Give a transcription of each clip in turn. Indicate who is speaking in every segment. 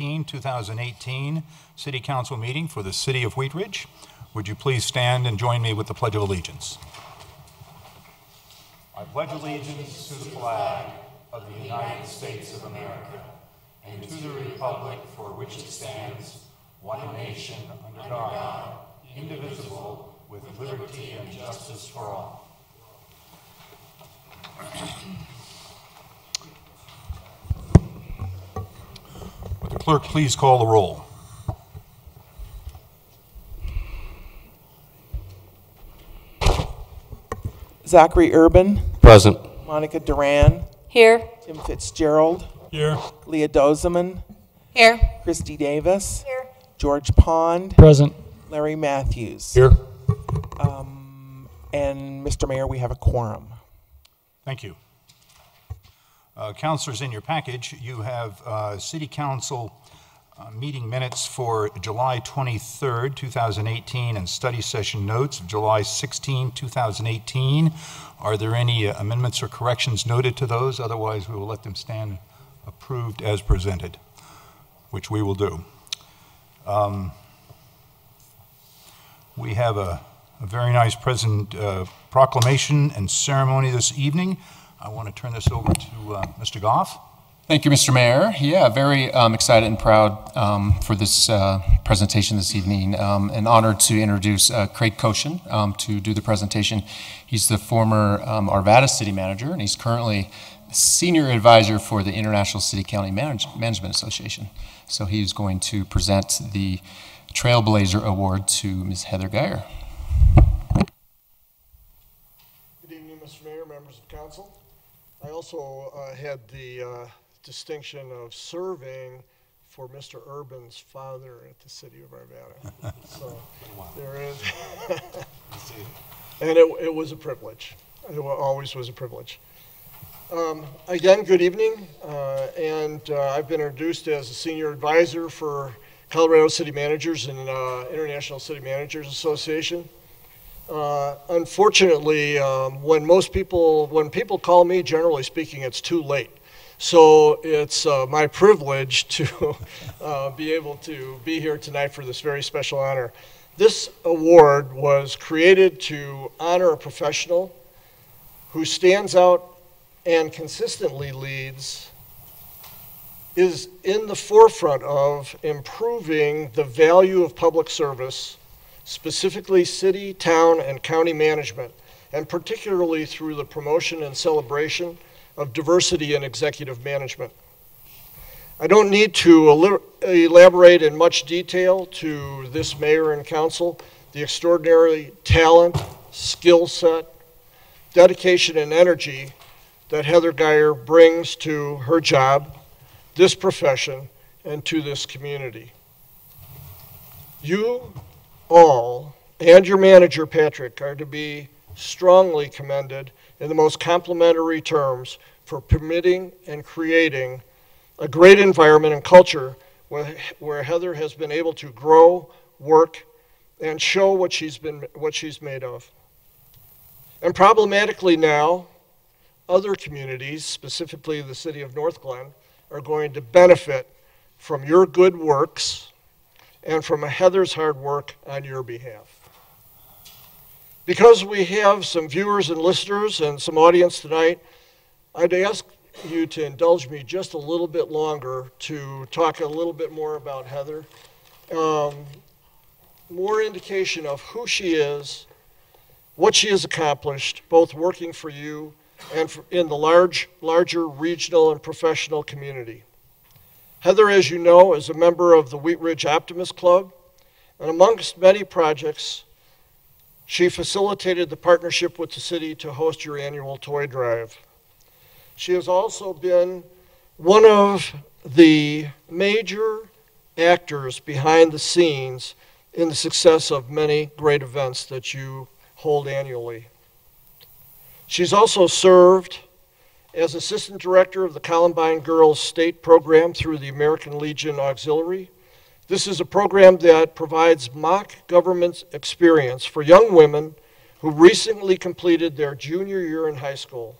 Speaker 1: 13, 2018 City Council meeting for the City of Wheat Ridge. Would you please stand and join me with the Pledge of Allegiance? I pledge allegiance to the flag of the United States of America and to the republic for which it stands, one nation, under God, indivisible, with liberty and justice for all. Clerk please call the roll?
Speaker 2: Zachary Urban,
Speaker 3: Present.
Speaker 2: Monica Duran,
Speaker 4: Here.
Speaker 2: Tim Fitzgerald,
Speaker 1: Here.
Speaker 2: Leah Dozeman,
Speaker 4: Here.
Speaker 2: Kristi Davis,
Speaker 4: Here.
Speaker 2: George Pond,
Speaker 3: Present.
Speaker 2: Larry Matthews.
Speaker 1: Here.
Speaker 2: Um, and Mr. Mayor, we have a quorum.
Speaker 1: Thank you. Uh, Counselors, in your package, you have uh, City Council uh, meeting minutes for July 23rd, 2018, and study session notes of July 16, 2018. Are there any uh, amendments or corrections noted to those? Otherwise, we will let them stand approved as presented, which we will do. Um, We have a a very nice present uh, proclamation and ceremony this evening. I want to turn this over to uh, Mr. Goff.
Speaker 3: Thank you, Mr. Mayor. Yeah, very um, excited and proud um, for this uh, presentation this evening, um, and honored to introduce uh, Craig Kocian um, to do the presentation. He's the former um, Arvada City Manager, and he's currently Senior Advisor for the International City County Manage- Management Association. So he's going to present the Trailblazer Award to Ms. Heather Geyer.
Speaker 5: Good evening, Mr. Mayor, members of council. I also uh, had the uh, distinction of serving for Mr. Urban's father at the city of Arvada. So there is. And it, it was a privilege. It always was a privilege. Um, Again, good evening, uh, and uh, I've been introduced as a senior advisor for Colorado City Managers and uh, International City Managers Association. Uh, Unfortunately, um, when most people, when people call me, generally speaking, it's too late. So it's uh, my privilege to uh, be able to be here tonight for this very special honor. This award was created to honor a professional who stands out and consistently leads, is in the forefront of improving the value of public service specifically city, town, and county management, and particularly through the promotion and celebration of diversity in executive management. I don't need to elaborate in much detail to this mayor and council the extraordinary talent, skill set, dedication, and energy that Heather Geyer brings to her job, this profession, and to this community. You all and your manager, Patrick, are to be strongly commended in the most complimentary terms for permitting and creating a great environment and culture where, where Heather has been able to grow, work, and show what she's been what she's made of. And problematically now, other communities, specifically the city of Northglenn, are going to benefit from your good works and from Heather's hard work on your behalf. Because we have some viewers and listeners and some audience tonight, I'd ask you to indulge me just a little bit longer to talk a little bit more about Heather. Um, more indication of who she is, what she has accomplished, both working for you and for- in the large, larger regional and professional community. Heather, as you know, is a member of the Wheat Ridge Optimist Club, and amongst many projects, she facilitated the partnership with the city to host your annual toy drive. She has also been one of the major actors behind the scenes in the success of many great events that you hold annually. She's also served as Assistant Director of the Columbine Girls State Program through the American Legion Auxiliary. This is a program that provides mock government experience for young women who recently completed their junior year in high school.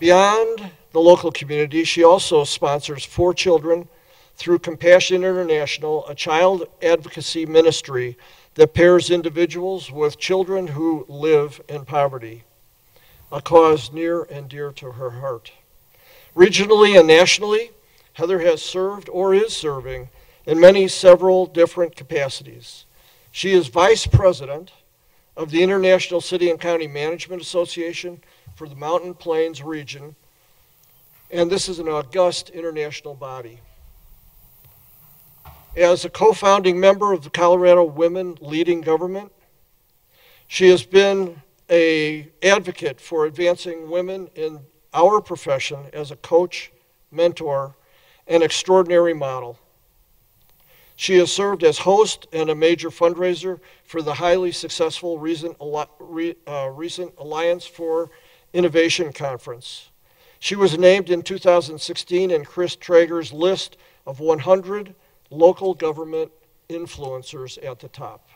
Speaker 5: Beyond the local community, she also sponsors four children through Compassion International, a child advocacy ministry that pairs individuals with children who live in poverty, a cause near and dear to her heart. Regionally and nationally, Heather has served or is serving in many several different capacities. She is vice president of the International City and County Management Association for the Mountain Plains region, and this is an august international body. As a co-founding member of the Colorado Women Leading Government, she has been a advocate for advancing women in our profession as a coach, mentor, and extraordinary model. She has served as host and a major fundraiser for the highly successful recent, uh, recent Alliance for Innovation Conference. She was named in 2016 in Chris Traeger's list of 100 local government influencers at the top.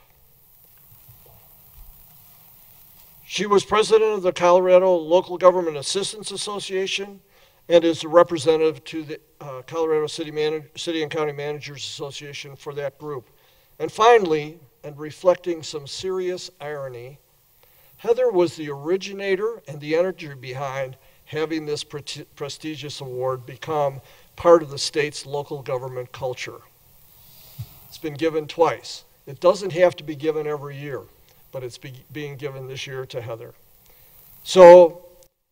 Speaker 5: She was president of the Colorado Local Government Assistance Association and is a representative to the uh, Colorado City, City and County Managers Association for that group. And finally, and reflecting some serious irony, Heather was the originator and the energy behind having this pre prestigious award become part of the state's local government culture. It's been given twice. It doesn't have to be given every year, but it's be being given this year to Heather. So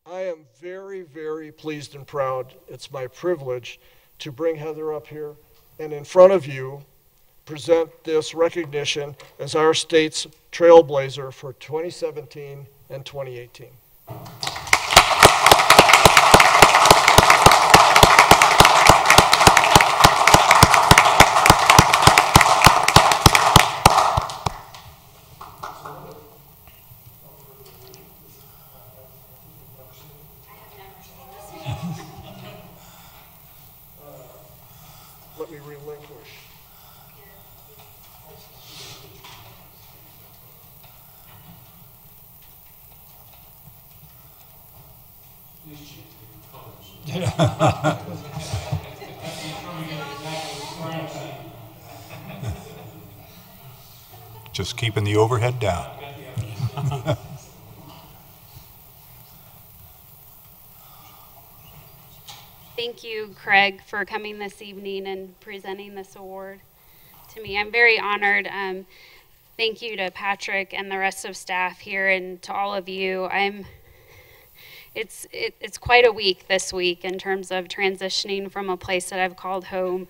Speaker 5: I am very, very pleased and proud. It's my privilege to bring Heather up here and in front of you present this recognition as our state's trailblazer for 2017 and 2018. Let me relinquish.
Speaker 1: Just keeping the overhead down.
Speaker 4: Thank you, Craig, for coming this evening and presenting this award to me. I'm very honored. Um, thank you to Patrick and the rest of staff here and to all of you. I'm it's it, it's quite a week this week in terms of transitioning from a place that I've called home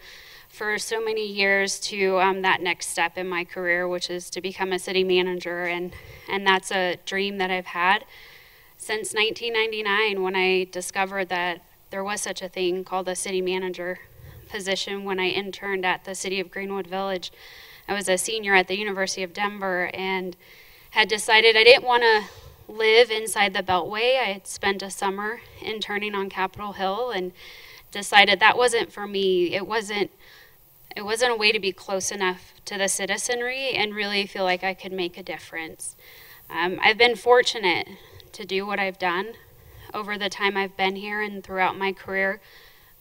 Speaker 4: for so many years to um, that next step in my career, which is to become a city manager, and and that's a dream that I've had since 1999 when I discovered that there was such a thing called a city manager position when I interned at the city of Greenwood Village. I was a senior at the University of Denver and had decided I didn't want to live inside the Beltway. I had spent a summer interning on Capitol Hill and decided that wasn't for me. It wasn't it wasn't a way to be close enough to the citizenry and really feel like I could make a difference. Um, I've been fortunate to do what I've done over the time I've been here and throughout my career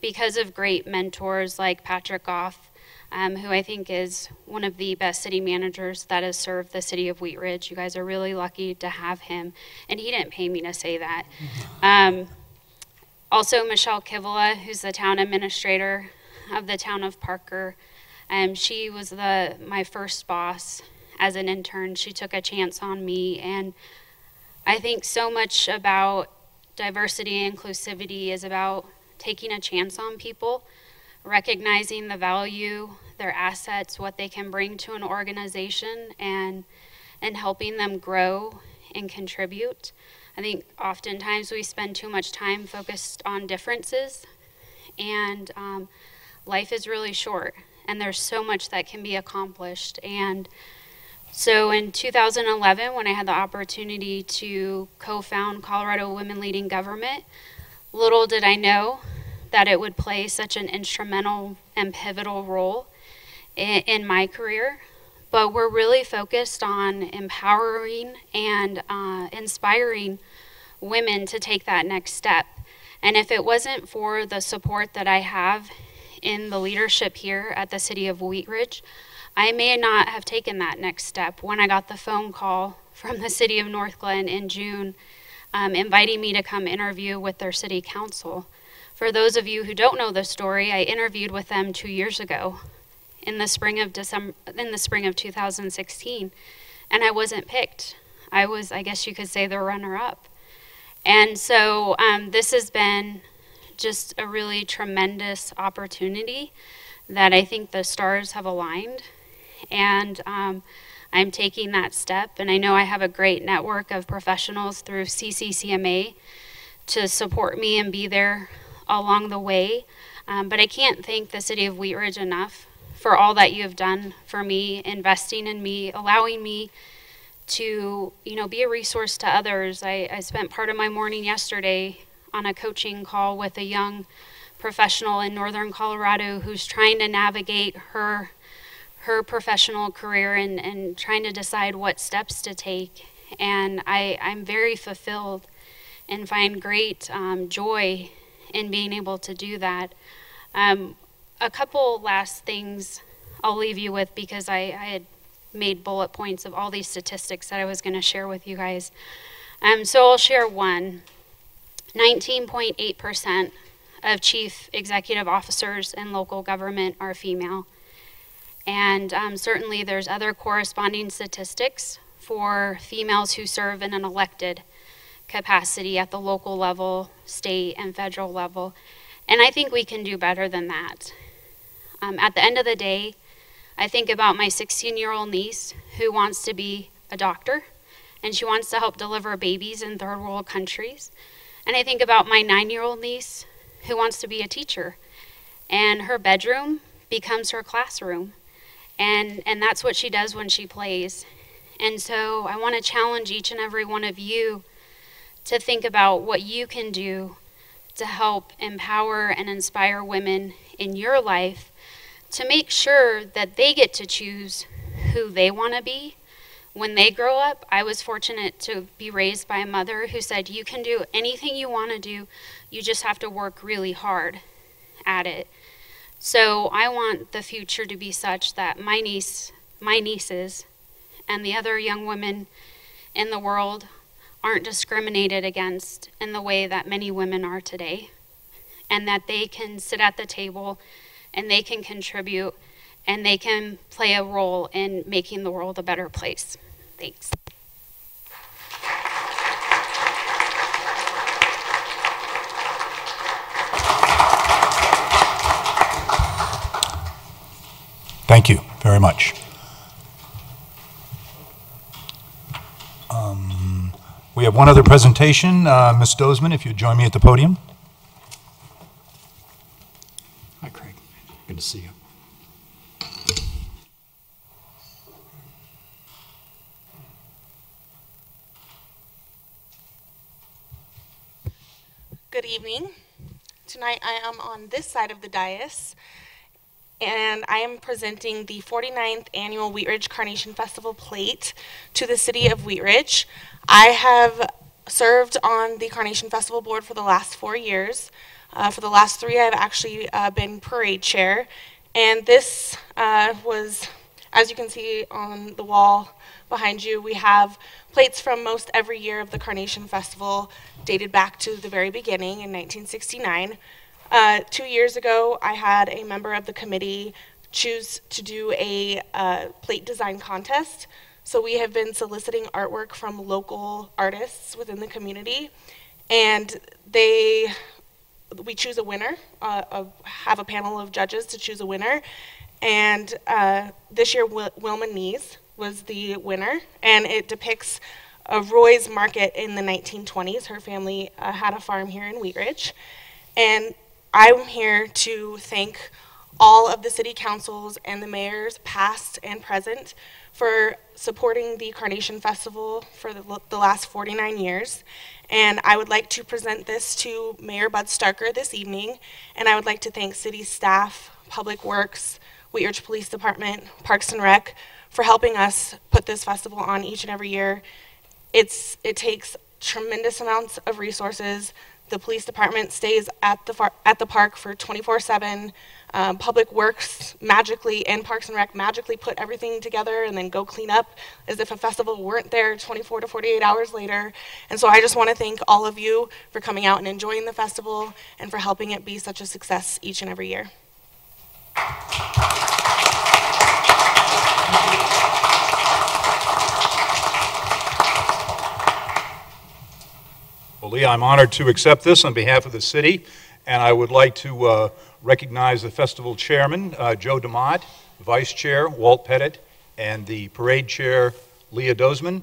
Speaker 4: because of great mentors like Patrick Goff um, who I think is one of the best city managers that has served the city of Wheat Ridge. You guys are really lucky to have him, and he didn't pay me to say that. Um, also, Michelle Kivela, who's the town administrator of the town of Parker. Um, she was the my first boss as an intern. She took a chance on me, and I think so much about diversity and inclusivity is about taking a chance on people, recognizing the value their assets, what they can bring to an organization, and and helping them grow and contribute. I think oftentimes we spend too much time focused on differences, and um, life is really short, and there's so much that can be accomplished. And so in 2011, when I had the opportunity to co found Colorado Women Leading Government, little did I know that it would play such an instrumental and pivotal role in, in my career, but we're really focused on empowering and uh, inspiring women to take that next step. And if it wasn't for the support that I have in the leadership here at the city of Wheat Ridge, I may not have taken that next step when I got the phone call from the city of Northglenn in June um, inviting me to come interview with their city council. For those of you who don't know the story, I interviewed with them two years ago in the spring of December in the spring of 2016 and I wasn't picked. I was I guess you could say the runner up. And so um, this has been just a really tremendous opportunity that I think the stars have aligned. And um, I'm taking that step. And I know I have a great network of professionals through CCCMA to support me and be there along the way. Um, but I can't thank the city of Wheat Ridge enough for all that you have done for me, investing in me, allowing me to, you know, be a resource to others. I, I spent part of my morning yesterday on a coaching call with a young professional in northern Colorado who's trying to navigate her her professional career and, and trying to decide what steps to take. And I, I'm very fulfilled and find great um, joy in being able to do that. Um, a couple last things I'll leave you with because I, I had made bullet points of all these statistics that I was going to share with you guys. Um, so I'll share one. 19.8% of chief executive officers in local government are female. And um, certainly there's other corresponding statistics for females who serve in an elected capacity at the local level, state, and federal level. And I think we can do better than that. Um, at the end of the day, I think about my 16 year old niece who wants to be a doctor and she wants to help deliver babies in third world countries. And I think about my nine year old niece who wants to be a teacher and her bedroom becomes her classroom. And, and that's what she does when she plays. And so I want to challenge each and every one of you to think about what you can do to help empower and inspire women in your life to make sure that they get to choose who they want to be when they grow up. I was fortunate to be raised by a mother who said, You can do anything you want to do, you just have to work really hard at it. So I want the future to be such that my niece, my nieces, and the other young women in the world aren't discriminated against in the way that many women are today, and that they can sit at the table and they can contribute and they can play a role in making the world a better place. Thanks.
Speaker 1: Thank you very much. Um, We have one other presentation. Uh, Ms. Dozeman, if you'd join me at the podium.
Speaker 6: Hi, Craig. Good to see you.
Speaker 7: Good evening. Tonight I am on this side of the dais and I am presenting the 49th annual Wheat Ridge Carnation Festival plate to the city of Wheat Ridge. I have served on the Carnation Festival board for the last four years. Uh, for the last three, I've actually uh, been parade chair. And this uh, was, as you can see on the wall behind you, we have plates from most every year of the Carnation Festival dated back to the very beginning in 1969. Uh, two years ago, I had a member of the committee choose to do a uh, plate design contest. So we have been soliciting artwork from local artists within the community, and they we choose a winner. Uh, have a panel of judges to choose a winner, and uh, this year Wil- Wilma Nees was the winner, and it depicts a Roy's Market in the 1920s. Her family uh, had a farm here in Wheat Ridge, and I'm here to thank all of the city councils and the mayors, past and present, for supporting the Carnation Festival for the, the last 49 years. And I would like to present this to Mayor Bud Starker this evening. And I would like to thank city staff, Public Works, Wheat Ridge Police Department, Parks and Rec for helping us put this festival on each and every year. It's, it takes tremendous amounts of resources. The police department stays at the, at the park for 24/7. Um, Public Works magically and Parks and Rec magically put everything together and then go clean up as if a festival weren't there 24 to 48 hours later. And so I just want to thank all of you for coming out and enjoying the festival and for helping it be such a success each and every year.
Speaker 1: Well, Lee, I'm honored to accept this on behalf of the city, and I would like to uh, recognize the festival chairman, uh, Joe DeMott, vice chair, Walt Pettit, and the parade chair, Leah Dozeman.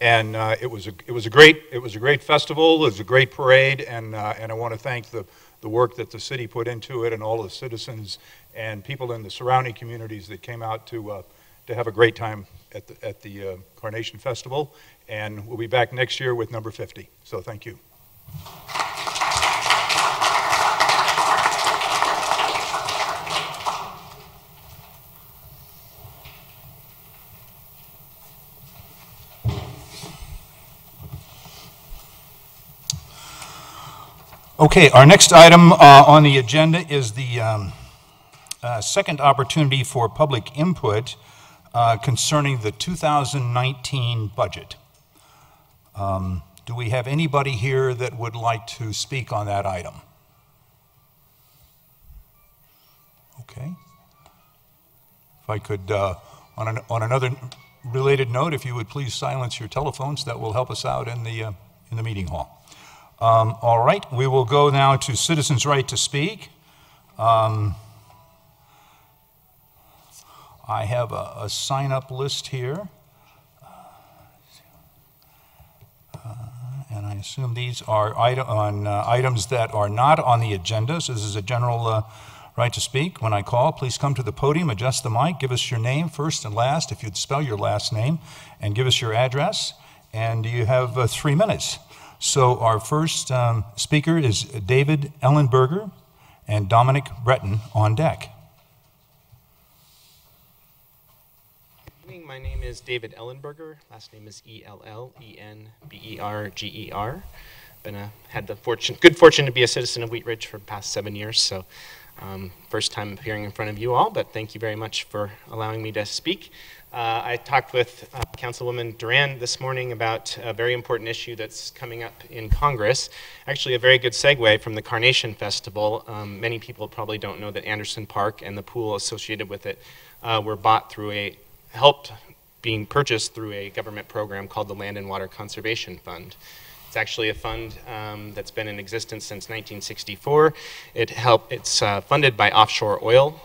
Speaker 1: And uh, it was a, it was a great, it was a great festival, it was a great parade, and, uh, and I want to thank the, the work that the city put into it and all the citizens and people in the surrounding communities that came out to, uh, to have a great time at the, at the uh, Carnation Festival. And we'll be back next year with number 50. So thank you. Okay, our next item uh, on the agenda is the um, uh, second opportunity for public input uh, concerning the 2019 budget. Um, Do we have anybody here that would like to speak on that item? Okay. If I could, uh, on an- on another related note, if you would please silence your telephones, that will help us out in the, uh, in the meeting hall. Um, All right, we will go now to citizens' right to speak. Um, I have a, a sign-up list here. Uh, And I assume these are on uh, items that are not on the agenda. So this is a general uh, right to speak. When I call, please come to the podium, adjust the mic, give us your name first and last, if you'd spell your last name, and give us your address. And you have uh, three minutes. So our first um, speaker is David Ellenberger and Dominic Breton on deck.
Speaker 8: evening. My name is David Ellenberger. Last name is E L L E N B E R G E R. Been a, had the fortune, good fortune to be a citizen of Wheat Ridge for the past seven years. So, um, first time appearing in front of you all. But thank you very much for allowing me to speak. Uh, I talked with uh, Councilwoman Duran this morning about a very important issue that's coming up in Congress. Actually, a very good segue from the Carnation Festival. Um, many people probably don't know that Anderson Park and the pool associated with it uh, were bought through a helped being purchased through a government program called the Land and Water Conservation Fund. It's actually a fund um, that's been in existence since 1964. It help, it's uh, funded by offshore oil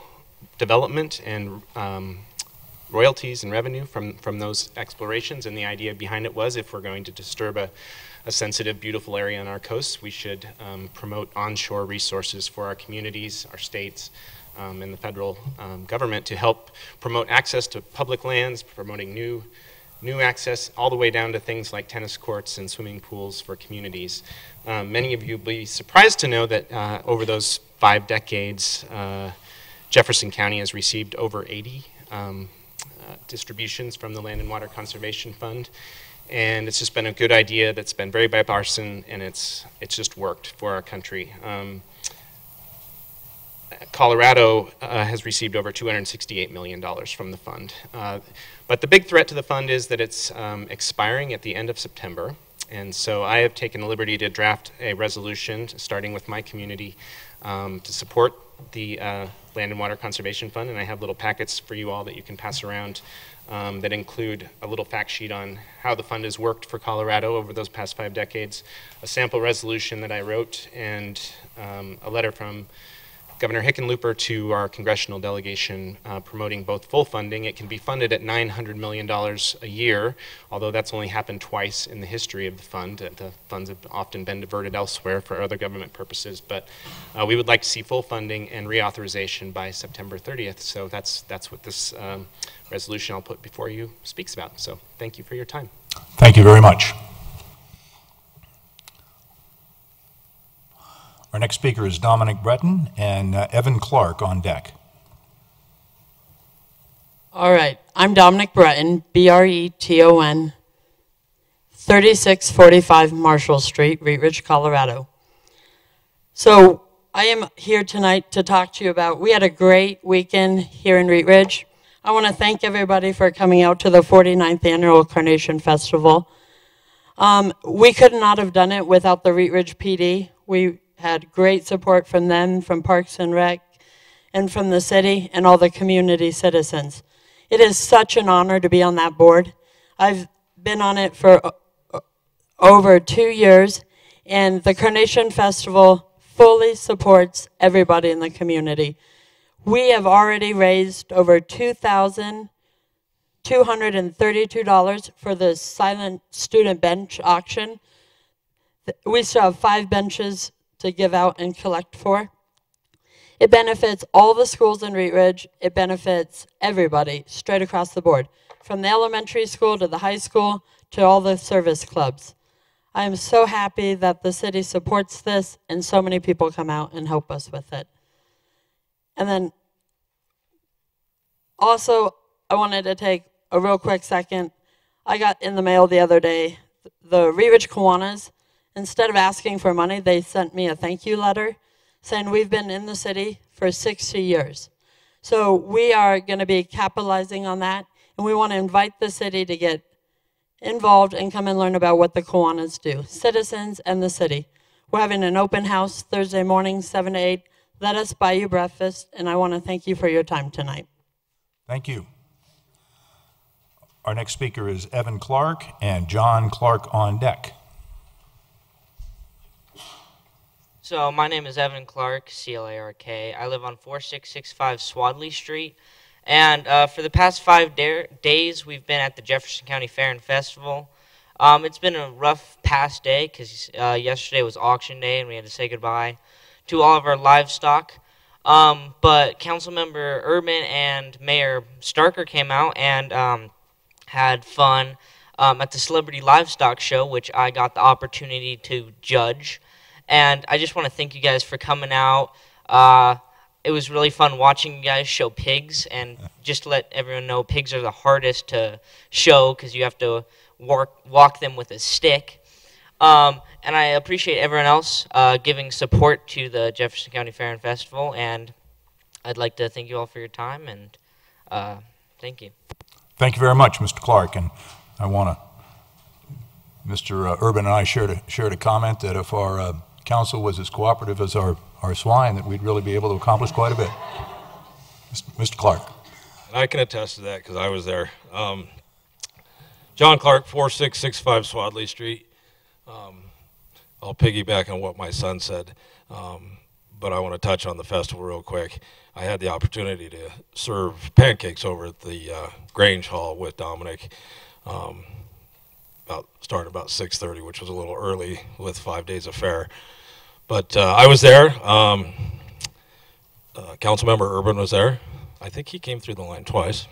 Speaker 8: development and um, royalties and revenue from, from those explorations. And the idea behind it was if we're going to disturb a, a sensitive, beautiful area on our coasts, we should um, promote onshore resources for our communities, our states, um, and the federal um, government to help promote access to public lands, promoting new, new access, all the way down to things like tennis courts and swimming pools for communities. Um, many of you will be surprised to know that uh, over those five decades, uh, Jefferson County has received over 80 um, uh, distributions from the Land and Water Conservation Fund. And it's just been a good idea that's been very bipartisan, and it's, it's just worked for our country. Um, Colorado uh, has received over $268 million from the fund. Uh, but the big threat to the fund is that it's um, expiring at the end of September. And so I have taken the liberty to draft a resolution, starting with my community, um, to support the uh, Land and Water Conservation Fund. And I have little packets for you all that you can pass around um, that include a little fact sheet on how the fund has worked for Colorado over those past five decades, a sample resolution that I wrote, and um, a letter from Governor Hickenlooper to our congressional delegation uh, promoting both full funding. It can be funded at $900 million a year, although that's only happened twice in the history of the fund. Uh, The funds have often been diverted elsewhere for other government purposes, but uh, we would like to see full funding and reauthorization by September 30th. So that's, that's what this um, resolution I'll put before you speaks about. So thank you for your time.
Speaker 1: Thank you very much. Our next speaker is Dominic Breton and uh, Evan Clark on deck.
Speaker 9: All right. I'm Dominic Breton, B R E T O N. 3645 Marshall Street, Wheat Ridge, Colorado. So I am here tonight to talk to you about, we had a great weekend here in Wheat Ridge. I want to thank everybody for coming out to the 49th Annual Carnation Festival. Um, we could not have done it without the Wheat Ridge PD. We had great support from them, from Parks and Rec, and from the city and all the community citizens. It is such an honor to be on that board. I've been on it for o- o- over two years, and the Carnation Festival fully supports everybody in the community. We have already raised over two thousand two hundred and thirty-two dollars for the silent student bench auction. We still have five benches to give out and collect for. It benefits all the schools in Wheat Ridge. It benefits everybody straight across the board, from the elementary school to the high school to all the service clubs. I am so happy that the city supports this and so many people come out and help us with it. And then also, I wanted to take a real quick second. I got in the mail the other day the Wheat Ridge Kiwanis. Instead of asking for money, they sent me a thank you letter saying we've been in the city for 60 years. So we are going to be capitalizing on that, and we want to invite the city to get involved and come and learn about what the Kiwanis do, citizens and the city. We're having an open house Thursday morning, 7 to 8. Let us buy you breakfast, and I want to thank you for your time tonight.
Speaker 1: Thank you. Our next speaker is Evan Clark and John Clark on deck.
Speaker 10: So my name is Evan Clark, C-L-A-R-K. I live on 4665 Swadley Street. And uh, for the past five da- days, we've been at the Jefferson County Fair and Festival. Um, it's been a rough past day because uh, yesterday was auction day and we had to say goodbye to all of our livestock. Um, but Councilmember Urban and Mayor Starker came out and um, had fun um, at the Celebrity Livestock Show, which I got the opportunity to judge. And I just want to thank you guys for coming out. Uh, it was really fun watching you guys show pigs, and just to let everyone know, pigs are the hardest to show because you have to walk, walk them with a stick. Um, and I appreciate everyone else uh, giving support to the Jefferson County Fair and Festival, and I'd like to thank you all for your time, and uh, thank you.
Speaker 1: Thank you very much, Mr. Clark, and I want to, Mr. Urban and I shared a, shared a comment that if our uh, council was as cooperative as our, our swine, that we'd really be able to accomplish quite a bit. Mr. Clark.
Speaker 11: I can attest to that because I was there. Um, John Clark, 4665 Swadley Street. Um, I'll piggyback on what my son said, um, but I want to touch on the festival real quick. I had the opportunity to serve pancakes over at the uh, Grange Hall with Dominic, um, about starting about 6:30, which was a little early with five days of fair. But uh, I was there. Um, uh, Councilmember Urban was there. I think he came through the line twice.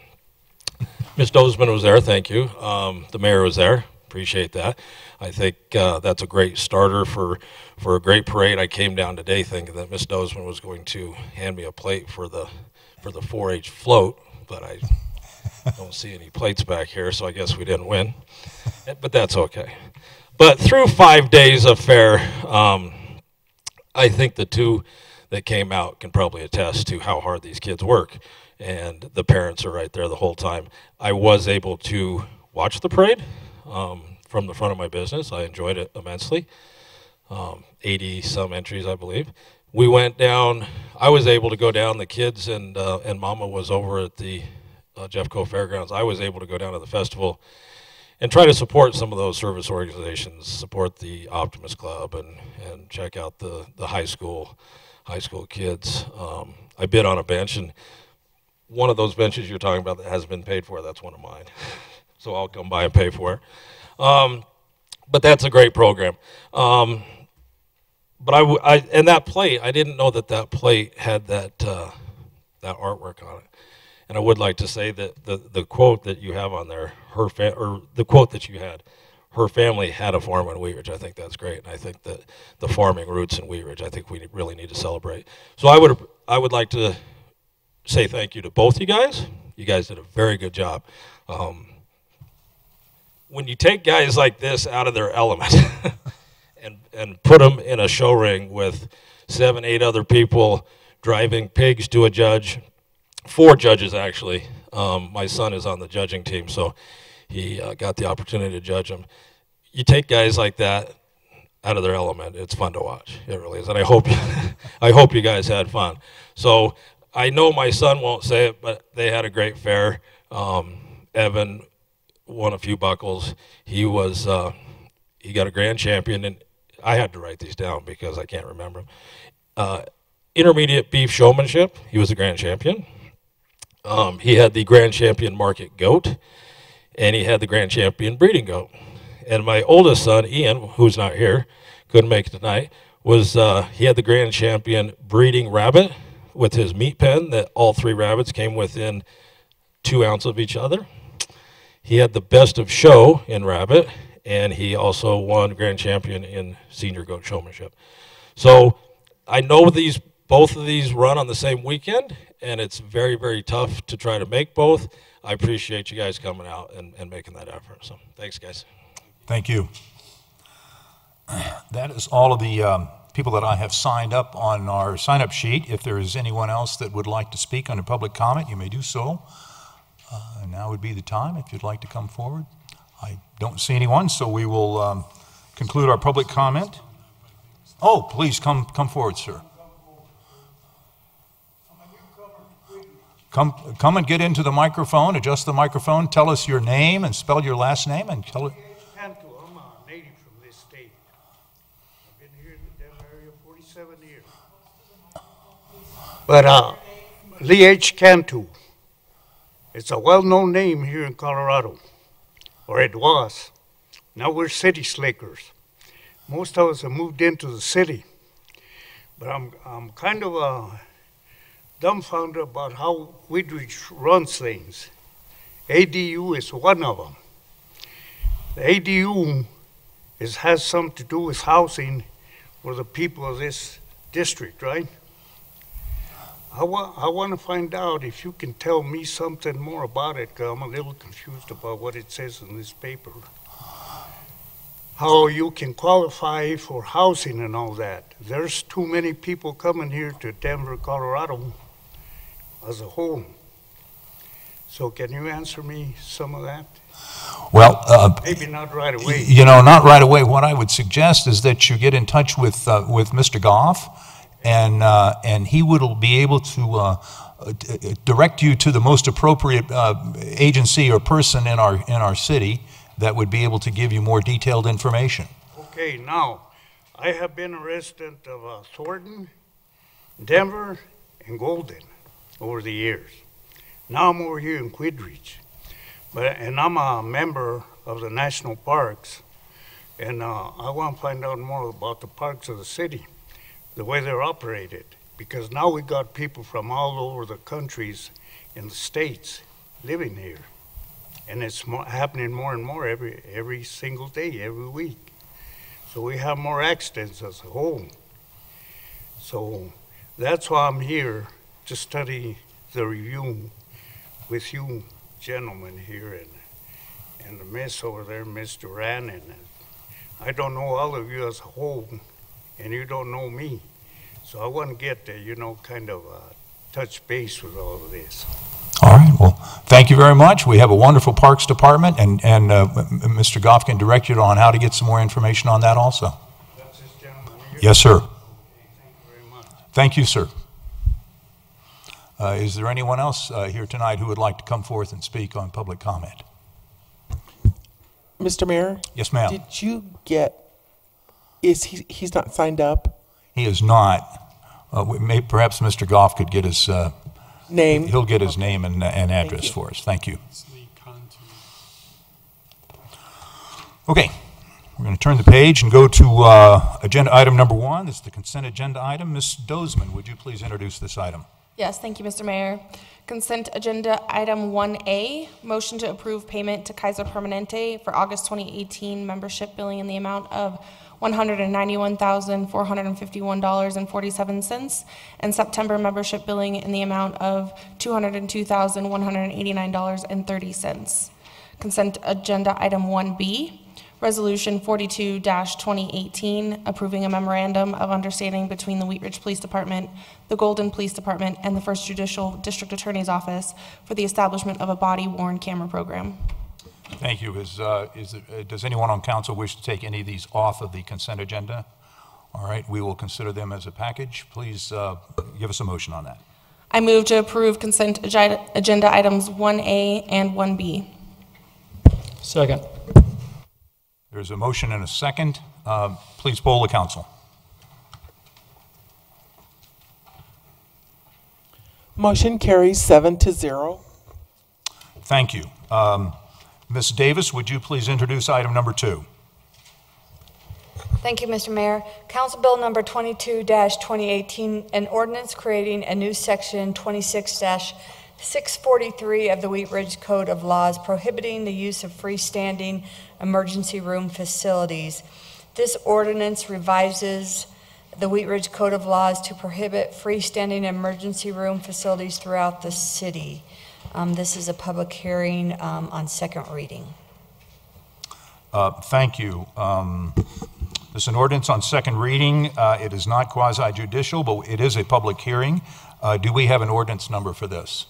Speaker 11: Ms. Dozeman was there, thank you. Um, the mayor was there, appreciate that. I think uh, that's a great starter for, for a great parade. I came down today thinking that Ms. Dozeman was going to hand me a plate for the, for the 4-H float, but I don't see any plates back here, so I guess we didn't win. But that's okay. But through five days of fair, um, I think the two that came out can probably attest to how hard these kids work. And the parents are right there the whole time. I was able to watch the parade um, from the front of my business. I enjoyed it immensely. Um, 80 some entries, I believe. We went down, I was able to go down, the kids and, uh, and mama was over at the uh, Jeffco Fairgrounds. I was able to go down to the festival and try to support some of those service organizations, support the Optimist Club, and, and check out the, the high school high school kids. Um, I bid on a bench, and one of those benches you're talking about that has been paid for, that's one of mine. so I'll come by and pay for it. Um, but that's a great program. Um, but I- and that plate, I didn't know that that plate had that uh, that artwork on it. And I would like to say that the, the quote that you have on there, her fa- or the quote that you had, her family had a farm in Wheat. I think that's great, and I think that the farming roots in Wheat I think we really need to celebrate. So I would I would like to say thank you to both you guys. You guys did a very good job. Um, when you take guys like this out of their element and, and put them in a show ring with seven, eight other people driving pigs to a judge, four judges actually. Um, my son is on the judging team, so he uh, got the opportunity to judge them. You take guys like that out of their element. It's fun to watch. It really is, and I hope I hope you guys had fun. So I know my son won't say it, but they had a great fair. Um, Evan won a few buckles. He was uh, he got a grand champion, and I had to write these down because I can't remember. Uh, intermediate beef showmanship. He was a grand champion. Um, he had the grand champion market goat, and he had the grand champion breeding goat. And my oldest son, Ian, who's not here, couldn't make it tonight, was uh, he had the grand champion breeding rabbit with his meat pen that all three rabbits came within two ounces of each other. He had the best of show in rabbit, and he also won grand champion in senior goat showmanship. So I know these both of these run on the same weekend, and it's very, very tough to try to make both. I appreciate you guys coming out and, and making that effort. So thanks, guys.
Speaker 1: Thank you. That is all of the um, people that I have signed up on our sign-up sheet. If there is anyone else that would like to speak under public comment, you may do so. Uh, Now would be the time if you'd like to come forward. I don't see anyone, so we will um, conclude our public comment. Oh, please come, come forward, sir. Come, come and get into the microphone, adjust the microphone, tell us your name and spell your last name and tell it.
Speaker 12: I'm a native from this state. I've been here in the Denver area forty-seven years. But, uh, Lee H. Cantu, it's a well-known name here in Colorado, or it was. Now we're city slickers. Most of us have moved into the city. But I'm, I'm kind of, uh, dumbfounded about how Wheat Ridge runs things. ADU is one of them. The ADU is, has something to do with housing for the people of this district, right? I want, I want to find out if you can tell me something more about it, 'cause I'm a little confused about what it says in this paper. How you can qualify for housing and all that. There's too many people coming here to Denver, Colorado as a whole. So can you answer me some of that?
Speaker 1: Well, uh,
Speaker 12: Maybe not right away.
Speaker 1: You know, not right away. What I would suggest is that you get in touch with, uh, with Mr. Goff, and, uh, and he will be able to uh, uh, direct you to the most appropriate uh, agency or person in our, in our city that would be able to give you more detailed information.
Speaker 12: Okay, now, I have been a resident of uh, Thornton, Denver, and Golden over the years. Now I'm over here in Wheat Ridge, but and I'm a member of the national parks, and uh, I want to find out more about the parks of the city, the way they're operated, because now we got people from all over the countries in the states living here, and it's more, happening more and more every every single day, every week. So we have more accidents as a whole. So that's why I'm here to study the review with you gentlemen here and, and the miss over there, Miss Duran, and uh, I don't know all of you as a whole, and you don't know me. So I want to get, uh, you know, kind of uh, touch base with all of this.
Speaker 1: All right, well, thank you very much. We have a wonderful Parks Department, and, and uh, Mr. Goff can direct you on how to get some more information on that also.
Speaker 12: That's this gentleman here.
Speaker 1: Yes, sir.
Speaker 12: Thank you very much.
Speaker 1: Thank you, sir. Uh, Is there anyone else uh, here tonight who would like to come forth and speak on public comment?
Speaker 2: Mr. Mayor?
Speaker 1: Yes, ma'am.
Speaker 2: Did you get, is he, he's not signed up?
Speaker 1: He is not. Uh, we may- Perhaps Mr. Goff could get his, uh,
Speaker 2: Name?
Speaker 1: he'll get his name and and address for us. Thank you. Okay, we're going to turn the page and go to uh, agenda item number one. This is the consent agenda item. Ms. Dozeman, would you please introduce this item?
Speaker 13: Yes, thank you, Mr. Mayor. Consent agenda item 1A, motion to approve payment to Kaiser Permanente for August 2018 membership billing in the amount of $191,451.47 and September membership billing in the amount of $202,189.30. Consent agenda item 1B, Resolution 42-2018, approving a memorandum of understanding between the Wheat Ridge Police Department, the Golden Police Department, and the First Judicial District Attorney's Office for the establishment of a body-worn camera program.
Speaker 1: Thank you. Is, uh, is, it- uh, does anyone on council wish to take any of these off of the consent agenda? All right, we will consider them as a package. Please uh, give us a motion on that.
Speaker 13: I move to approve consent agenda items 1A and 1B.
Speaker 6: Second.
Speaker 1: There's a motion and a second. Uh, Please poll the council.
Speaker 2: Motion carries seven to zero.
Speaker 1: Thank you. Um, Ms. Davis, would you please introduce item number two?
Speaker 14: Thank you, Mr. Mayor. Council Bill Number 22-2018, an ordinance creating a new section 26-643 of the Wheat Ridge Code of Laws prohibiting the use of freestanding emergency room facilities. This ordinance revises the Wheat Ridge Code of Laws to prohibit freestanding emergency room facilities throughout the city. Um, This is a public hearing um, on second reading.
Speaker 1: Uh, Thank you. Um, This is an ordinance on second reading. Uh, It is not quasi judicial, but it is a public hearing. Uh, Do we have an ordinance number for this?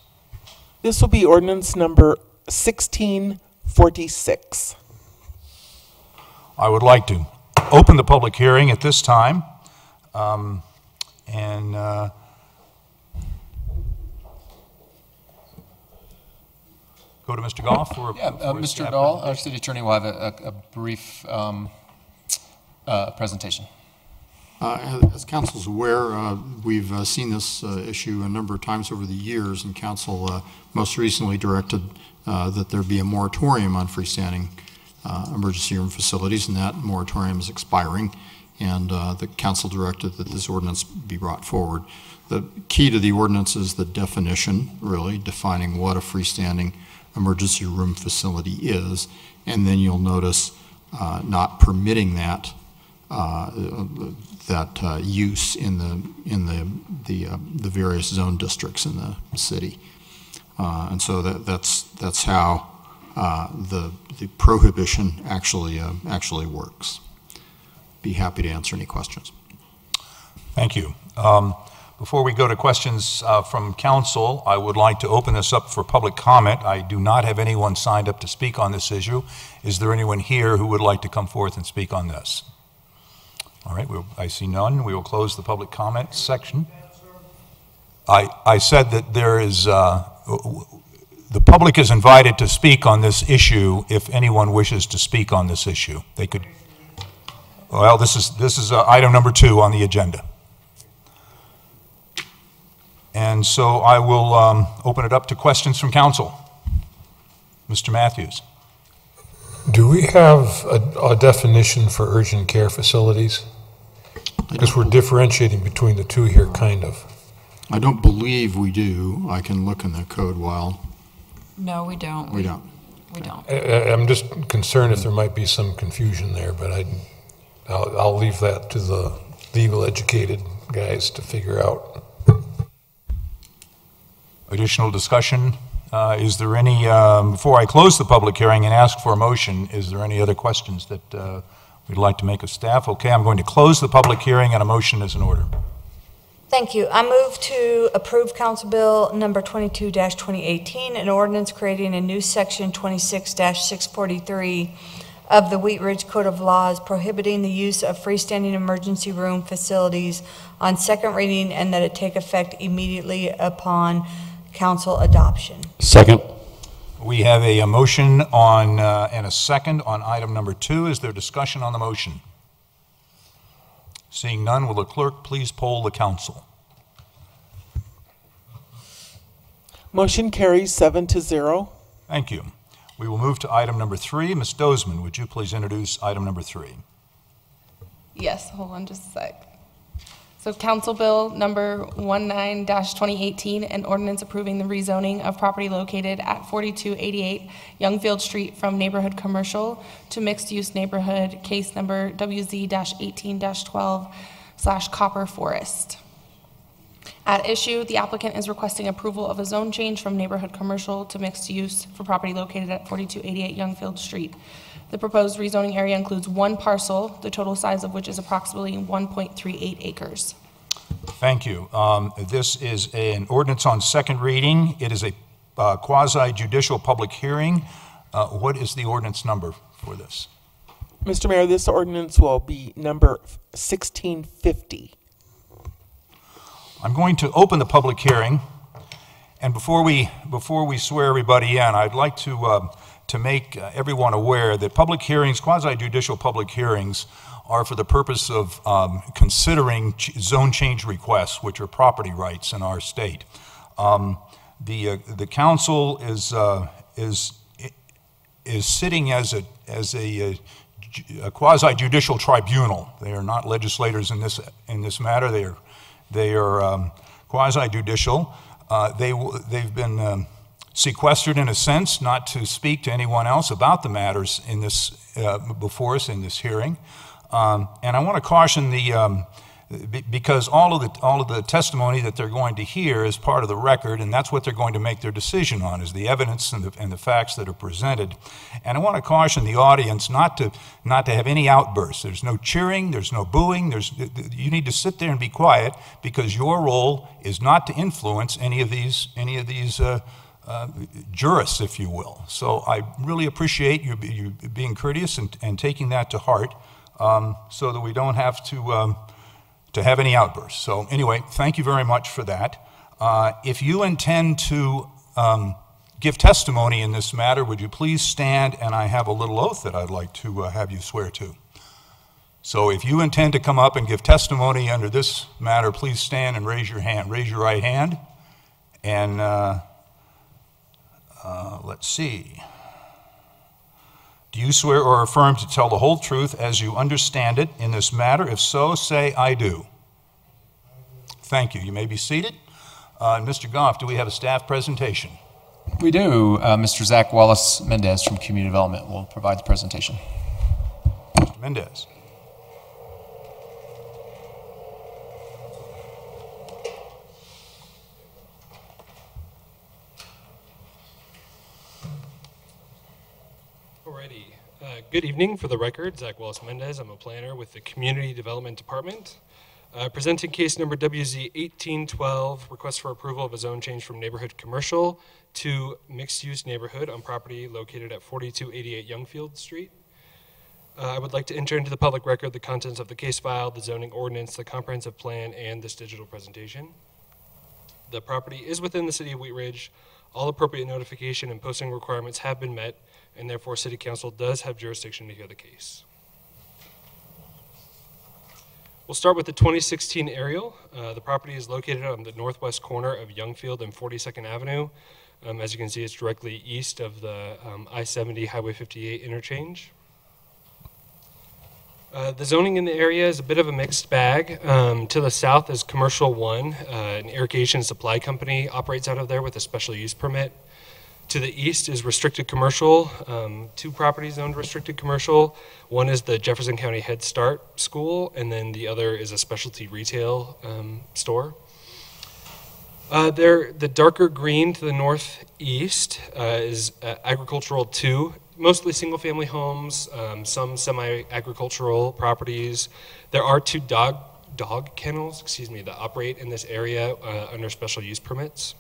Speaker 2: This will be ordinance number 1646.
Speaker 1: I would like to open the public hearing at this time. Um, And uh, go to Mr. Goff for.
Speaker 3: Yeah, uh, Mr.
Speaker 1: staff
Speaker 3: Dahl, our city attorney will have a, a- a brief um, uh, presentation.
Speaker 6: Uh, As council's aware, uh, we've uh, seen this uh, issue a number of times over the years, and council uh, most recently directed uh, that there be a moratorium on freestanding emergency room facilities, and that moratorium is expiring, and the council directed that this ordinance be brought forward. The key to the ordinance is the definition, really, defining what a freestanding emergency room facility is, and then you'll notice not permitting that uh, that uh, use in the, in the, the, uh, the various zone districts in the city. Uh, And so that, that's, that's how uh, the, the prohibition actually, uh, actually works. Be happy to answer any questions.
Speaker 1: Thank you. Um, Before we go to questions uh, from council, I would like to open this up for public comment. I do not have anyone signed up to speak on this issue. Is there anyone here who would like to come forth and speak on this? All right, we'll- I see none. We will close the public comment section. I, I said that there is, uh, the public is invited to speak on this issue if anyone wishes to speak on this issue. They could, well, this is, this is uh, item number two on the agenda. And so I will um, open it up to questions from council. Mr. Mathews.
Speaker 15: Do we have a, a definition for urgent care facilities? Because we're differentiating between the two here, kind of.
Speaker 6: I don't believe we do. I can look in the code while,
Speaker 16: No, we don't.
Speaker 6: we don't.
Speaker 16: We don't.
Speaker 15: I, I- I'm just concerned if there might be some confusion there, but I, I'll, I'll leave that to the legal educated guys to figure out.
Speaker 1: Additional discussion? Uh, Is there any, um, before I close the public hearing and ask for a motion, is there any other questions that uh, we'd like to make of staff? Okay, I'm going to close the public hearing and a motion is in order.
Speaker 14: Thank you. I move to approve Council Bill Number 22-2018, an ordinance creating a new Section 26-643 of the Wheat Ridge Code of Laws prohibiting the use of freestanding emergency room facilities on second reading and that it take effect immediately upon council adoption.
Speaker 6: Second.
Speaker 1: We have a a motion on, uh, and a second on item number two. Is there discussion on the motion? Seeing none, will the clerk please poll the council?
Speaker 2: Motion carries seven to zero.
Speaker 1: Thank you. We will move to item number three. Ms. Dozeman, would you please introduce item number three?
Speaker 13: Yes, hold on just a sec. So Council Bill Number 19-2018, an ordinance approving the rezoning of property located at 4288 Youngfield Street from neighborhood commercial to mixed-use neighborhood, case number WZ-18-12 slash Copper Forest. At issue, the applicant is requesting approval of a zone change from neighborhood commercial to mixed use for property located at 4288 Youngfield Street. The proposed rezoning area includes one parcel, the total size of which is approximately 1.38 acres.
Speaker 1: Thank you. Um, This is an ordinance on second reading. It is a uh, quasi judicial public hearing. Uh, What is the ordinance number for this?
Speaker 2: Mr. Mayor, this ordinance will be number 1650.
Speaker 1: I'm going to open the public hearing, and before we, before we swear everybody in, I'd like to, uh, to make uh, everyone aware that public hearings, quasi-judicial public hearings, are for the purpose of um, considering ch- zone change requests, which are property rights in our state. Um, The, uh, the council is, uh, is, is sitting as a, as a, uh, a quasi-judicial tribunal. They are not legislators in this, in this matter. They are, they are um, quasi-judicial. Uh, They, they've been um, sequestered in a sense, not to speak to anyone else about the matters in this, uh, before us in this hearing. Um, And I want to caution the, um, because all of the, all of the testimony that they're going to hear is part of the record, and that's what they're going to make their decision on, is the evidence and the, and the facts that are presented. And I want to caution the audience not to, not to have any outbursts. There's no cheering, there's no booing, there's, you need to sit there and be quiet, because your role is not to influence any of these, any of these uh, uh, jurists, if you will. So I really appreciate you, you being courteous and, and taking that to heart, um, so that we don't have to, um, to have any outbursts. So anyway, thank you very much for that. Uh, If you intend to um, give testimony in this matter, would you please stand, and I have a little oath that I'd like to uh, have you swear to. So if you intend to come up and give testimony under this matter, please stand and raise your hand. Raise your right hand, and uh, let's see. Do you swear or affirm to tell the whole truth as you understand it in this matter? If so, say, I do. Thank you. You may be seated. Uh, Mr. Goff, do we have a staff presentation?
Speaker 3: We do. Uh, Mr. Zach Wallace Mendez from Community Development will provide the presentation.
Speaker 1: Mr. Mendez.
Speaker 17: Alrighty. Uh, Good evening. For the record, Zach Wallace Mendez. I'm a planner with the Community Development Department. Uh, Presenting case number WZ 1812, request for approval of a zone change from neighborhood commercial to mixed-use neighborhood on property located at 4288 Youngfield Street. Uh, I would like to enter into the public record the contents of the case file, the zoning ordinance, the comprehensive plan, and this digital presentation. The property is within the city of Wheat Ridge. All appropriate notification and posting requirements have been met, and therefore city council does have jurisdiction to hear the case. We'll start with the 2016 aerial. Uh, The property is located on the northwest corner of Youngfield and 42nd Avenue. Um, As you can see, it's directly east of the um, I-70 Highway 58 interchange. Uh, The zoning in the area is a bit of a mixed bag. Um, To the south is Commercial One, uh, an irrigation supply company operates out of there with a special use permit. To the east is restricted commercial, um, two properties owned restricted commercial. One is the Jefferson County Head Start School, and then the other is a specialty retail um, store. Uh, there, the darker green to the northeast uh, is uh, agricultural two, mostly single-family homes, um, some semi-agricultural properties. There are two dog dog kennels, excuse me, that operate in this area uh, under special use permits.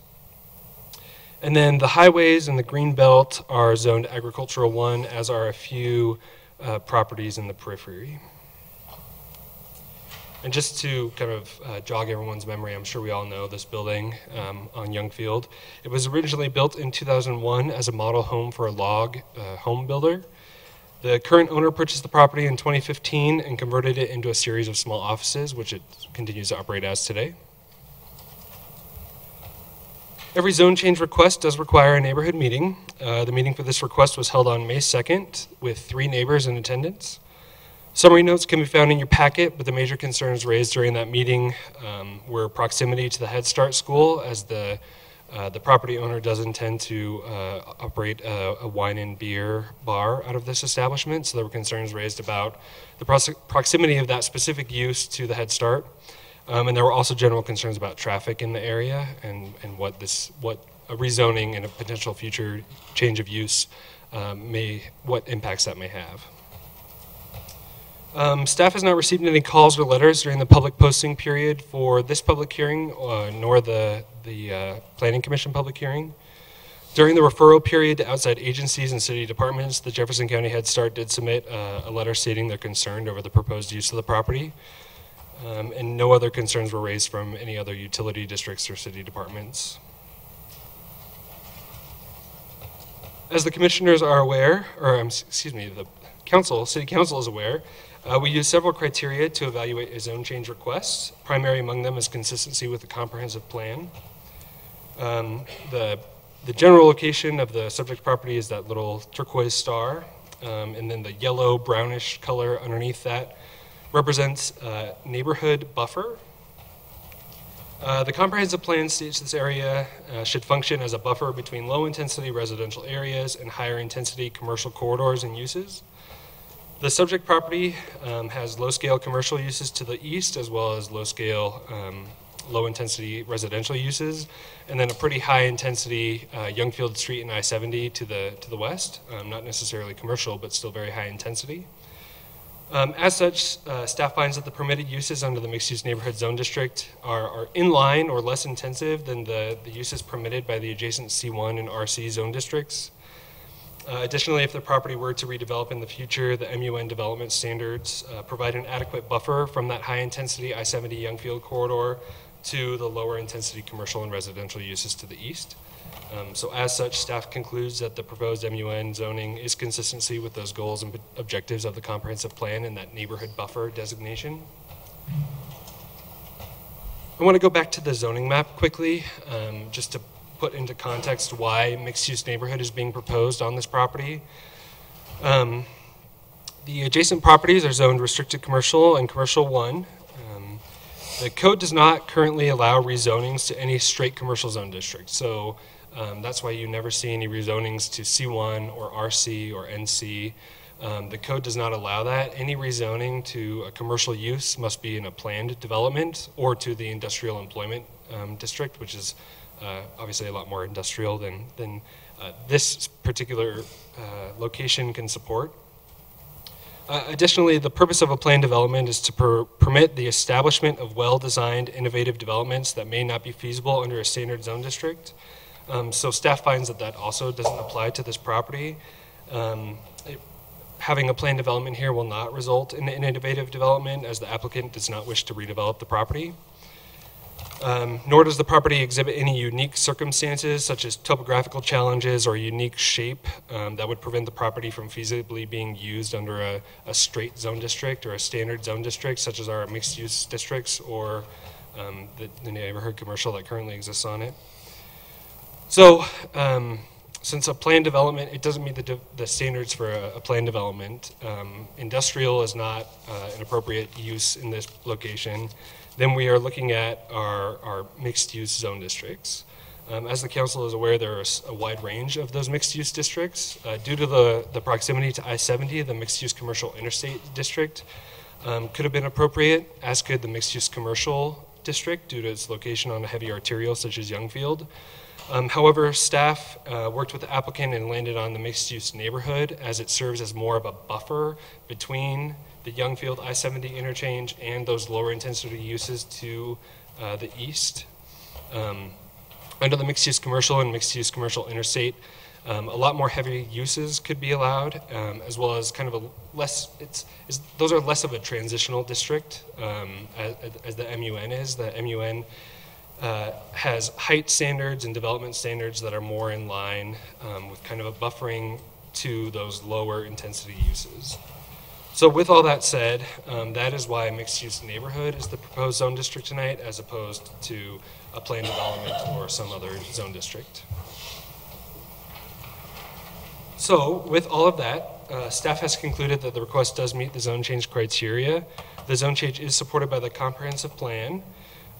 Speaker 17: And then the highways and the green belt are zoned agricultural one, as are a few uh, properties in the periphery. And just to kind of uh, jog everyone's memory, I'm sure we all know this building um, on Youngfield. It was originally built in 2001 as a model home for a log uh, home builder. The current owner purchased the property in 2015 and converted it into a series of small offices, which it continues to operate as today. Every zone change request does require a neighborhood meeting. Uh, the meeting for this request was held on May 2nd with three neighbors in attendance. Summary notes can be found in your packet, but the major concerns raised during that meeting um, were proximity to the Head Start school, as the uh, the property owner does intend to uh, operate a, a wine and beer bar out of this establishment. So there were concerns raised about the prox- proximity of that specific use to the Head Start. Um, and there were also general concerns about traffic in the area and, and what this, what a rezoning and a potential future change of use um, may, what impacts that may have. Um, staff has not received any calls or letters during the public posting period for this public hearing, uh, nor the, the uh, Planning Commission public hearing. During the referral period to outside agencies and city departments, the Jefferson County Head Start did submit uh, a letter stating they're concerned over the proposed use of the property. Um, and no other concerns were raised from any other utility districts or city departments. As the commissioners are aware, or um, excuse me, the council, city council is aware, uh, we use several criteria to evaluate a zone change request. Primary among them is consistency with the comprehensive plan. Um, the, the general location of the subject property is that little turquoise star, um, and then the yellow brownish color underneath that represents uh, neighborhood buffer. Uh, the comprehensive plan states this area uh, should function as a buffer between low intensity residential areas and higher intensity commercial corridors and uses. The subject property um, has low scale commercial uses to the east as well as low scale, um, low intensity residential uses, and then a pretty high intensity uh, Youngfield Street and I 70 to the, to the west. Um, not necessarily commercial, but still very high intensity. Um, as such, uh, staff finds that the permitted uses under the mixed-use neighborhood zone district are, are in line or less intensive than the, the uses permitted by the adjacent C1 and RC zone districts. Uh, additionally, if the property were to redevelop in the future, the MUN development standards uh, provide an adequate buffer from that high-intensity I-70 Youngfield corridor to the lower-intensity commercial and residential uses to the east. Um, so as such, staff concludes that the proposed MUN zoning is consistency with those goals and objectives of the comprehensive plan and that neighborhood buffer designation. I want to go back to the zoning map quickly, um, just to put into context why mixed-use neighborhood is being proposed on this property. Um, the adjacent properties are zoned restricted commercial and commercial one. Um, the code does not currently allow rezonings to any straight commercial zone district. So um, that's why you never see any rezonings to C1 or RC or NC. Um, the code does not allow that. Any rezoning to a commercial use must be in a planned development or to the industrial employment um, district, which is uh, obviously a lot more industrial than, than uh, this particular uh, location can support. Uh, additionally, the purpose of a planned development is to per permit the establishment of well-designed, innovative developments that may not be feasible under a standard zone district. Um, so staff finds that that also doesn't apply to this property. Um, it, having a planned development here will not result in innovative development as the applicant does not wish to redevelop the property. Um, nor does the property exhibit any unique circumstances such as topographical challenges or unique shape um, that would prevent the property from feasibly being used under a, a, straight zone district or a standard zone district such as our mixed use districts or um, the, the, neighborhood commercial that currently exists on it. So um, since a plan development, it doesn't meet the, de the standards for a, a planned development. Um, industrial is not uh, an appropriate use in this location then we are looking at our, our mixed-use zone districts. Um, as the council is aware, there is a wide range of those mixed-use districts. Uh, due to the, the proximity to I-70, the mixed-use commercial interstate district um, could have been appropriate, as could the mixed-use commercial district due to its location on a heavy arterial such as Youngfield. Um, however, staff uh, worked with the applicant and landed on the mixed-use neighborhood as it serves as more of a buffer between the Youngfield I-70 interchange and those lower intensity uses to uh, the east. Um, under the mixed-use commercial and mixed-use commercial interstate, um, a lot more heavy uses could be allowed, um, as well as kind of a less, it's, it's those are less of a transitional district um, as, as, the MUN is. The MUN uh, has height standards and development standards that are more in line um, with kind of a buffering to those lower intensity uses. So with all that said, um, that is why a mixed-use neighborhood is the proposed zone district tonight, as opposed to a planned development or some other zone district. So with all of that, uh, staff has concluded that the request does meet the zone change criteria. The zone change is supported by the comprehensive plan,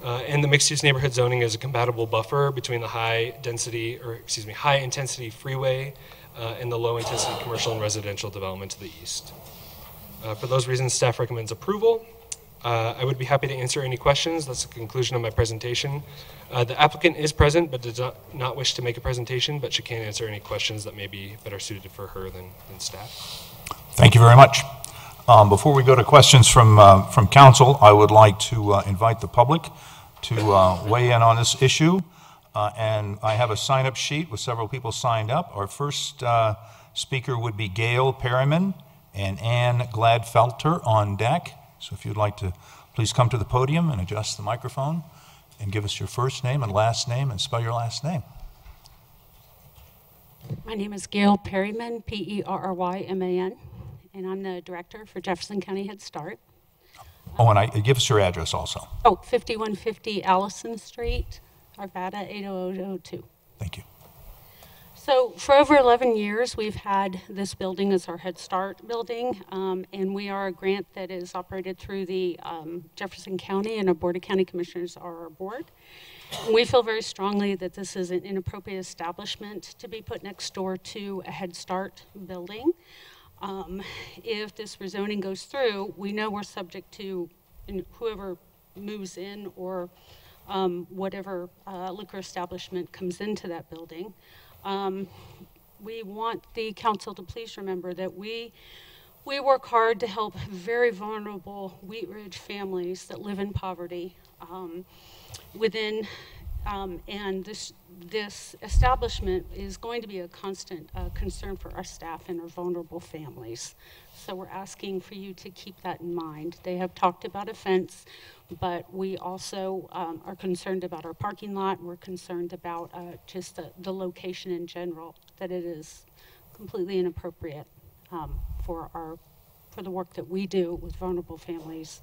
Speaker 17: uh, and the mixed-use neighborhood zoning is a compatible buffer between the high density, or excuse me, high intensity freeway uh, and the low intensity commercial and residential development to the east. Uh, for those reasons, staff recommends approval. Uh, I would be happy to answer any questions. That's the conclusion of my presentation. Uh, The applicant is present but does not- not wish to make a presentation, but she can answer any questions that may be better suited for her than than staff.
Speaker 1: Thank you very much. Um, Before we go to questions from, uh, from council, I would like to invite the public to uh, weigh in on this issue. Uh, And I have a sign-up sheet with several people signed up. Our first uh, speaker would be Gail Perryman and Ann Gladfelter on deck. So if you'd like to please come to the podium and adjust the microphone and give us your first name and last name and spell your last name.
Speaker 18: My name is Gail Perryman, P E R R Y M A N, and I'm the director for Jefferson County Head Start.
Speaker 1: Oh, and I, give us your address also.
Speaker 18: Oh, 5150 Allison Street, Arvada 80002.
Speaker 1: Thank you.
Speaker 18: So for over 11 years, we've had this building as our Head Start building, um, and we are a grant that is operated through the um, Jefferson County, and our Board of County Commissioners are our board. And we feel very strongly that this is an inappropriate establishment to be put next door to a Head Start building. Um, If this rezoning goes through, we know we're subject to whoever moves in or um, whatever uh, liquor establishment comes into that building. Um, We want the council to please remember that we, we work hard to help very vulnerable Wheat Ridge families that live in poverty um, within, um, and this, this establishment is going to be a constant uh, concern for our staff and our vulnerable families. So we're asking for you to keep that in mind. They have talked about a fence, but we also um, are concerned about our parking lot. We're concerned about uh, just the, the location in general, that it is completely inappropriate um, for our, for the work that we do with vulnerable families,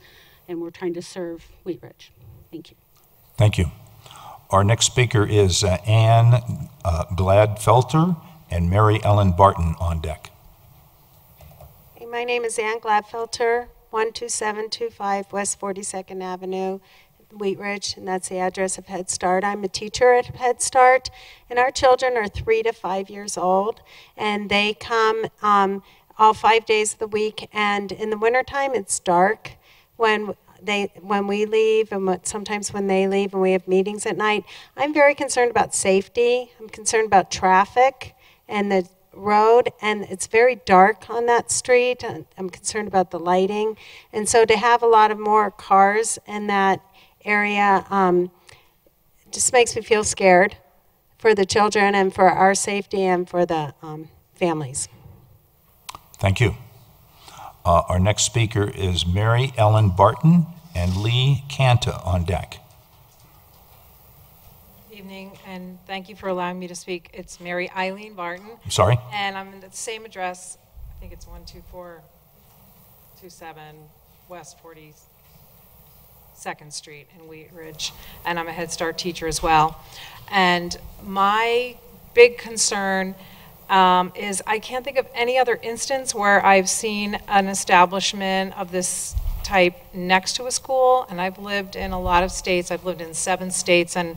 Speaker 18: and we're trying to serve Wheat Ridge. Thank you.
Speaker 1: Thank you. Our next speaker is uh, Ann uh, Gladfelter and Mary Ellen Barton on deck.
Speaker 19: Hey, my name is Ann Gladfelter, 12725 West 42nd Avenue, Wheat Ridge, and that's the address of Head Start. I'm a teacher at Head Start, and our children are three to five years old, and they come um, all five days of the week. And in the wintertime, it's dark when they when we leave and what, sometimes when they leave and we have meetings at night i'm very concerned about safety. I'm concerned about traffic and the road and it's very dark on that street i'm concerned about the lighting. And so to have a lot of more cars in that area um, just makes me feel scared for the children and for our safety and for the um, families.
Speaker 1: Thank you. Uh, Our next speaker is Mary Ellen Barton and Lee Canta on deck.
Speaker 20: Good Evening, and thank you for allowing me to speak. It's Mary Eileen Barton.
Speaker 1: I'm sorry?
Speaker 20: And I'm at the same address, I think it's 12427 West 42nd Street in Wheat Ridge, and I'm a Head Start teacher as well. And my big concern um, is I can't think of any other instance where I've seen an establishment of this type next to a school, and I've lived in a lot of states. I've lived in seven states and,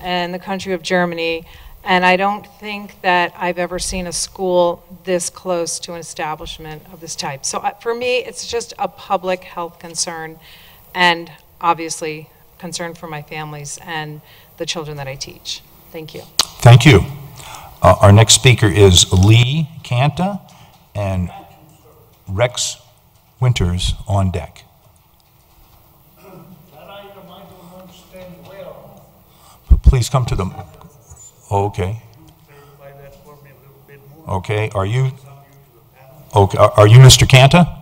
Speaker 20: and the country of Germany, and I don't think that I've ever seen a school this close to an establishment of this type. So uh, for me, it's just a public health concern, and obviously concern for my families and the children that I teach. Thank you.
Speaker 1: Thank you. Uh, Our next speaker is Lee Canta and Rex Winters on deck. Please come to the, okay. Okay, are you, okay, are you Mr. Canta?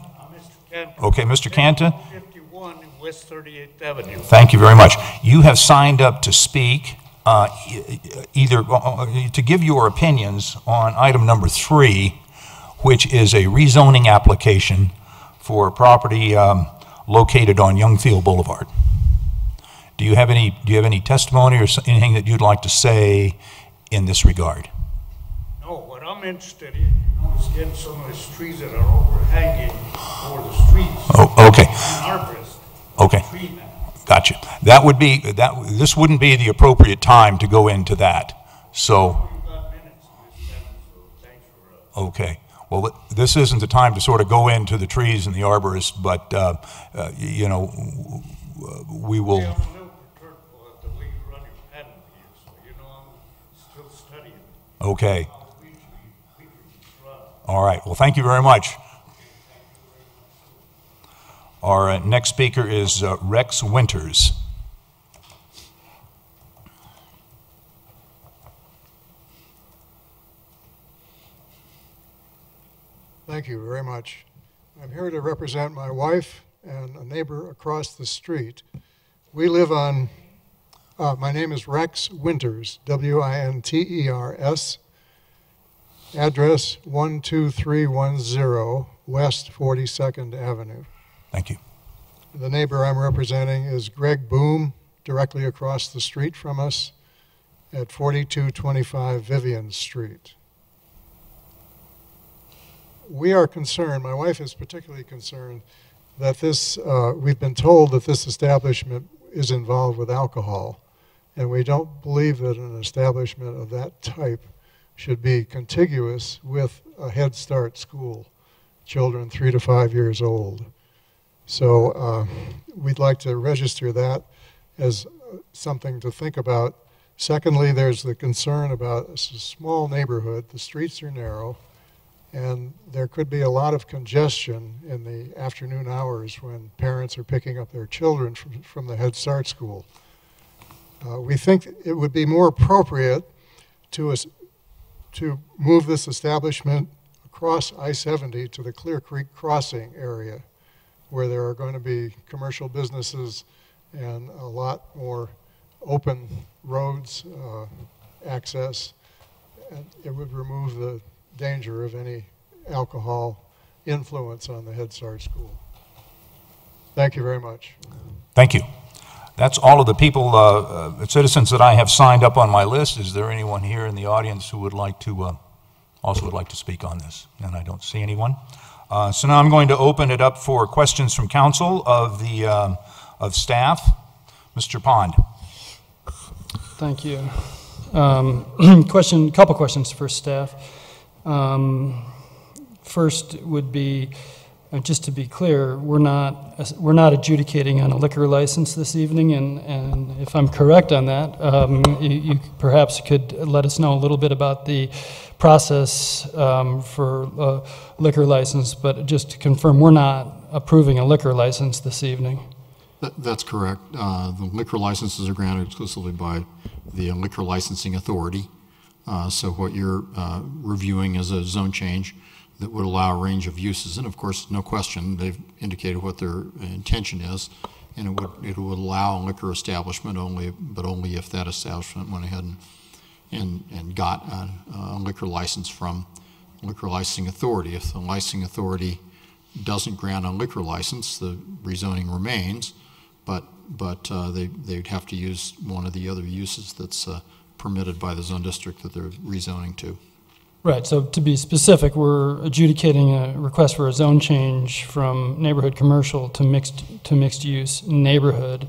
Speaker 1: Okay, Mr. Canta?
Speaker 12: 51 West 38th Avenue.
Speaker 1: Thank you very much. You have signed up to speak, uh, either, uh, to give your opinions on item number three, which is a rezoning application for property um, located on Youngfield Boulevard. Do you have any, do you have any testimony or anything that you'd like to say in this regard?
Speaker 12: No, what I'm interested in, is getting some of these trees that are overhanging over the streets.
Speaker 1: Oh, okay.
Speaker 12: Arborist.
Speaker 1: Okay. Gotcha. That would be, that, this wouldn't be the appropriate time to go into that. So, okay. Well, this isn't the time to sort of go into the trees and the arborists, but, uh, uh, you know, we will,
Speaker 12: Yeah, I'm a little perturbed about the way you run your patent here, so you know I'm still studying.
Speaker 1: okay. All right, well, thank you very much. Our uh, next speaker is uh, Rex Winters.
Speaker 21: Thank you very much. I'm here to represent my wife and a neighbor across the street. We live on, uh, my name is Rex Winters, W I N T E R S, address 12310 West 42nd Avenue.
Speaker 1: Thank you.
Speaker 21: The neighbor I'm representing is Greg Boom, directly across the street from us at 4225 Vivian Street. We are concerned, my wife is particularly concerned, that this, uh, we've been told that this establishment is involved with alcohol. And we don't believe that an establishment of that type should be contiguous with a Head Start school, children three to five years old. So uh, we'd like to register that as something to think about. Secondly, there's the concern about it's a small neighborhood, the streets are narrow, and there could be a lot of congestion in the afternoon hours when parents are picking up their children from, from the Head Start school. Uh, we think it would be more appropriate to, us, to move this establishment across I 70 to the Clear Creek Crossing area where there are going to be commercial businesses and a lot more open roads uh, access. And it would remove the danger of any alcohol influence on the Head Start school. Thank you very much.
Speaker 1: Thank you. That's all of the people, uh, uh, citizens that I have signed up on my list. Is there anyone here in the audience who would like to, uh, also would like to speak on this? And I don't see anyone. Uh, So now I'm going to open it up for questions from council of the, um, of staff. Mr. Pond.
Speaker 22: Thank you. Um, Question, couple questions for staff. Um, First would be, uh, just to be clear, we're not, we're not adjudicating on a liquor license this evening, and, and if I'm correct on that, um, you you perhaps could let us know a little bit about the process um, for uh, liquor license, but just to confirm, we're not approving a liquor license this evening.
Speaker 6: That- That's correct. Uh, The liquor licenses are granted exclusively by the Liquor Licensing Authority. Uh, So what you're uh, reviewing is a zone change that would allow a range of uses. And of course, no question, they've indicated what their intention is, and it would, it would allow a liquor establishment only, but only if that establishment went ahead and, and, and got a a liquor license from Liquor Licensing Authority. If the licensing authority doesn't grant a liquor license, the rezoning remains, but, but uh, they, they'd have to use one of the other uses that's uh, permitted by the zone district that they're rezoning to.
Speaker 22: Right, so to be specific, we're adjudicating a request for a zone change from neighborhood commercial to mixed, to mixed-use neighborhood.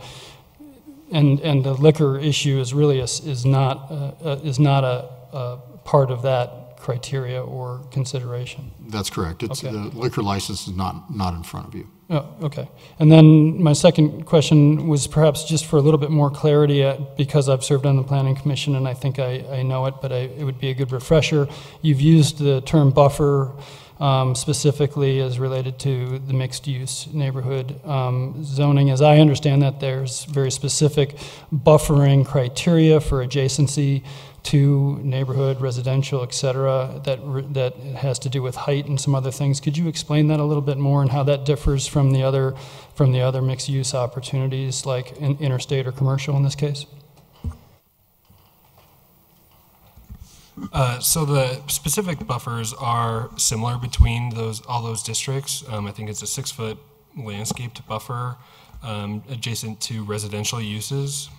Speaker 22: And, and the liquor issue is really, a is not, uh, uh, is not a, a part of that criteria or consideration.
Speaker 6: That's correct. It's,
Speaker 22: Okay.
Speaker 6: the liquor license is not, not in front of you.
Speaker 22: Oh, okay. And then my second question was perhaps just for a little bit more clarity, uh, because I've served on the planning commission and I think I, I know it, but I, it would be a good refresher. You've used the term buffer um, specifically as related to the mixed-use neighborhood um, zoning. As I understand that, there's very specific buffering criteria for adjacency to neighborhood, residential, et cetera, that, that has to do with height and some other things. Could you explain that a little bit more and how that differs from the other, from the other mixed-use opportunities like in- interstate or commercial in this case?
Speaker 17: Uh, so the specific buffers are similar between those all those districts. Um, I think it's a six foot landscaped buffer um, adjacent to residential uses.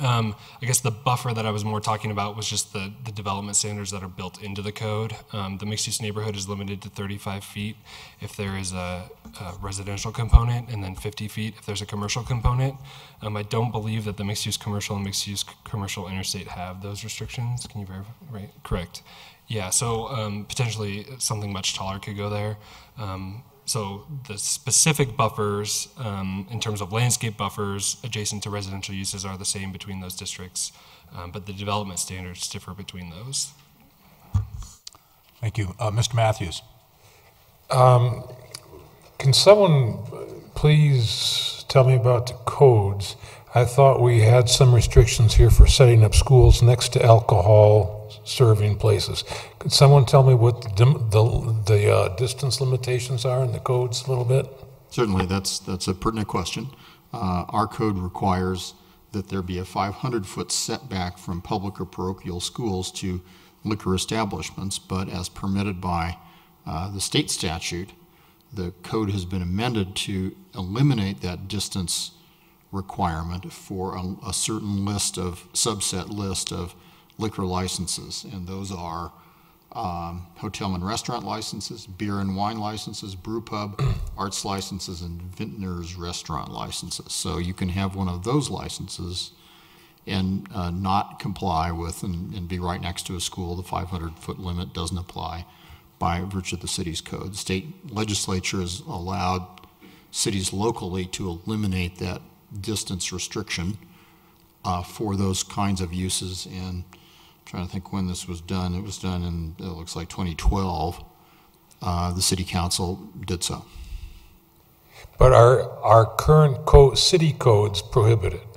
Speaker 17: Um, I guess the buffer that I was more talking about was just the, the development standards that are built into the code. Um, the mixed use neighborhood is limited to 35 feet if there is a, a residential component, and then 50 feet if there's a commercial component. Um, I don't believe that the mixed use commercial and mixed use commercial interstate have those restrictions. Can you verify? Right, correct. Yeah, so um, potentially something much taller could go there. Um, so the specific buffers, um, in terms of landscape buffers adjacent to residential uses, are the same between those districts, um, but the development standards differ between those.
Speaker 1: Thank you. Uh, Mr. Mathews?
Speaker 15: Um, Can someone please tell me about the codes? I thought we had some restrictions here for setting up schools next to alcohol serving places. Could someone tell me what the the, the uh, distance limitations are in the codes a little bit?
Speaker 6: Certainly, that's, that's a pertinent question. Uh, Our code requires that there be a 500-foot setback from public or parochial schools to liquor establishments, but as permitted by uh, the state statute, the code has been amended to eliminate that distance requirement for a, a certain list of, subset list of liquor licenses, and those are um, hotel and restaurant licenses, beer and wine licenses, brew pub, arts licenses, and vintner's restaurant licenses. So you can have one of those licenses and uh, not comply with and, and be right next to a school. The 500-foot limit doesn't apply by virtue of the city's code. The state legislature has allowed cities locally to eliminate that distance restriction uh, for those kinds of uses. And trying to think when this was done. It was done in, it looks like 2012. Uh, The city council did so.
Speaker 15: But our, our current co, city codes prohibit it.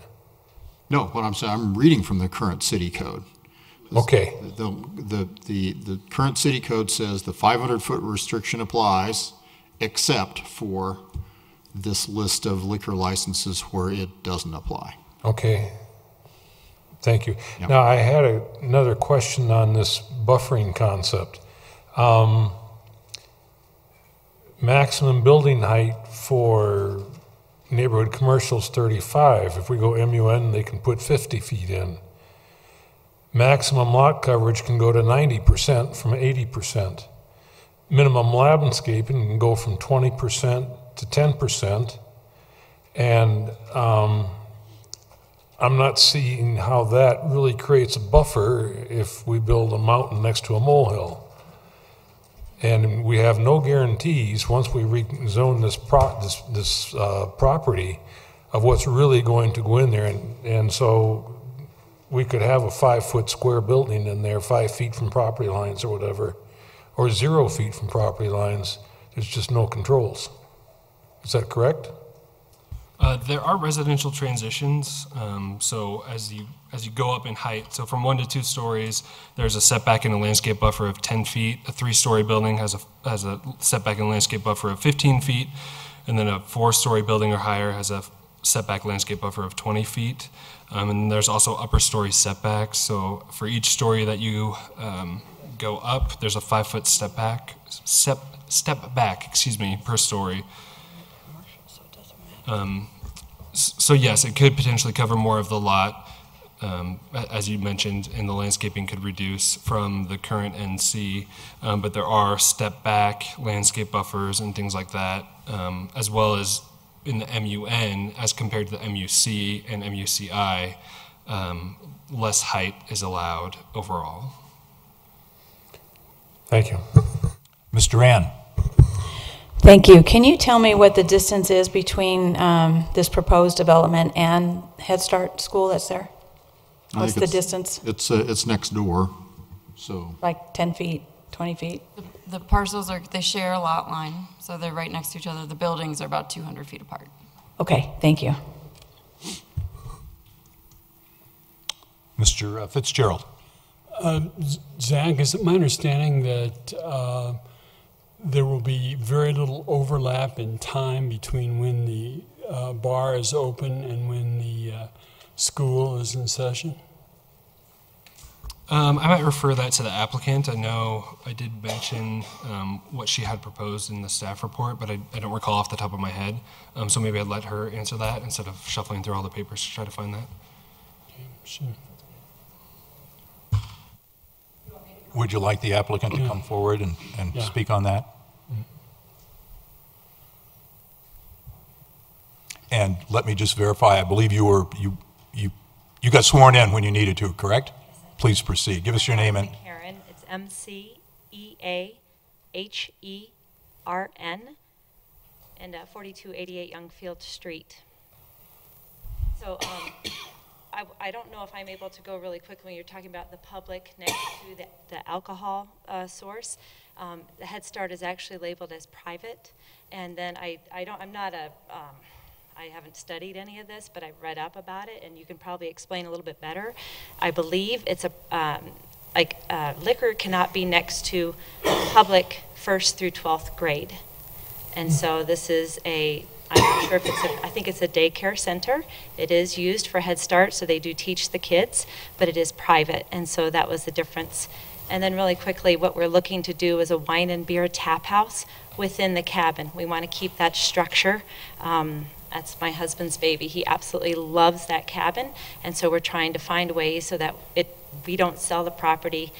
Speaker 6: No, what I'm saying, I'm reading from the current city code.
Speaker 15: Okay.
Speaker 6: The, the, the, the current city code says the 500-foot restriction applies, except for this list of liquor licenses where it doesn't apply.
Speaker 15: Okay. Thank you. Now, I had a- another question on this buffering concept. Um, Maximum building height for neighborhood commercial is 35. If we go MUN, they can put 50 feet in. Maximum lot coverage can go to 90% from 80%. Minimum landscaping can go from 20% to 10%. And um, I'm not seeing how that really creates a buffer if we build a mountain next to a molehill. And we have no guarantees, once we rezone this pro, this, this, uh, property, of what's really going to go in there. And, and so we could have a five-foot square building in there, five feet from property lines or whatever, or zero feet from property lines. There's just no controls. Is that correct?
Speaker 17: Uh, there are residential transitions. Um, so as you as you go up in height, so from one to two stories, there's a setback in a landscape buffer of 10 feet. A three-story building has a has a setback and landscape buffer of 15 feet, and then a four-story building or higher has a setback landscape buffer of 20 feet. Um, and there's also upper story setbacks. So for each story that you um, go up, there's a five-foot step back, step step back, excuse me, per story. Um, So yes, it could potentially cover more of the lot, um, as you mentioned, and the landscaping could reduce from the current NC. Um, But there are step-back landscape buffers and things like that, um, as well as in the MUN, as compared to the MUC and MUCI, um, less height is allowed overall.
Speaker 15: Thank you.
Speaker 1: Ms. Duran?
Speaker 23: Thank you. Can you tell me what the distance is between um, this proposed development and Head Start school that's there?
Speaker 6: I
Speaker 23: What's
Speaker 6: think
Speaker 23: the
Speaker 6: it's-
Speaker 23: distance?
Speaker 6: It's, uh, it's next door, so.
Speaker 23: Like 10 feet, 20 feet?
Speaker 16: The parcels are, they share a lot line, so they're right next to each other. The buildings are about 200 feet apart.
Speaker 23: Okay, thank you.
Speaker 1: Mr. Fitzgerald?
Speaker 24: Uh, Zach, is it my understanding that uh, there will be very little overlap in time between when the uh, bar is open and when the uh, school is in session?
Speaker 17: Um, I might refer that to the applicant. I know I did mention um, what she had proposed in the staff report, but I, I don't recall off the top of my head. Um, so maybe I'd let her answer that instead of shuffling through all the papers to try to find that.
Speaker 24: Sure.
Speaker 1: Would you like the applicant to come forward and, and
Speaker 24: Yeah.
Speaker 1: speak on that? And let me just verify, I believe you were, you, you, you got sworn in when you needed to, correct? Please proceed. Give us your name and,
Speaker 25: Karen. It's M C E A H E R N, and uh, 4288 Youngfield Street. So um, I, I don't know if I'm able to go really quickly when you're talking about the public next to the, the alcohol uh, source. Um, the Head Start is actually labeled as private, and then I, I don't I'm not a um, I haven't studied any of this, but I've read up about it, and you can probably explain a little bit better. I believe it's a, um, like, uh, liquor cannot be next to public first through 12th grade. And so this is a, I'm not sure if it's a, I think it's a daycare center. It is used for Head Start, so they do teach the kids, but it is private, and so that was the difference. And then really quickly, what we're looking to do is a wine and beer tap house within the cabin. We want to keep that structure. Um, that's my husband's baby. He absolutely loves that cabin, and so we're trying to find ways so that it we don't sell the property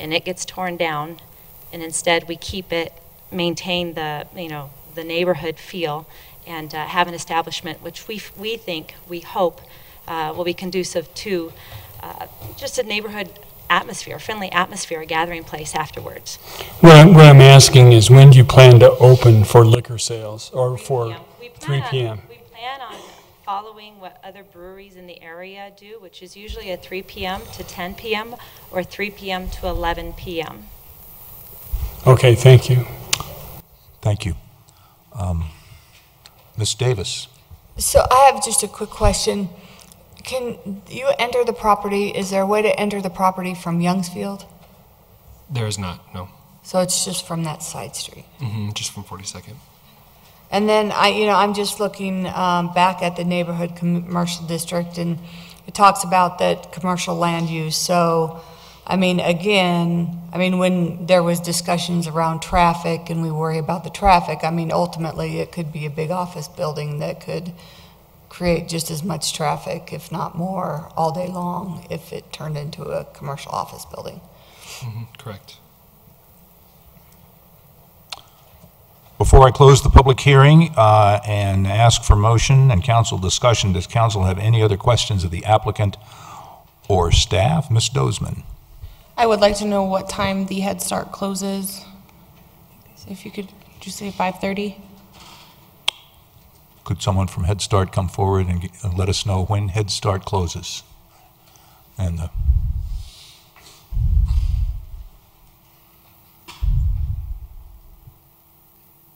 Speaker 25: and it gets torn down, and instead we keep it, maintain the you know the neighborhood feel, and uh, have an establishment which we we think we hope uh, will be conducive to uh, just a neighborhood atmosphere, friendly atmosphere, a gathering place afterwards.
Speaker 24: What I'm, what I'm asking is when do you plan to open for liquor sales or for 3 p.m.?
Speaker 25: We plan on following what other breweries in the area do, which is usually a 3 p.m. to 10 p.m. or 3 p.m. to 11 p.m.
Speaker 24: Okay, thank you.
Speaker 1: thank you. Um, Ms. Davis?
Speaker 14: So I have just a quick question. Can you enter the property, is there a way to enter the property from Youngsfield?
Speaker 17: There is not, no.
Speaker 14: So it's just from that side street?
Speaker 17: Mm-hmm, just from 42nd.
Speaker 14: And then I, you know, I'm just looking um, back at the neighborhood commercial district, and it talks about that commercial land use. So, I mean, again, I mean, when there was discussions around traffic and we worry about the traffic, I mean, ultimately, it could be a big office building that could create just as much traffic, if not more, all day long if it turned into a commercial office building.
Speaker 17: hmm correct.
Speaker 1: Before I close the public hearing uh, and ask for motion and council discussion, does council have any other questions of the applicant or staff? Ms. Dozeman?
Speaker 13: I would like to know what time the Head Start closes. If you could, just say 5:30?
Speaker 1: Could someone from Head Start come forward and g- and let us know when Head Start closes? And the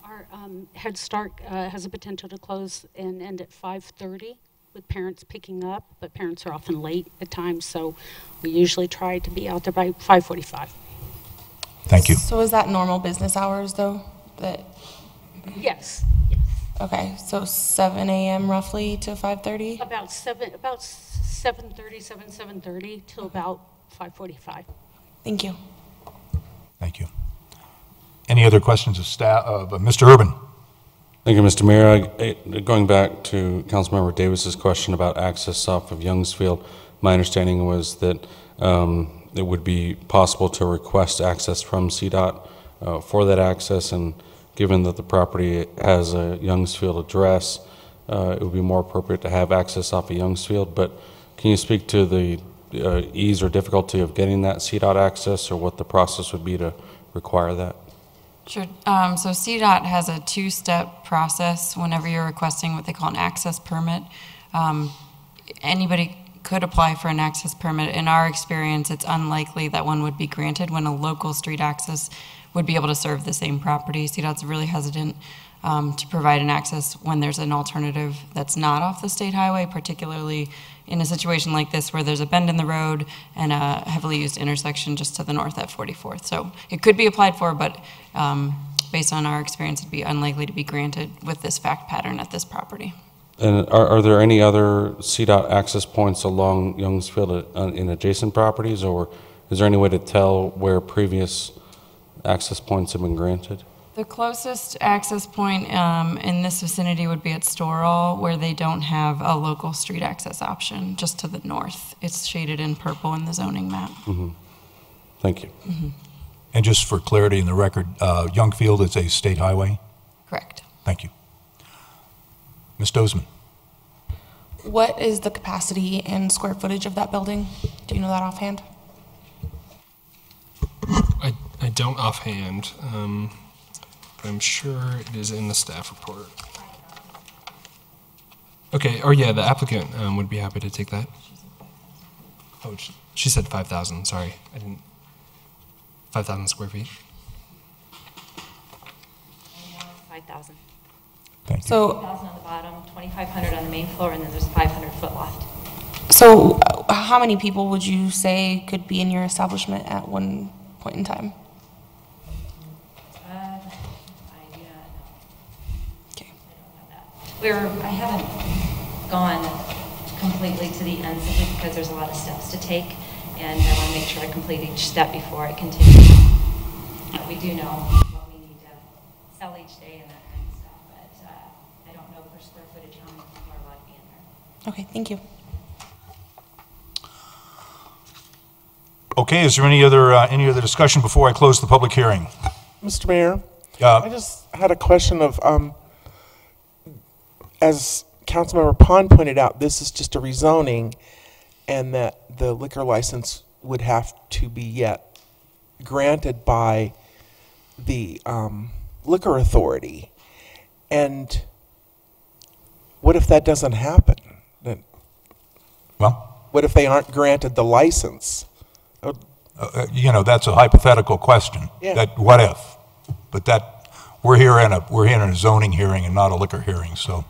Speaker 18: Our um, Head Start uh, has a potential to close and end at 5:30 with parents picking up, but parents are often late at times, so we usually try to be out there by 5:45.
Speaker 1: Thank you.
Speaker 13: So is that normal business hours, though? That,
Speaker 18: Yes,
Speaker 13: okay, so 7 a.m. roughly to 5:30?
Speaker 18: about 7, about 7:30, 7, 7:30 till about 5:45.
Speaker 13: Thank you.
Speaker 1: Thank you. Any other questions of staff, of uh, Mr. Urban?
Speaker 26: Thank you, Mr. Mayor. I- Going back to Councilmember Davis's question about access off of Youngsfield, my understanding was that um, it would be possible to request access from CDOT uh, for that access, and given that the property has a Youngsfield address, uh, it would be more appropriate to have access off of Youngsfield. But can you speak to the uh, ease or difficulty of getting that CDOT access, or what the process would be to require that?
Speaker 16: Sure. Um, so CDOT has a two-step process whenever you're requesting what they call an access permit. Um, anybody could apply for an access permit. In our experience, it's unlikely that one would be granted when a local street access would be able to serve the same property. CDOT's really hesitant um, to provide an access when there's an alternative that's not off the state highway, particularly in a situation like this where there's a bend in the road and a heavily used intersection just to the north at 44th. So it could be applied for, but um, based on our experience, it'd be unlikely to be granted with this fact pattern at this property.
Speaker 26: And are, are there any other CDOT access points along Youngsfield uh, in adjacent properties, or is there any way to tell where previous access points have been granted?
Speaker 16: The closest access point um, in this vicinity would be at Storall, where they don't have a local street access option, just to the north. It's shaded in purple in the zoning map.
Speaker 26: Mhm. Thank you.
Speaker 1: And just for clarity in the record, uh, Youngfield is a state highway?
Speaker 16: Correct.
Speaker 1: Thank you. Ms. Dozeman?
Speaker 13: What is the capacity and square footage of that building? Do you know that offhand?
Speaker 17: I, I don't offhand, um, but I'm sure it is in the staff report. Okay, or yeah, the applicant um, would be happy to take that. Oh, she, she said 5,000, sorry. I didn't. 5,000 square feet.
Speaker 25: 5,000.
Speaker 1: Thank you.
Speaker 13: So-
Speaker 25: 2,000 on the bottom, 2,500 on the main floor, and then there's 500 foot loft.
Speaker 13: So, uh, how many people would you say could be in your establishment at one point in time?
Speaker 25: Uh, I do not know. Okay. We're, I haven't gone completely to the ends of it because there's a lot of steps to take, and I want to make sure I complete each step before I continue. But we do know what we need to sell each day and that kind of stuff, but uh, I don't know per square footage how many people are allowed to be in there.
Speaker 13: Okay, thank you.
Speaker 1: Okay, is there any other, uh, any other discussion before I close the public hearing?
Speaker 2: Mr. Mayor?
Speaker 1: Uh,
Speaker 2: I just had a question of, um, as Councilmember Pond pointed out, this is just a rezoning, and that the liquor license would have to be yet granted by the um, liquor authority. And what if that doesn't happen? Then-
Speaker 1: Well?
Speaker 2: What if they aren't granted the license? Uh,
Speaker 1: Uh, You know, that's a hypothetical question.
Speaker 2: Yeah.
Speaker 1: That, what if? But that, we're here in a, we're here in a zoning hearing and not a liquor hearing, so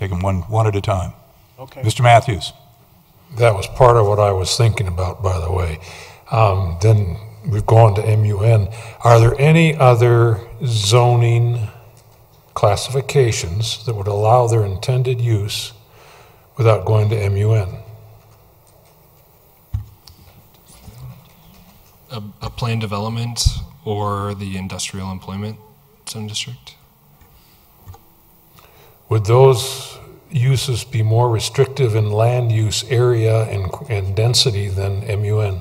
Speaker 1: take them one, one at a time.
Speaker 15: Okay.
Speaker 1: Mr. Mathews?
Speaker 15: That was part of what I was thinking about, by the way. Um, Then we've gone to MUN. Are there any other zoning classifications that would allow their intended use without going to MUN?
Speaker 17: A, a planned development or the industrial employment zone district?
Speaker 15: Would those uses be more restrictive in land use area and, and density than MUN?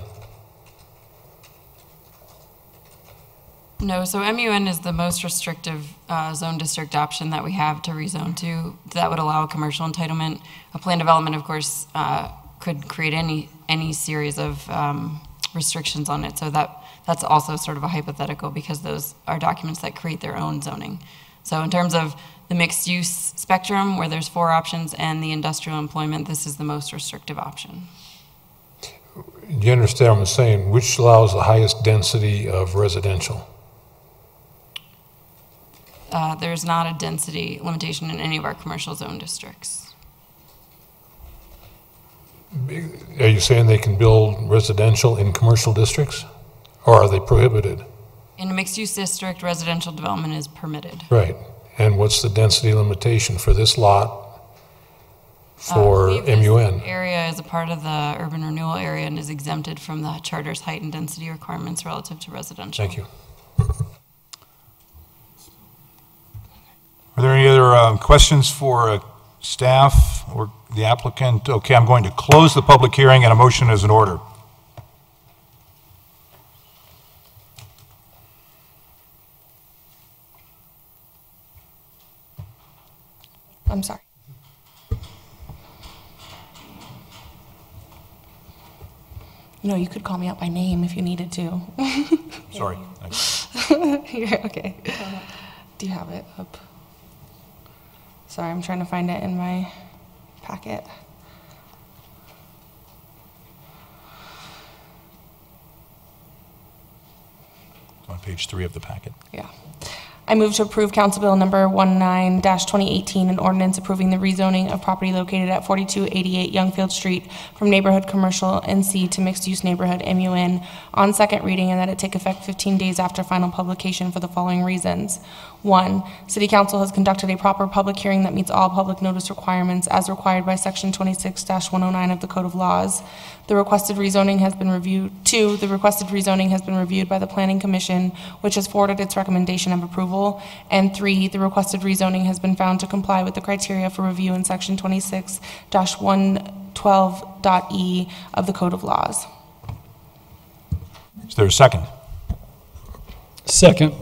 Speaker 16: No, so MUN is the most restrictive uh, zone district option that we have to rezone to. That would allow a commercial entitlement. A plan development, of course, uh, could create any, any series of um, restrictions on it. So that, that's also sort of a hypothetical because those are documents that create their own zoning. So in terms of the mixed use spectrum, where there's four options, and the industrial employment, this is the most restrictive option.
Speaker 15: Do you understand what I'm saying? Which allows the highest density of residential?
Speaker 16: Uh, There's not a density limitation in any of our commercial zone districts.
Speaker 15: Are you saying they can build residential in commercial districts? Or are they prohibited?
Speaker 16: In a mixed-use district, residential development is permitted.
Speaker 15: Right. And what's the density limitation for this lot
Speaker 16: Uh, I
Speaker 15: for
Speaker 16: believe this
Speaker 15: MUN?
Speaker 16: Area is a part of the urban renewal area and is exempted from the charter's height and density requirements relative to residential.
Speaker 15: Thank you.
Speaker 1: Are there any other uh, questions for uh, staff or the applicant? Okay, I'm going to close the public hearing and a motion is in order.
Speaker 13: I'm sorry. You know, you could call me out by name if you needed to.
Speaker 1: Sorry.
Speaker 13: You're okay. Do you have it up? Sorry, I'm trying to find it in my packet.
Speaker 1: On page three of the packet.
Speaker 13: Yeah. I move to approve Council Bill Number 19-2018, an ordinance approving the rezoning of property located at 4288 Youngfield Street from neighborhood commercial NC to mixed-use neighborhood MUN on second reading and that it take effect 15 days after final publication for the following reasons. One, City Council has conducted a proper public hearing that meets all public notice requirements as required by Section 26-109 of the Code of Laws. The requested rezoning has been reviewed. Two, the requested rezoning has been reviewed by the Planning Commission, which has forwarded its recommendation of approval approval. And three, the requested rezoning has been found to comply with the criteria for review in section 26-112.e E of the Code of Laws.
Speaker 1: Is there a second?
Speaker 22: Second.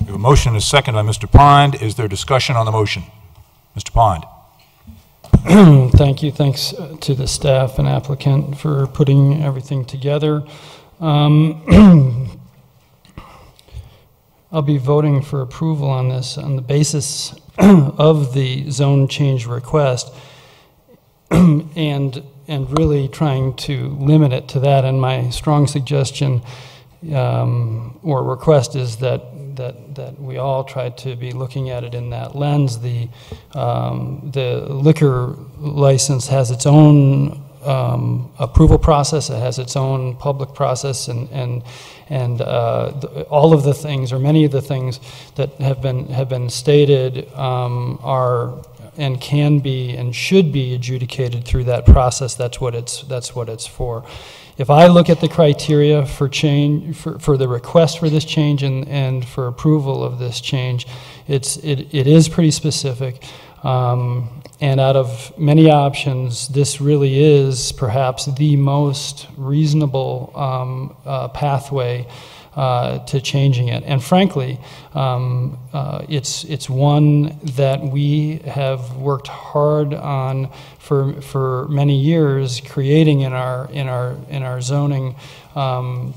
Speaker 1: We have a motion and a second by Mr. Pond. Is there discussion on the motion? Mr. Pond?
Speaker 22: Thank you. Thanks uh, to the staff and applicant for putting everything together. Um, I'll be voting for approval on this on the basis of the zone change request and, and really trying to limit it to that. And my strong suggestion um, or request is that, that, that we all try to be looking at it in that lens. The, um, the liquor license has its own um, approval process, it has its own public process, and, and, and uh, the- all of the things, or many of the things that have been, have been stated um, are and can be and should be adjudicated through that process. That's what it's, that's what it's for. If I look at the criteria for change, for, for the request for this change and, and for approval of this change, it's, it, it is pretty specific. Um, and out of many options, this really is perhaps the most reasonable um, uh, pathway uh, to changing it. And frankly, um, uh, it's, it's one that we have worked hard on for, for many years, creating in our, in our, in our zoning um,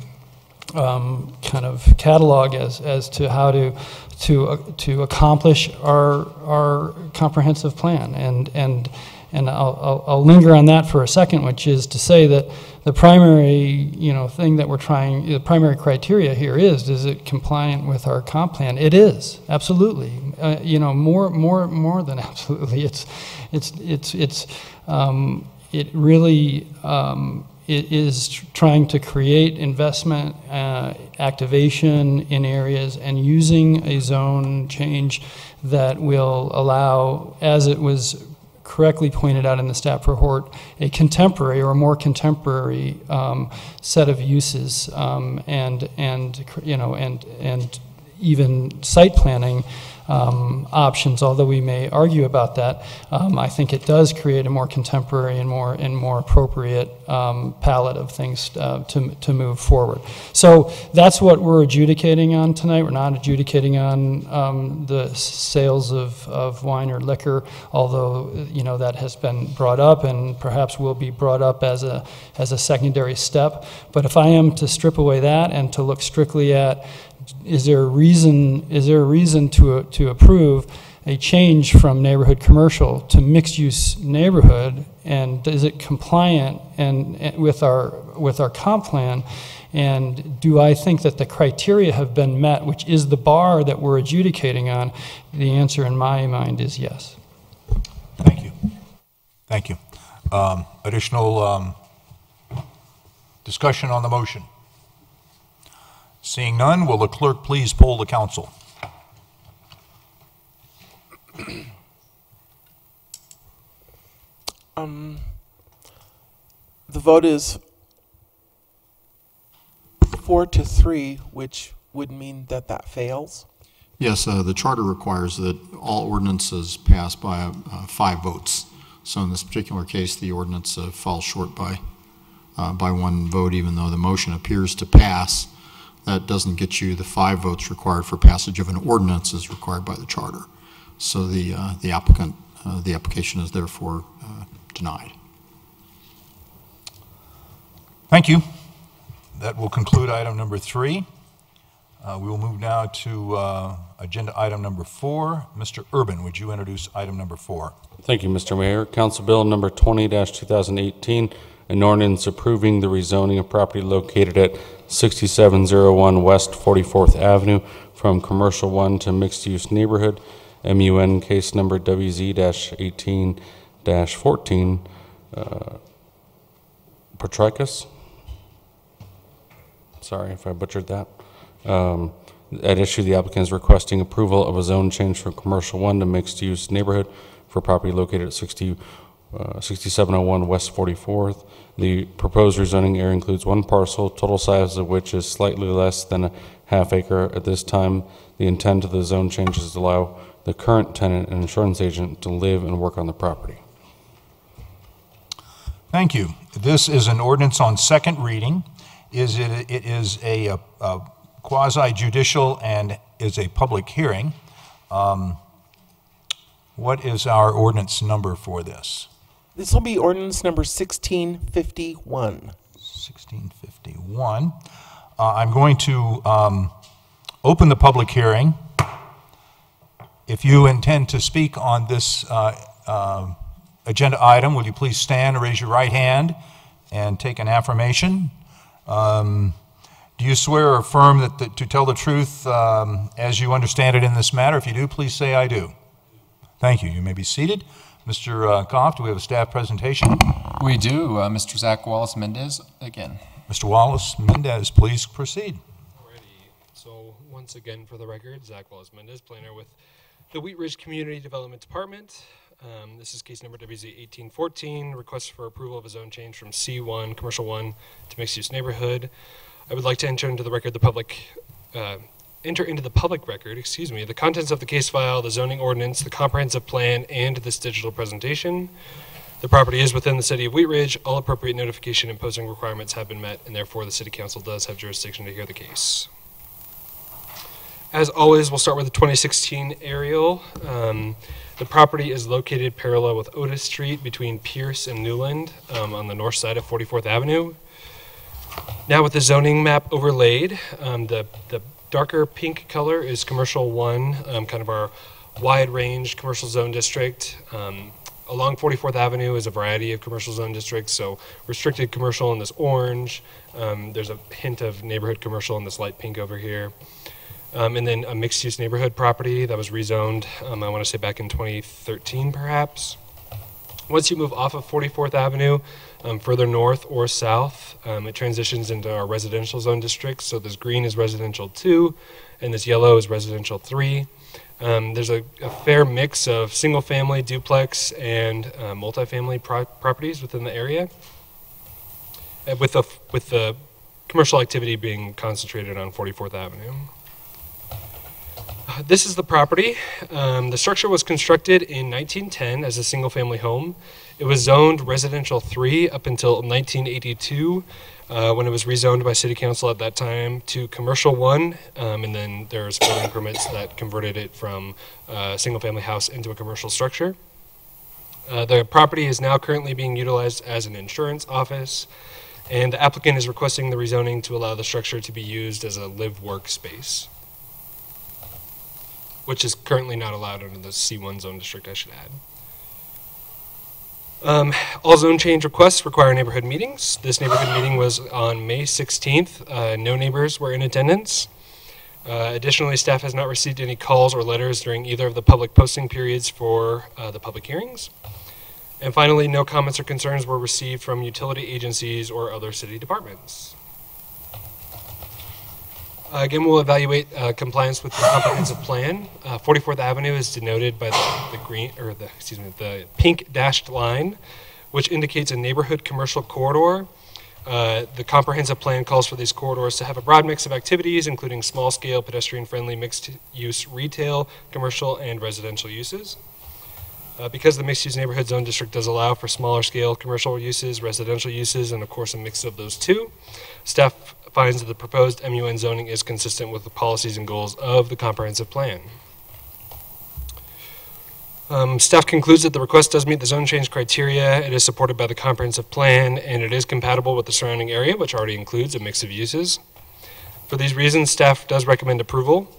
Speaker 22: um, kind of catalog as, as to how to, to, uh, to accomplish our, our comprehensive plan. And, and, and I'll, I'll, linger on that for a second, which is to say that the primary, you know, thing that we're trying, the primary criteria here is, is it compliant with our comp plan? It is, absolutely. Uh, you know, more, more, more than absolutely. It's, it's, it's, it's, um, it really, um, is trying to create investment uh, activation in areas and using a zone change that will allow, as it was correctly pointed out in the staff report, a contemporary or more contemporary um, set of uses um, and, and, you know, and, and even site planning um, options, although we may argue about that, um, I think it does create a more contemporary and more and more appropriate um, palette of things uh, to, to move forward. So that's what we're adjudicating on tonight. We're not adjudicating on um, the sales of, of wine or liquor, although you know that has been brought up and perhaps will be brought up as a as a secondary step. But if I am to strip away that and to look strictly at is there a reason, is there a reason to, to approve a change from neighborhood commercial to mixed-use neighborhood? And is it compliant and, and with our, with our comp plan? And do I think that the criteria have been met, which is the bar that we're adjudicating on? The answer in my mind is yes.
Speaker 1: Thank you thank you. Um, Additional um, discussion on the motion? Seeing none, will the clerk please poll the council?
Speaker 2: Um, the vote is four to three, which would mean that that fails.
Speaker 6: Yes, uh, the charter requires that all ordinances pass by uh, five votes. So in this particular case, the ordinance uh, falls short by, uh, by one vote, even though the motion appears to pass. That doesn't get you the five votes required for passage of an ordinance as required by the charter. So the, uh, the applicant, uh, the application is therefore uh, denied.
Speaker 1: Thank you. That will conclude item number three. Uh, We will move now to uh, agenda item number four. Mr. Urban, would you introduce item number four?
Speaker 26: Thank you, Mr. Mayor. Council Bill number 20-2018, an ordinance approving the rezoning of property located at 6701 West 44th Avenue from Commercial 1 to Mixed-Use Neighborhood, MUN case number WZ-18-14. uh, Petrikis? Sorry if I butchered that. Um, At issue, the applicant is requesting approval of a zone change from Commercial 1 to Mixed-Use Neighborhood for property located at 60 uh, 6701 West 44th. The proposed rezoning area includes one parcel, total size of which is slightly less than a half acre. At this time, the intent of the zone change is to allow the current tenant and insurance agent to live and work on the property.
Speaker 1: Thank you. This is an ordinance on second reading. Is it, it is a, a quasi judicial and is a public hearing. Um, what is our ordinance number for this?
Speaker 2: This will be ordinance number 1651.
Speaker 1: 1651. Uh, I'm going to um, open the public hearing. If you intend to speak on this uh, uh, agenda item, will you please stand and raise your right hand and take an affirmation? Um, do you swear or affirm that, that to tell the truth um, as you understand it in this matter? If you do, please say I do. Thank you. You may be seated. Mr. Uh, Goff, do we have a staff presentation?
Speaker 3: We do. Uh, Mr. Zach Wallace Mendez again.
Speaker 1: Mr. Wallace Mendez, please proceed.
Speaker 17: So once again, for the record, Zach Wallace Mendez, planner with the Wheat Ridge Community Development Department. Um, this is case number WZ 1814, request for approval of a zone change from C1, Commercial 1, to mixed-use neighborhood. I would like to enter into the record the public, uh, enter into the public record, excuse me, the contents of the case file, the zoning ordinance, the comprehensive plan, and this digital presentation. The property is within the city of Wheat Ridge. All appropriate notification and posting requirements have been met, and therefore the city council does have jurisdiction to hear the case. As always, we'll start with the 2016 aerial. Um, the property is located parallel with Otis Street between Pierce and Newland um, on the north side of 44th Avenue. Now with the zoning map overlaid, um, the, the darker pink color is commercial one, um, kind of our wide range commercial zone district. Um, along 44th Avenue is a variety of commercial zone districts, so restricted commercial in this orange. Um, there's a hint of neighborhood commercial in this light pink over here. Um, and then a mixed use neighborhood property that was rezoned, um, I want to say back in 2013 perhaps. Once you move off of 44th Avenue, um, further north or south, um, it transitions into our residential zone districts. So this green is residential 2, and this yellow is residential 3. Um, there's a, a, fair mix of single family, duplex, and uh, multifamily pro properties within the area, uh, with, the, with the commercial activity being concentrated on 44th Avenue. This is the property. Um, the structure was constructed in 1910 as a single family home. It was zoned residential 3 up until 1982 uh, when it was rezoned by City Council at that time to commercial 1. Um, and then there's building permits that converted it from a single family house into a commercial structure. Uh, the property is now currently being utilized as an insurance office. And the applicant is requesting the rezoning to allow the structure to be used as a live work space which is currently not allowed under the C1 zone district, I should add. Um, all zone change requests require neighborhood meetings. This neighborhood meeting was on May 16th. Uh, no neighbors were in attendance. Uh, additionally, staff has not received any calls or letters during either of the public posting periods for uh, the public hearings. And finally, no comments or concerns were received from utility agencies or other city departments. Uh, again, we'll evaluate uh, compliance with the comprehensive plan. Uh, 44th Avenue is denoted by the, the, green or the excuse me the pink dashed line, which indicates a neighborhood commercial corridor. Uh, the comprehensive plan calls for these corridors to have a broad mix of activities, including small-scale, pedestrian-friendly, mixed-use retail, commercial, and residential uses. Uh, because the mixed-use neighborhood zone district does allow for smaller-scale commercial uses, residential uses, and of course a mix of those two, staff finds that the proposed MUN zoning is consistent with the policies and goals of the comprehensive plan. Um, staff concludes that the request does meet the zone change criteria, it is supported by the comprehensive plan, and it is compatible with the surrounding area, which already includes a mix of uses. For these reasons, staff does recommend approval.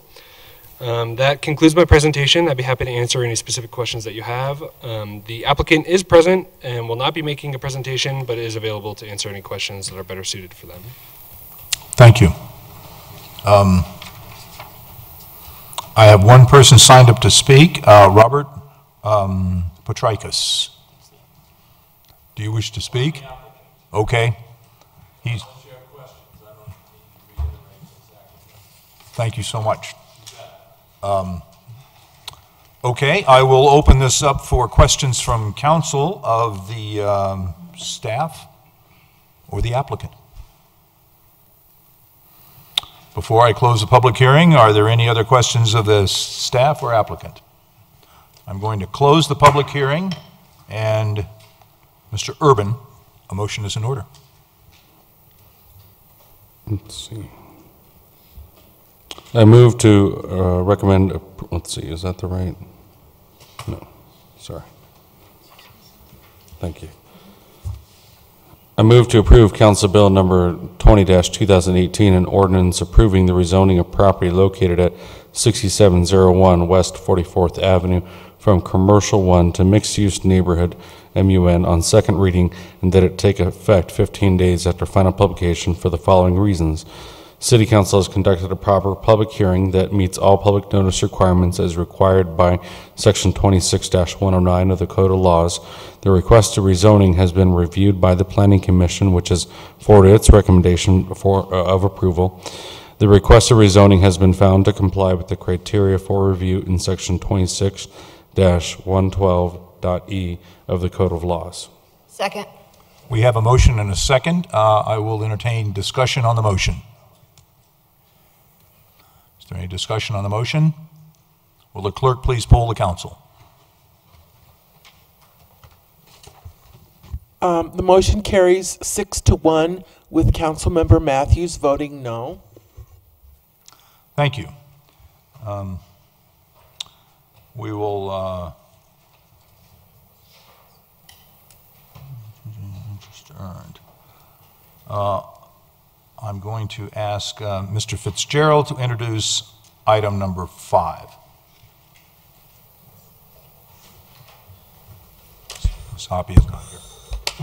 Speaker 17: Um, that concludes my presentation. I'd be happy to answer any specific questions that you have. Um, the applicant is present and will not be making a presentation, but is available to answer any questions that are better suited for them.
Speaker 1: Thank you. Um, I have one person signed up to speak, uh, Robert um. Do you wish to speak? Okay. He's. Thank you so much. Um, Okay, I will open this up for questions from council of the um, staff or the applicant. Before I close the public hearing, are there any other questions of the staff or applicant? I'm going to close the public hearing, and Mr. Urban, a motion is in order.
Speaker 26: Let's see. I move to uh, recommend, let's see, is that the right? No, sorry. Thank you. I move to approve Council Bill Number 20-2018, an ordinance approving the rezoning of property located at 6701 West 44th Avenue from Commercial 1 to Mixed Use Neighborhood, MUN, on second reading, and that it take effect 15 days after final publication for the following reasons. City Council has conducted a proper public hearing that meets all public notice requirements as required by Section 26-109 of the Code of Laws. The request to rezoning has been reviewed by the Planning Commission, which has forwarded its recommendation for, uh, of approval. The request to rezoning has been found to comply with the criteria for review in Section 26-112.e E of the Code of Laws.
Speaker 14: Second.
Speaker 1: We have a motion and a second. Uh, I will entertain discussion on the motion. Is there any discussion on the motion? Will the clerk please poll the council?
Speaker 2: Um, the motion carries six to one with Councilmember Mathews voting no.
Speaker 1: Thank you. Um, We will, uh. Uh, I'm going to ask uh, Mr. Fitzgerald to introduce item number five. Ms. Hoppe is not here.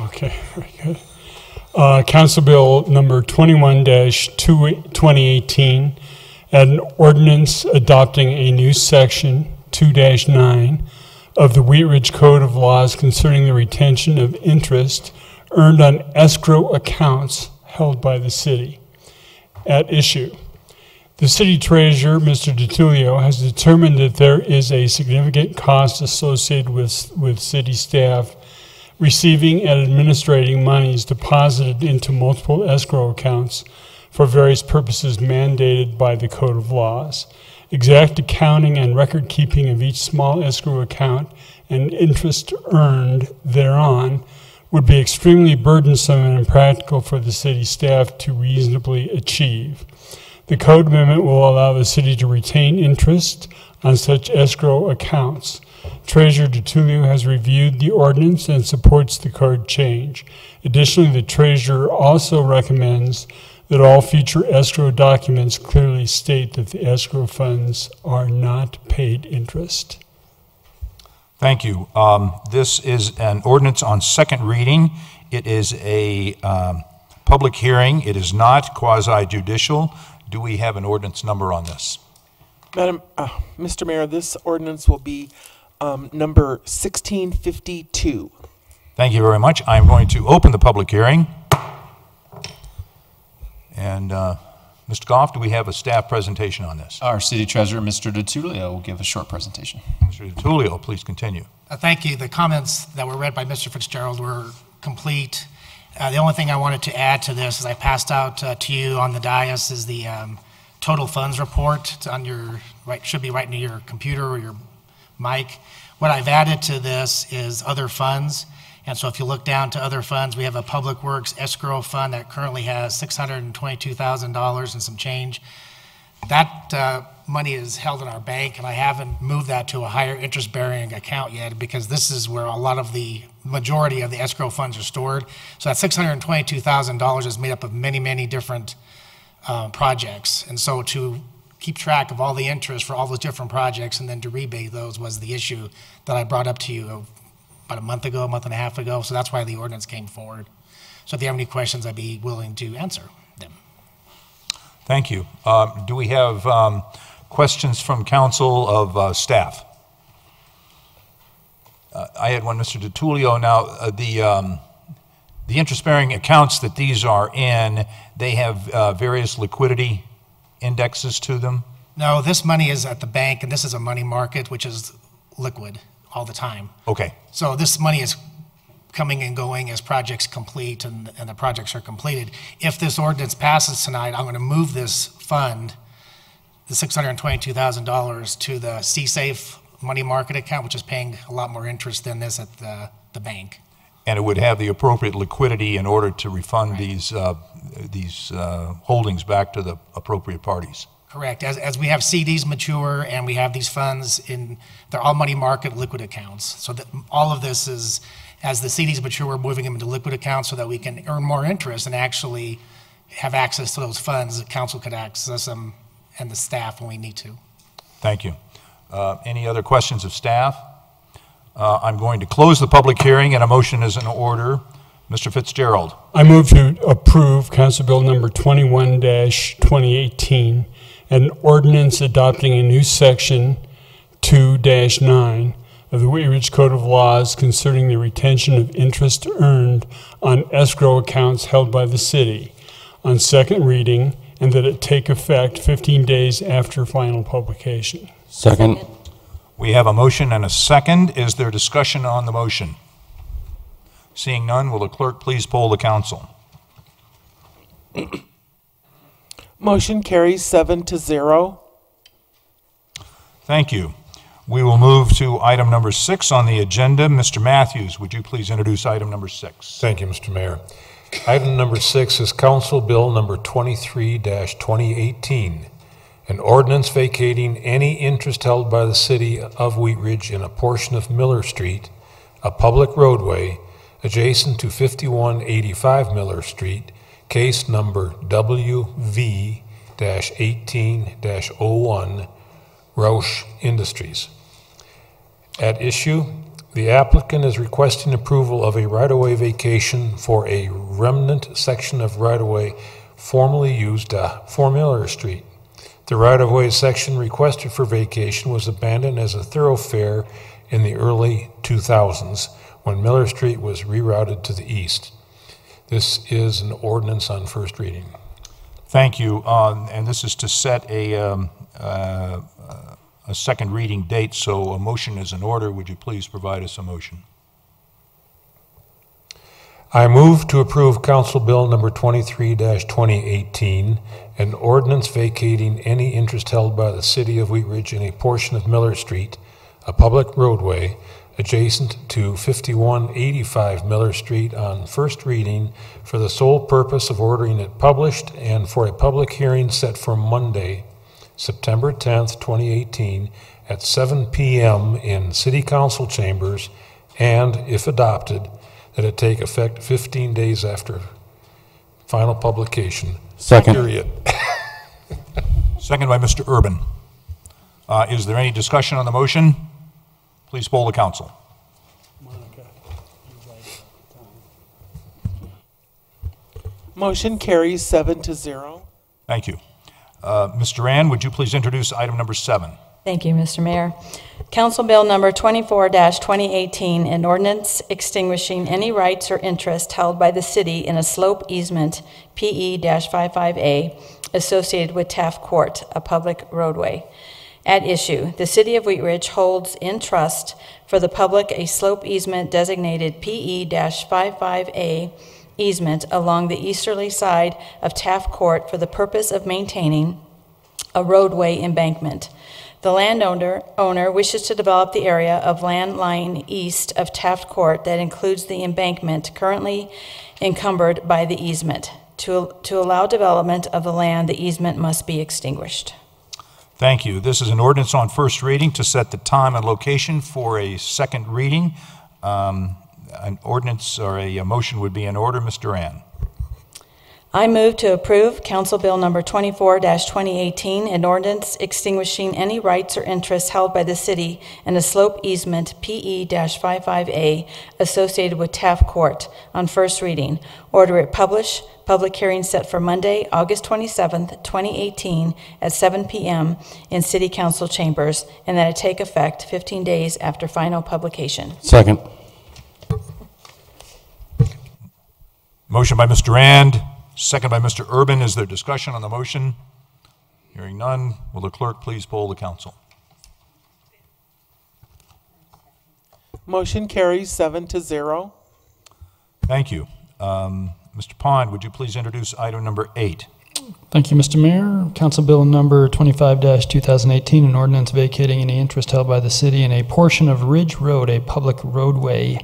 Speaker 24: Okay, very good. Uh, Council Bill number 21-2018, an ordinance adopting a new section 2-9 of the Wheat Ridge Code of Laws concerning the retention of interest earned on escrow accounts held by the city at issue. The city treasurer, Mr. DiTullio, has determined that there is a significant cost associated with, with city staff receiving and administrating monies deposited into multiple escrow accounts for various purposes mandated by the Code of Laws. Exact accounting and record keeping of each small escrow account and interest earned thereon would be extremely burdensome and impractical for the city staff to reasonably achieve. The code amendment will allow the city to retain interest on such escrow accounts. Treasurer DiTullio has reviewed the ordinance and supports the code change. Additionally, the treasurer also recommends that all future escrow documents clearly state that the escrow funds are not paid interest.
Speaker 1: Thank you. Um, This is an ordinance on second reading. It is a um, public hearing. It is not quasi judicial. Do we have an ordinance number on this?
Speaker 2: Madam, uh, Mr. Mayor, this ordinance will be um, number 1652.
Speaker 1: Thank you very much. I'm going to open the public hearing. And uh, Mr. Goff, do we have a staff presentation on this?
Speaker 3: Our city treasurer, Mr. DiTullio, will give a short presentation.
Speaker 1: Mr. DiTullio, please continue.
Speaker 27: Uh, Thank you. The comments that were read by Mr. Fitzgerald were complete. Uh, The only thing I wanted to add to this is I passed out uh, to you on the dais is the um, total funds report. It's on your, right, should be right near your computer or your mic. What I've added to this is other funds. And so if you look down to other funds, we have a Public Works escrow fund that currently has $622,000 and some change. That uh, money is held in our bank, and I haven't moved that to a higher interest-bearing account yet because this is where a lot of the majority of the escrow funds are stored. So that $622,000 is made up of many, many different uh, projects. And so to keep track of all the interest for all those different projects and then to rebate those was the issue that I brought up to you about a month ago, a month and a half ago. So that's why the ordinance came forward. So if you have any questions, I'd be willing to answer them.
Speaker 1: Thank you. Um, Do we have um, questions from council of uh, staff? Uh, I had one, Mr. DiTullio. Now, uh, the, um, the interest-bearing accounts that these are in, they have uh, various liquidity indexes to them?
Speaker 27: No, this money is at the bank, and this is a money market, which is liquid all the time.
Speaker 1: Okay,
Speaker 27: So this money is coming and going as projects complete and, and the projects are completed. If this ordinance passes tonight, I'm going to move this fund, the $622,000, to the CSAFE money market account, which is paying a lot more interest than this at the, the bank.
Speaker 1: and it would have the appropriate liquidity in order to refund these, uh, these uh, holdings back to the appropriate parties.
Speaker 27: Correct. As, as we have CDs mature and we have these funds in, they're all money market liquid accounts. So that all of this is, as the CDs mature, we're moving them into liquid accounts so that we can earn more interest and actually have access to those funds. The council could access them and the staff when we need to.
Speaker 1: Thank you. Uh, Any other questions of staff? Uh, I'm going to close the public hearing, and a motion is in order. Mr. Fitzgerald.
Speaker 24: I move to approve Council Bill number 21-2018, an ordinance adopting a new section 2-9 of the Wheat Ridge Code of Laws concerning the retention of interest earned on escrow accounts held by the city on second reading, and that it take effect 15 days after final publication.
Speaker 26: Second.
Speaker 1: We have a motion and a second. Is there discussion on the motion? Seeing none, will the clerk please poll the council?
Speaker 2: Motion carries seven to zero.
Speaker 1: Thank you. We will move to item number six on the agenda. Mr. Mathews, would you please introduce item number six?
Speaker 15: Thank you, Mr. Mayor. Item number six is Council Bill number 23-2018, an ordinance vacating any interest held by the city of Wheat Ridge in a portion of Miller Street, a public roadway adjacent to 5185 Miller Street, case number WV-18-01, Roush Industries. At issue, the applicant is requesting approval of a right-of-way vacation for a remnant section of right-of-way formerly used uh, for Miller Street. The right-of-way section requested for vacation was abandoned as a thoroughfare in the early 2000s when Miller Street was rerouted to the east. This is an ordinance on first reading.
Speaker 1: Thank you. Um, And this is to set a, um, uh, a second reading date, so a motion is in order. Would you please provide us a motion?
Speaker 15: I move to approve Council Bill number 23-2018, an ordinance vacating any interest held by the city of Wheat Ridge in a portion of Miller Street, a public roadway adjacent to 5185 Miller Street on first reading for the sole purpose of ordering it published and for a public hearing set for Monday, September 10th, 2018, at 7 p.m. in City Council chambers, and, if adopted, that it take effect 15 days after final publication.
Speaker 26: Second.
Speaker 15: Period.
Speaker 1: Second by Mr. Urban. Uh, Is there any discussion on the motion? Please poll the council.
Speaker 2: Motion carries seven to zero.
Speaker 1: Thank you. Uh, Ms. Duran, would you please introduce item number seven?
Speaker 23: Thank you, Mr. Mayor. Council Bill Number 24-2018, an ordinance extinguishing any rights or interest held by the city in a slope easement, PE-55A, associated with Taft Court, a public roadway. At issue, the city of Wheat Ridge holds in trust for the public a slope easement designated PE-55A easement along the easterly side of Taft Court for the purpose of maintaining a roadway embankment. The landowner owner wishes to develop the area of land lying east of Taft Court that includes the embankment currently encumbered by the easement. To, to allow development of the land, the easement must be extinguished.
Speaker 1: Thank you. This is an ordinance on first reading to set the time and location for a second reading. Um, An ordinance or a motion would be in order. Ms. Duran.
Speaker 23: I move to approve Council Bill Number 24-2018, an ordinance extinguishing any rights or interests held by the city in a slope easement PE-55A associated with Taft Court on first reading. Order it published, public hearing set for Monday, August 27th, 2018, at 7 p.m. in City Council chambers, and that it take effect 15 days after final publication.
Speaker 26: Second.
Speaker 1: Motion by Mr. Rand, second by Mr. Urban. Is there discussion on the motion? Hearing none, will the clerk please poll the council?
Speaker 2: Motion carries seven to zero.
Speaker 1: Thank you. Um, Mr. Pond, would you please introduce item number eight?
Speaker 22: Thank you, Mr. Mayor. Council Bill Number 25-2018, an ordinance vacating any interest held by the city in a portion of Ridge Road, a public roadway.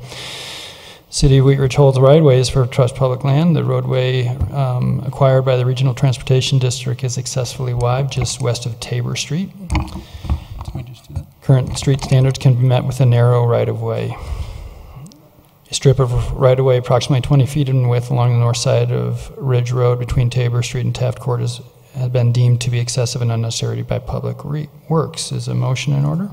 Speaker 22: City of Wheat Ridge holds right-of-ways for trust public land. The roadway um, acquired by the Regional Transportation District is excessively wide, just west of Tabor Street. Current street standards can be met with a narrow right-of-way. A strip of right-of-way approximately 20 feet in width along the north side of Ridge Road between Tabor Street and Taft Court is, has been deemed to be excessive and unnecessary by Public Re- Works. Is a motion in order?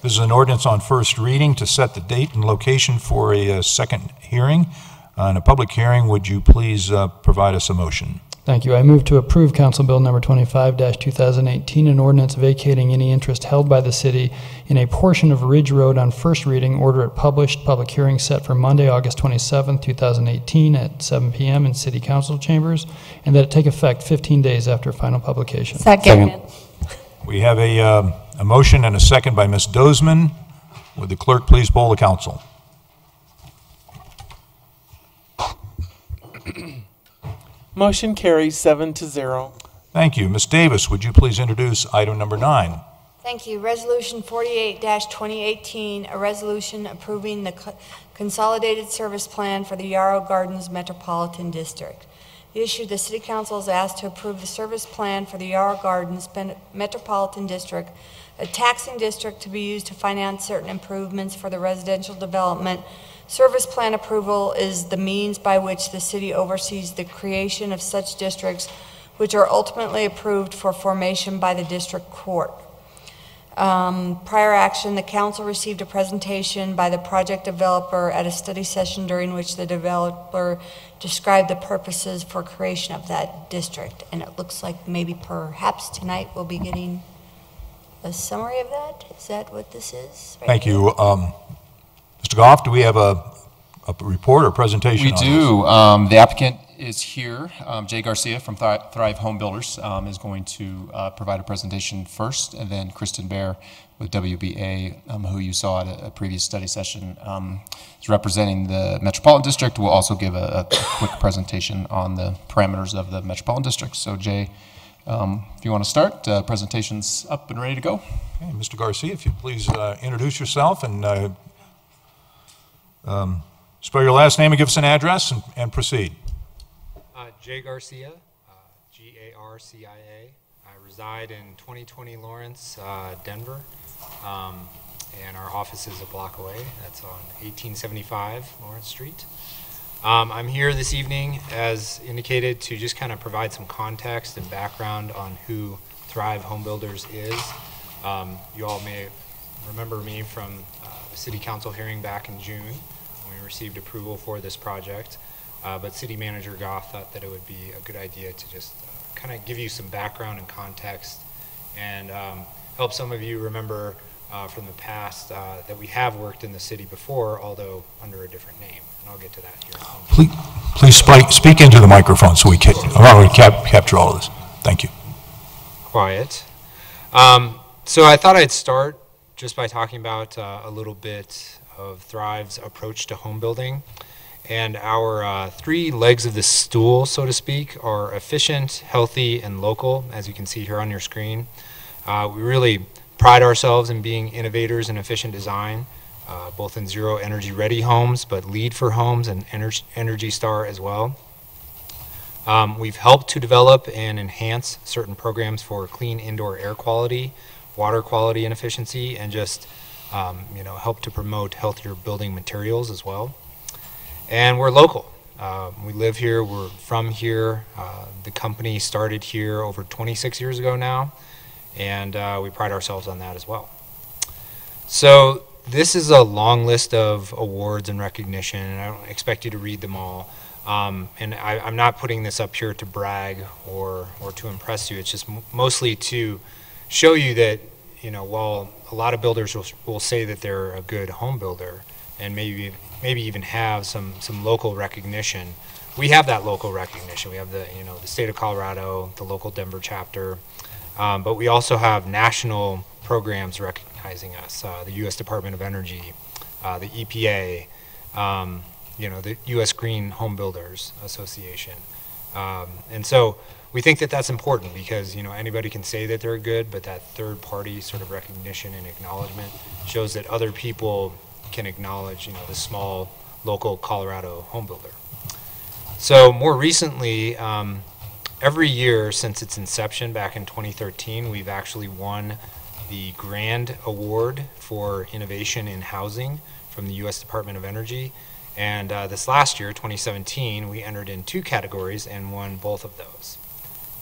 Speaker 1: This is an ordinance on first reading to set the date and location for a uh, second hearing. Uh, In a public hearing, would you please uh, provide us a motion?
Speaker 22: Thank you. I move to approve Council Bill Number 25-2018, an ordinance vacating any interest held by the city in a portion of Ridge Road on first reading, order it published, public hearing set for Monday, August 27, 2018, at 7 p.m. in City Council chambers, and that it take effect 15 days after final publication.
Speaker 16: Second.
Speaker 1: We have a, um, a motion and a second by Ms. Dozeman. Would the clerk please poll the council?
Speaker 2: Motion carries seven to zero.
Speaker 1: Thank you. Ms. Davis, would you please introduce item number nine?
Speaker 14: Thank you. Resolution 48-2018, a resolution approving the co- Consolidated Service Plan for the Yarrow Gardens Metropolitan District. The issue, the City Council is asked to approve the service plan for the Yarrow Gardens Pen- Metropolitan District, a taxing district to be used to finance certain improvements for the residential development. Service plan approval is the means by which the city oversees the creation of such districts, which are ultimately approved for formation by the district court. Um, Prior action, the council received a presentation by the project developer at a study session during which the developer described the purposes for creation of that district. And it looks like maybe perhaps tonight we'll be getting a summary of that? Is that what this is? right
Speaker 1: Thank
Speaker 14: here?
Speaker 1: you. Um, Mr. Goff, do we have a, a report or presentation
Speaker 3: We
Speaker 1: on this?
Speaker 3: do. Um, The applicant is here. Um, Jay Garcia from Thrive Home Builders um, is going to uh, provide a presentation first, and then Kristen Bear with WBA, um, who you saw at a- a previous study session, um, is representing the Metropolitan District, will also give a a quick presentation on the parameters of the Metropolitan District. So Jay, um, if you want to start, uh, presentation's up and ready to go.
Speaker 1: Okay, Mr. Garcia, if you'd please uh, introduce yourself and uh, um, spell your last name and give us an address and- and proceed.
Speaker 28: Uh, Jay Garcia, uh, G-A-R-C-I-A. I reside in 2020 Lawrence, uh, Denver, um, and our office is a block away. That's on 1875 Lawrence Street. Um, I'm here this evening, as indicated, to just kind of provide some context and background on who Thrive Home Builders is. Um, you all may remember me from uh, the City Council hearing back in June when we received approval for this project. Uh, but City Manager Goff thought that it would be a good idea to just uh, kind of give you some background and context and um, help some of you remember uh, from the past uh, that we have worked in the city before, although under a different name. And I'll get to that here.
Speaker 1: Please, please speak, speak into the microphone so we can, we cap, capture all of this. Thank you.
Speaker 28: quiet. Um, so I thought I'd start just by talking about uh, a little bit of Thrive's approach to home building. And our uh, three legs of the stool, so to speak, are efficient, healthy, and local, as you can see here on your screen. Uh, we really pride ourselves in being innovators in efficient design, uh, both in zero energy ready homes, but LEED for homes and Ener- Energy Star as well. Um, we've helped to develop and enhance certain programs for clean indoor air quality, water quality and efficiency, and just um, you know help to promote healthier building materials as well. And we're local. Uh, we live here. We're from here. Uh, the company started here over 26 years ago now, and uh, we pride ourselves on that as well. So this is a long list of awards and recognition, and I don't expect you to read them all. Um, and I, I'm not putting this up here to brag or, or to impress you. It's just mostly to show you that, you know, while a lot of builders will, will say that they're a good home builder and maybe maybe even have some, some local recognition, we have that local recognition. We have the, you know, the state of Colorado, the local Denver chapter, um, but we also have national programs recognizing us. Uh, the U.S. Department of Energy, uh, the EPA, um, you know, the U.S. Green Home Builders Association. Um, and so we think that that's important because, you know, anybody can say that they're good, but that third party sort of recognition and acknowledgement shows that other people can acknowledge, you know, the small local Colorado home builder. So more recently, um, every year since its inception back in 2013, we've actually won the Grand Award for Innovation in Housing from the U.S. Department of Energy. And uh, this last year, 2017, we entered in two categories and won both of those.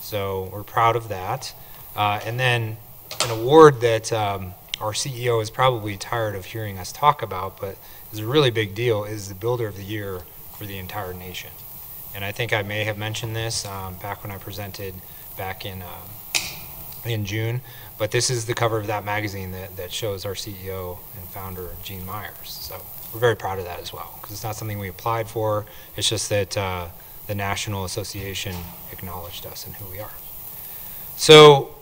Speaker 28: So we're proud of that. Uh, and then an award that um, our CEO is probably tired of hearing us talk about, but is a really big deal, is the Builder of the Year for the entire nation. And I think I may have mentioned this um, back when I presented back in uh, in June, but this is the cover of that magazine that, that shows our CEO and founder, Gene Myers. So we're very proud of that as well, because it's not something we applied for. It's just that uh, the National Association acknowledged us and who we are. So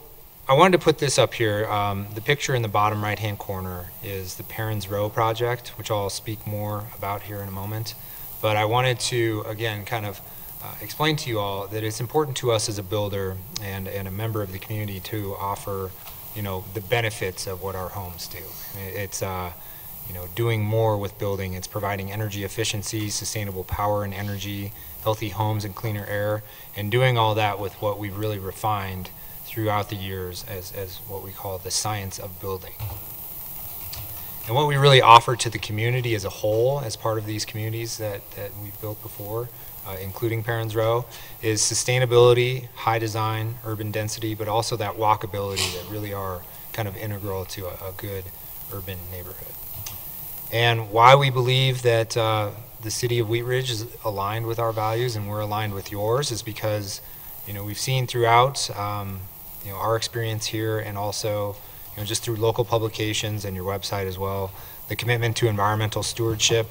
Speaker 28: I wanted to put this up here. Um, the picture in the bottom right-hand corner is the Perrins Row project, which I'll speak more about here in a moment. But I wanted to, again, kind of uh, explain to you all that it's important to us as a builder and, and a member of the community to offer, you know, the benefits of what our homes do. It's, uh, you know, doing more with building. It's providing energy efficiency, sustainable power and energy, healthy homes and cleaner air, and doing all that with what we've really refined throughout the years as, as what we call the science of building. And what we really offer to the community as a whole, as part of these communities that, that we've built before, uh, including Perrins Row, is sustainability, high design, urban density, but also that walkability that really are kind of integral to a, a good urban neighborhood. And why we believe that uh, the city of Wheat Ridge is aligned with our values and we're aligned with yours is because, you know, we've seen throughout, um, you know, our experience here and also, you know, just through local publications and your website as well, the commitment to environmental stewardship,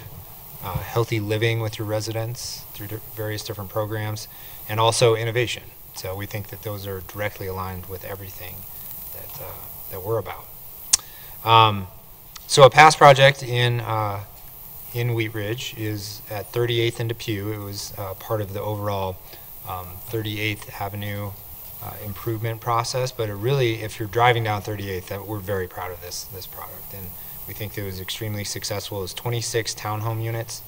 Speaker 28: uh, healthy living with your residents through di various different programs, and also innovation. So we think that those are directly aligned with everything that, uh, that we're about. Um, so a past project in uh, in Wheat Ridge is at 38th and Depew. It was uh, part of the overall um, 38th Avenue uh, improvement process. But it really, if you're driving down 38th, that we're very proud of this this product, and we think it was extremely successful. It was 26 townhome units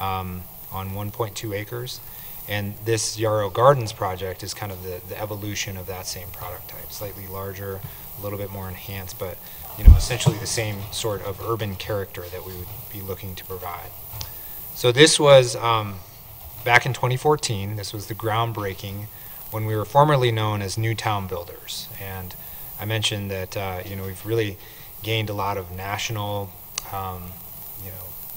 Speaker 28: um, on 1.2 acres. And this Yarrow Gardens project is kind of the, the evolution of that same product type, slightly larger, a little bit more enhanced, but you know, essentially the same sort of urban character that we would be looking to provide. So this was um, back in 2014. This was the groundbreaking when we were formerly known as New Town Builders. And I mentioned that uh, you know we've really gained a lot of national, um,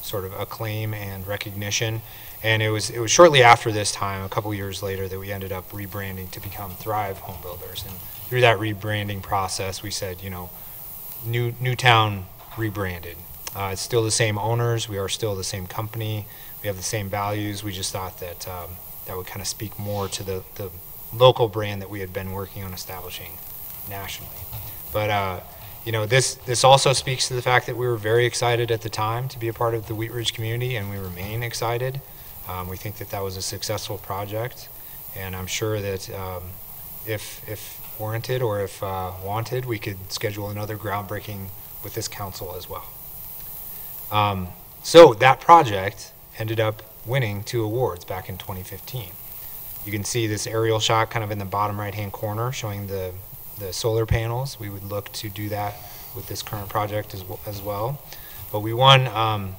Speaker 28: sort of acclaim and recognition. And it was it was shortly after this time, a couple years later, that we ended up rebranding to become Thrive Home Builders. And through that rebranding process, we said, you know, New Newtown rebranded. Uh, it's still the same owners. We are still the same company. We have the same values. We just thought that um, that would kind of speak more to the, the local brand that we had been working on establishing nationally. But uh, you know, this this also speaks to the fact that we were very excited at the time to be a part of the Wheat Ridge community, and we remain excited. Um, we think that that was a successful project, and I'm sure that um, if if warranted or if uh, wanted, we could schedule another groundbreaking with this council as well. Um, so that project ended up winning two awards back in 2015. You can see this aerial shot kind of in the bottom right hand corner showing the, the solar panels. We would look to do that with this current project as, as well. But we won um,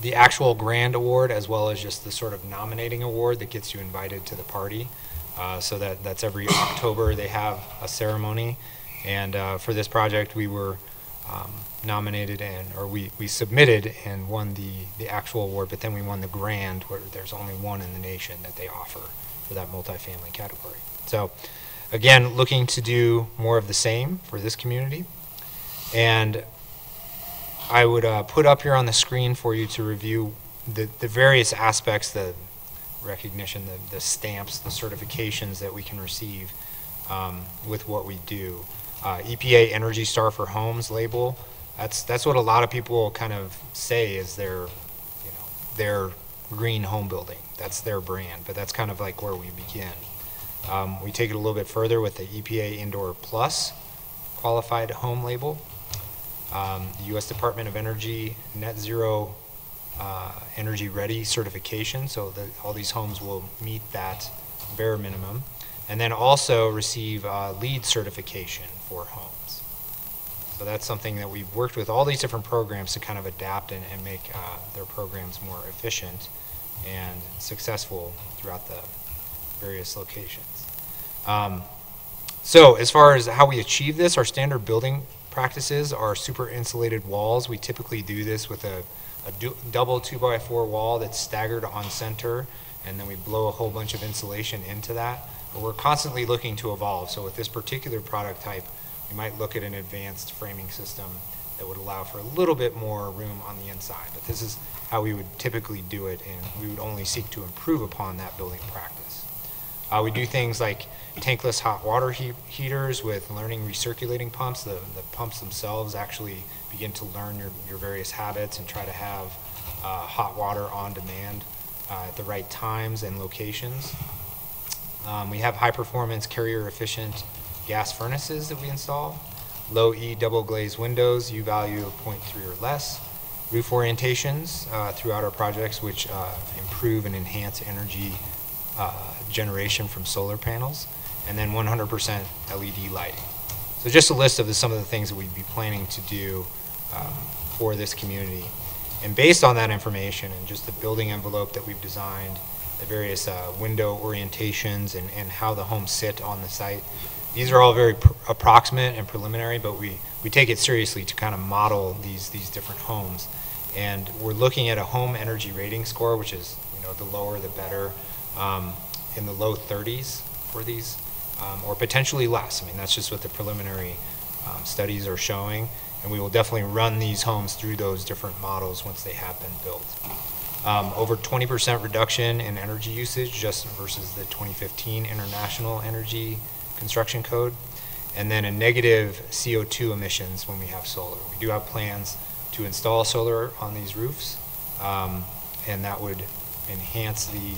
Speaker 28: the actual grand award as well as just the sort of nominating award that gets you invited to the party. Uh, so that, that's every October they have a ceremony. And uh, for this project, we were um, nominated and, or we, we submitted and won the, the actual award, but then we won the grand, where there's only one in the nation that they offer for that multifamily category. So again, looking to do more of the same for this community. And I would uh, put up here on the screen for you to review the, the various aspects, the recognition, the, the stamps, the certifications that we can receive um, with what we do. Uh, EPA Energy Star for Homes label That's, that's what a lot of people kind of say is their, you know, their green home building. That's their brand, but that's kind of like where we begin. Um, we take it a little bit further with the EPA Indoor Plus qualified home label. Um, the U.S. Department of Energy Net Zero uh, Energy Ready certification, so that all these homes will meet that bare minimum. And then also receive uh, LEED certification for homes. So that's something that we've worked with all these different programs to kind of adapt and, and make uh, their programs more efficient and successful throughout the various locations. Um, so as far as how we achieve this, our standard building practices are super insulated walls. We typically do this with a, a du double two by four wall that's staggered on center, and then we blow a whole bunch of insulation into that. But we're constantly looking to evolve. So with this particular product type, we might look at an advanced framing system that would allow for a little bit more room on the inside. But this is how we would typically do it, and we would only seek to improve upon that building practice. Uh, we do things like tankless hot water he heaters with learning recirculating pumps. The, the pumps themselves actually begin to learn your, your various habits and try to have uh, hot water on demand uh, at the right times and locations. Um, we have high performance carrier efficient gas furnaces that we install, low E double glazed windows, U value of 0.3 or less, roof orientations uh, throughout our projects which uh, improve and enhance energy uh, generation from solar panels, and then 100% LED lighting. So just a list of the, some of the things that we'd be planning to do um, for this community. And based on that information and just the building envelope that we've designed, the various uh, window orientations and, and how the homes sit on the site, these are all very approximate and preliminary, but we, we take it seriously to kind of model these, these different homes. And we're looking at a home energy rating score, which is, you know, the lower the better, um, in the low 30s for these, um, or potentially less. I mean, that's just what the preliminary um, studies are showing. And we will definitely run these homes through those different models once they have been built. Um, over 20% reduction in energy usage just versus the 2015 International Energy Construction Code. And then a negative CO2 emissions when we have solar. We do have plans to install solar on these roofs, um, and that would enhance the,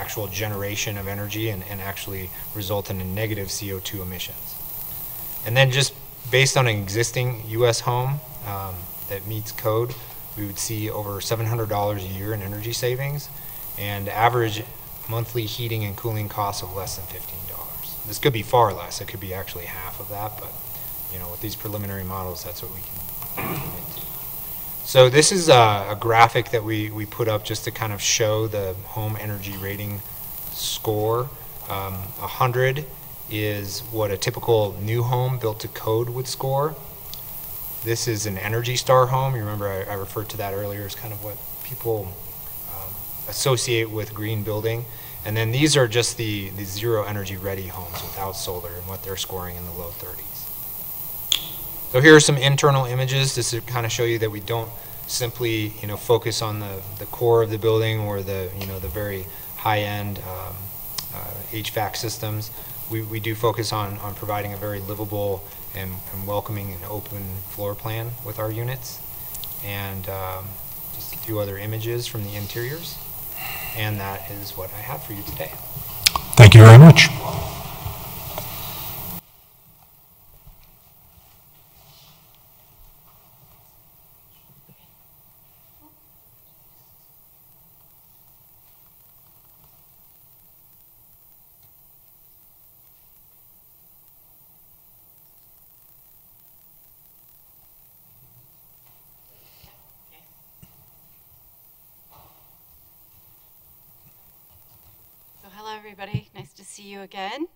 Speaker 28: actual generation of energy and, and actually result in a negative CO2 emissions. And then just based on an existing U.S. home um, that meets code, we would see over $700 a year in energy savings and average monthly heating and cooling costs of less than $15. This could be far less. It could be actually half of that, but you know, with these preliminary models, that's what we can. So this is a, a graphic that we, we put up just to kind of show the home energy rating score. Um, 100 is what a typical new home built to code would score. This is an Energy Star home. You remember I, I referred to that earlier as kind of what people um, associate with green building. And then these are just the, the zero energy ready homes without solar and what they're scoring in the low 30s. So here are some internal images just to kind of show you that we don't simply you know focus on the, the core of the building or the you know the very high end um, uh, HVAC systems. We, we do focus on, on providing a very livable and, and welcoming and open floor plan with our units. And um, just a few other images from the interiors. And that is what I have for you today.
Speaker 1: Thank you very much.
Speaker 29: Hello, everybody. Nice to see you again.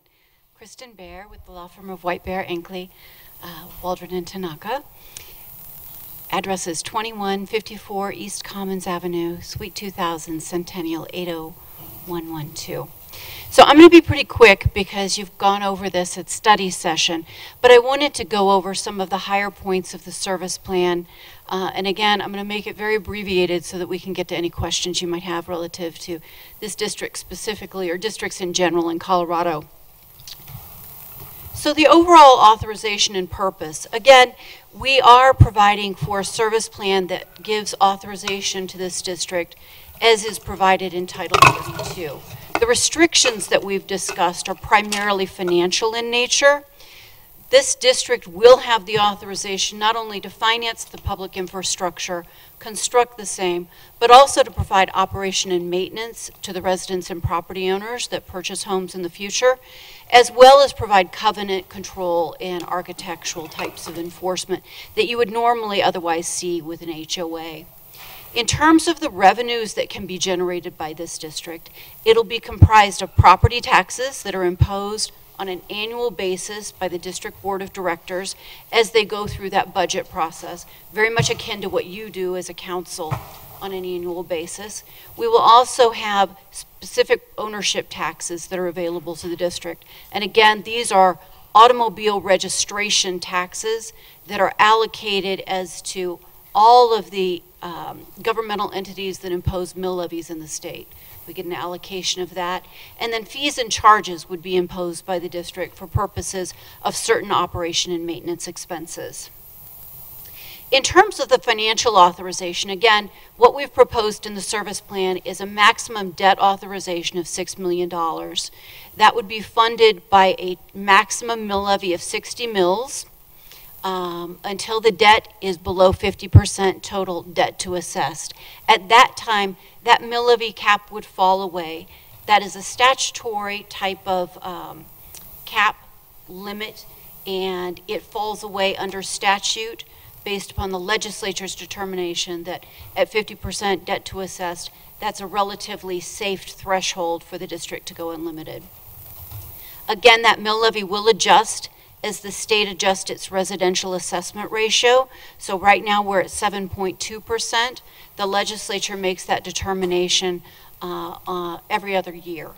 Speaker 29: Kristen Bear with the law firm of White Bear, Ankele, uh, Waldron, and Tanaka. Address is 2154 East Commons Avenue, Suite 2000, Centennial 80112. So I'm going to be pretty quick because you've gone over this at study session, but I wanted to go over some of the higher points of the service plan. Uh, and again, I'm going to make it very abbreviated so that we can get to any questions you might have relative to this district specifically or districts in general in Colorado. So the overall authorization and purpose, again, we are providing for a service plan that gives authorization to this district as is provided in Title 32. The restrictions that we've discussed are primarily financial in nature. This district will have the authorization not only to finance the public infrastructure, construct the same, but also to provide operation and maintenance to the residents and property owners that purchase homes in the future, as well as provide covenant control and architectural types of enforcement that you would normally otherwise see with an HOA. In terms of the revenues that can be generated by this district, it'll be comprised of property taxes that are imposed on an annual basis by the district board of directors as they go through that budget process, very much akin to what you do as a council on an annual basis. We will also have specific ownership taxes that are available to the district. And again, these are automobile registration taxes that are allocated as to all of the um, governmental entities that impose mill levies in the state. We get an allocation of that. And then fees and charges would be imposed by the district for purposes of certain operation and maintenance expenses. In terms of the financial authorization, again, what we've proposed in the service plan is a maximum debt authorization of $6 million. That would be funded by a maximum mill levy of 60 mills um, until the debt is below 50% total debt to assessed. At that time, that mill levy cap would fall away. That is a statutory type of um, cap limit, and it falls away under statute based upon the legislature's determination that at 50% debt to assessed, that's a relatively safe threshold for the district to go unlimited. Again, that mill levy will adjust as the state adjusts its residential assessment ratio. So right now we're at 7.2%. The legislature makes that determination uh, uh, every other year.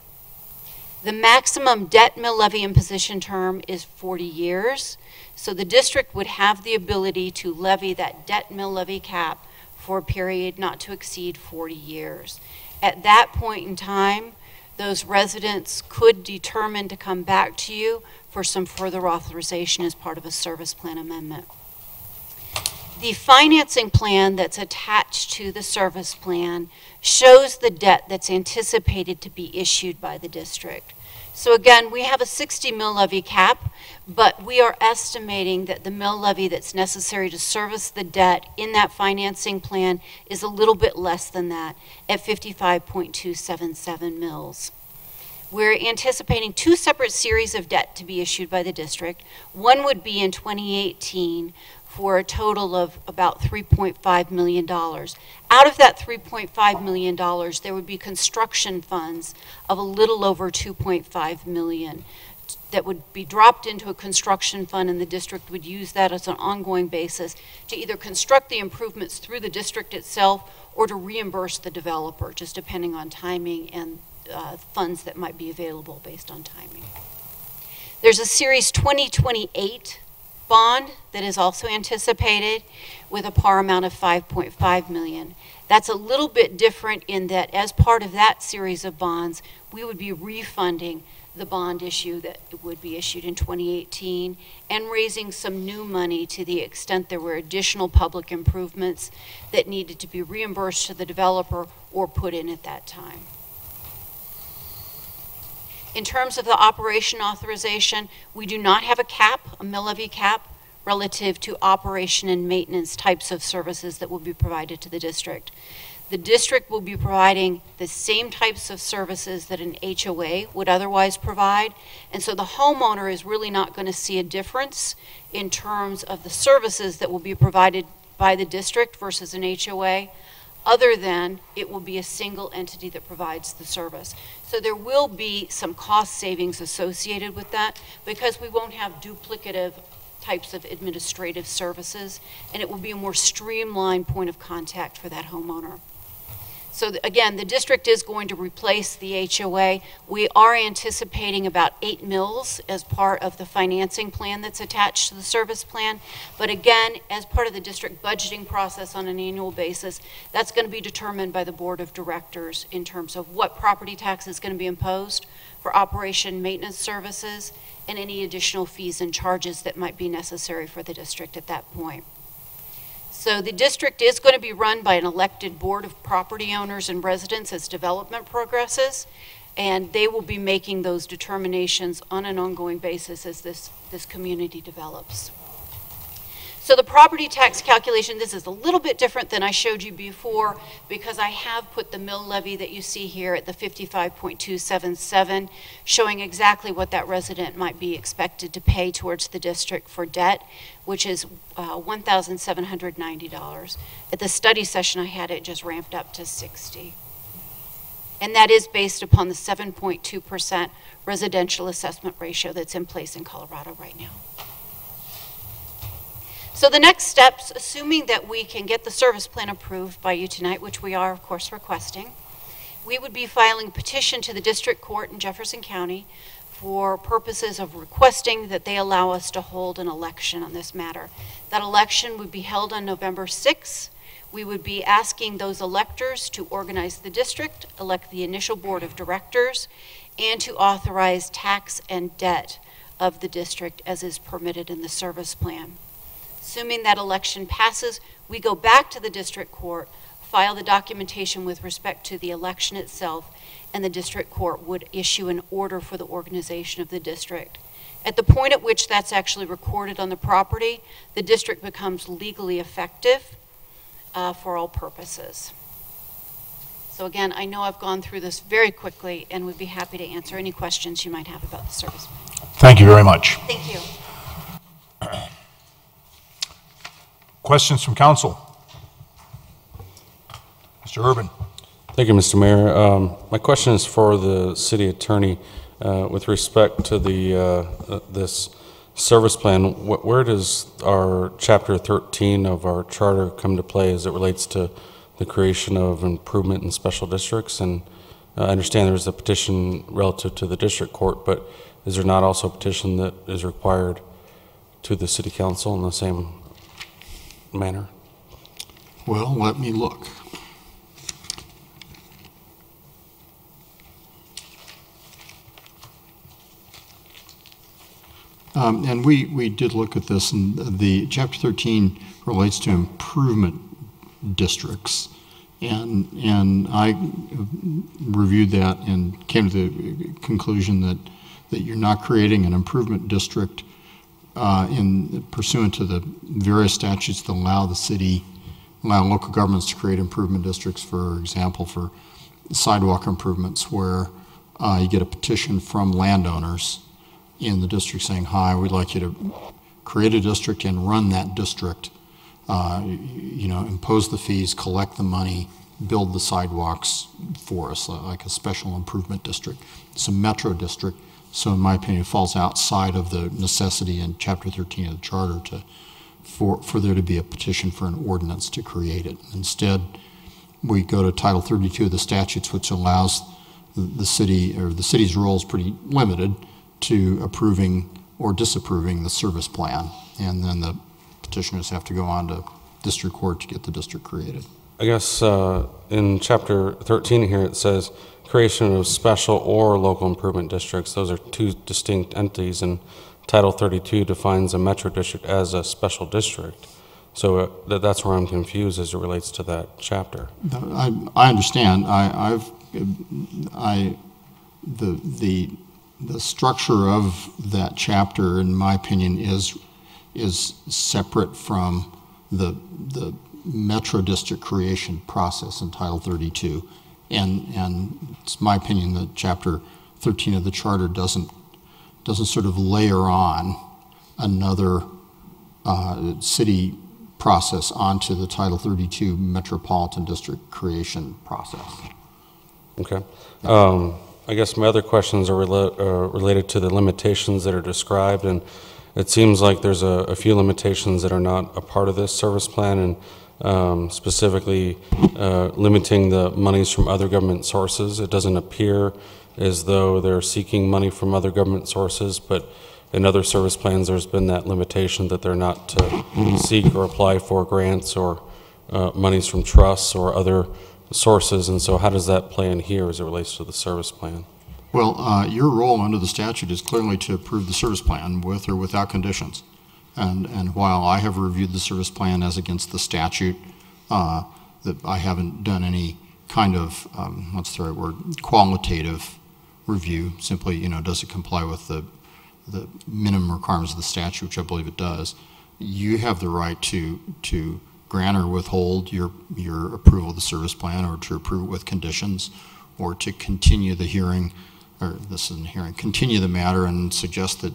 Speaker 29: The maximum debt mill levy imposition term is 40 years. So the district would have the ability to levy that debt mill levy cap for a period not to exceed 40 years. At that point in time, those residents could determine to come back to you for some further authorization as part of a service plan amendment. The financing plan that's attached to the service plan shows the debt that's anticipated to be issued by the district. So again, we have a 60 mill levy cap, but we are estimating that the mill levy that's necessary to service the debt in that financing plan is a little bit less than that at 55.277 mills. We're anticipating two separate series of debt to be issued by the district. One would be in 2018 for a total of about $3.5 million. Out of that $3.5 million, there would be construction funds of a little over 2.5 million that would be dropped into a construction fund and the district would use that as an ongoing basis to either construct the improvements through the district itself or to reimburse the developer, just depending on timing and uh, funds that might be available based on timing. There's a Series 2028 bond that is also anticipated with a par amount of 5.5 million. That's a little bit different in that as part of that series of bonds, we would be refunding the bond issue that would be issued in 2018 and raising some new money to the extent there were additional public improvements that needed to be reimbursed to the developer or put in at that time. In terms of the operation authorization, we do not have a cap, a mill levy cap, relative to operation and maintenance types of services that will be provided to the district. The district will be providing the same types of services that an HOA would otherwise provide. And so the homeowner is really not going to see a difference in terms of the services that will be provided by the district versus an HOA other than it will be a single entity that provides the service. So there will be some cost savings associated with that because we won't have duplicative types of administrative services and it will be a more streamlined point of contact for that homeowner. So again, the district is going to replace the HOA. We are anticipating about eight mills as part of the financing plan that's attached to the service plan. But again, as part of the district budgeting process on an annual basis, that's going to be determined by the board of directors in terms of what property tax is going to be imposed for operation maintenance services and any additional fees and charges that might be necessary for the district at that point. So the district is going to be run by an elected board of property owners and residents as development progresses, and they will be making those determinations on an ongoing basis as this, this community develops. So the property tax calculation, this is a little bit different than I showed you before because I have put the mill levy that you see here at the 55.277, showing exactly what that resident might be expected to pay towards the district for debt, which is uh, $1,790. At the study session I had, it just ramped up to 60. And that is based upon the 7.2% residential assessment ratio that's in place in Colorado right now. So the next steps, assuming that we can get the service plan approved by you tonight, which we are, of course, requesting, we would be filing a petition to the district court in Jefferson County for purposes of requesting that they allow us to hold an election on this matter. That election would be held on November 6th. We would be asking those electors to organize the district, elect the initial board of directors, and to authorize tax and debt of the district as is permitted in the service plan. Assuming that election passes, we go back to the district court, file the documentation with respect to the election itself, and the district court would issue an order for the organization of the district. At the point at which that's actually recorded on the property, the district becomes legally effective uh, for all purposes. So again, I know I've gone through this very quickly and would be happy to answer any questions you might have about the service.
Speaker 1: Thank you very much.
Speaker 29: Thank you.
Speaker 1: Questions from council? Mr. Urban.
Speaker 26: Thank you, Mr. Mayor. Um, My question is for the city attorney. Uh, With respect to the, uh, this service plan, wh- where does our Chapter 13 of our charter come to play as it relates to the creation of improvement in special districts? And uh, I understand there's a petition relative to the district court, but is there not also a petition that is required to the city council in the same manner?
Speaker 6: Well, let me look. Um, And we, we did look at this, and the, Chapter 13 relates to improvement districts. And, and I reviewed that and came to the conclusion that, that you're not creating an improvement district uh, in pursuant to the various statutes that allow the city, allow local governments to create improvement districts, for example, for sidewalk improvements, where uh, you get a petition from landowners in the district saying, hi, we'd like you to create a district and run that district, uh, you know, impose the fees, collect the money, build the sidewalks for us, uh, like a special improvement district. A metro district, so in my opinion, it falls outside of the necessity in Chapter 13 of the Charter to, for, for there to be a petition for an ordinance to create it. Instead, we go to Title 32 of the statutes, which allows the, city, or the city's role is pretty limited to approving or disapproving the service plan. And then the petitioners have to go on to district court to get the district created.
Speaker 26: I guess uh, in chapter 13 here, it says creation of special or local improvement districts. Those are two distinct entities, and Title 32 defines a metro district as a special district. So uh, that, that's where I'm confused as it relates to that chapter.
Speaker 6: I, I understand. I, I've, I, the, the, the structure of that chapter, in my opinion, is, is separate from the, the metro district creation process in Title 32. And, and it's my opinion that Chapter 13 of the Charter doesn't, doesn't sort of layer on another uh, city process onto the Title 32 metropolitan district creation process.
Speaker 26: Okay. Um, I guess my other questions are rela- uh, related to the limitations that are described, and it seems like there's a, a few limitations that are not a part of this service plan, and um, specifically uh, limiting the monies from other government sources. It doesn't appear as though they're seeking money from other government sources, but in other service plans, there's been that limitation that they're not to seek or apply for grants or uh, monies from trusts or other sources. And so, how does that play in here as it relates to the service plan?
Speaker 6: Well, uh, your role under the statute is clearly to approve the service plan with or without conditions. And, and while I have reviewed the service plan as against the statute, uh, that I haven't done any kind of, um, what's the right word, qualitative review, simply, you know, does it comply with the, the minimum requirements of the statute, which I believe it does. You have the right to, to grant or withhold your, your approval of the service plan or to approve it with conditions or to continue the hearing, or this isn't hearing, continue the matter and suggest that,